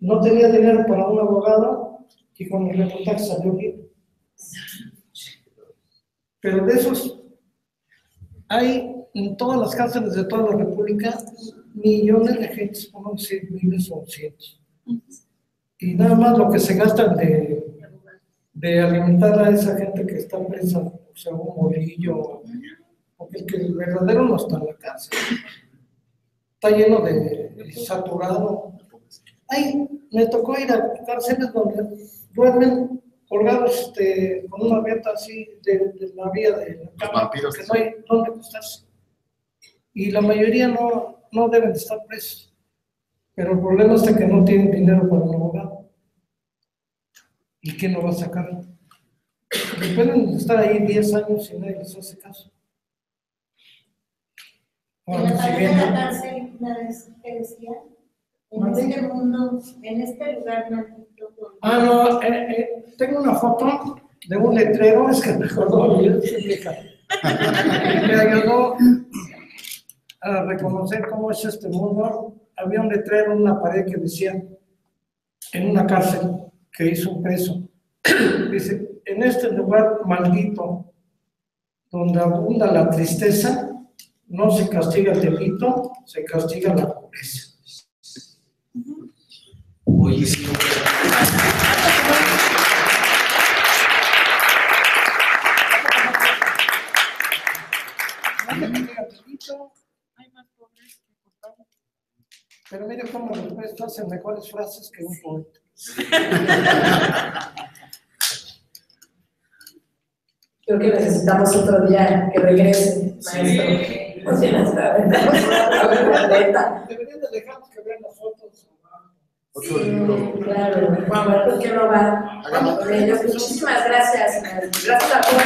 No tenía dinero para un abogado y con el reportaje salió bien. Pero de esos, hay en todas las cárceles de toda la República millones de gente, supongo decir miles o cientos. Y nada más lo que se gastan de, de alimentar a esa gente que está presa, o sea, un bolillo, porque el, que el verdadero no está en la cárcel. Está lleno de saturado. Ay, me tocó ir a cárceles donde duermen colgados este, con una venta así de, de la vía de la cama, vampiros. porque no hay dónde acostarse. Y la mayoría no, no deben de estar presos. Pero el problema es que no tienen dinero para un abogado. ¿Y quién lo va a sacar? Pueden estar ahí 10 años y nadie les hace caso. En la parte de la cárcel, una vez que decía, en este mundo, en este lugar maldito. Ah, no, eh, eh, tengo una foto de un letrero, es que me acuerdo bien. Me ayudó a reconocer cómo es este mundo. Había un letrero en una pared que decía, en una cárcel que hizo un preso, dice, en este lugar maldito, donde abunda la tristeza, no se castiga el delito, se castiga la pobreza. Oye, sí. No me castiga el delito, Pero mire cómo los maestros hacen mejores frases que un poeta. Creo que necesitamos otro día que regrese, maestro. Deberían que vean las fotos. Claro. Pues, no va? Pues, muchísimas gracias. Gracias a todos.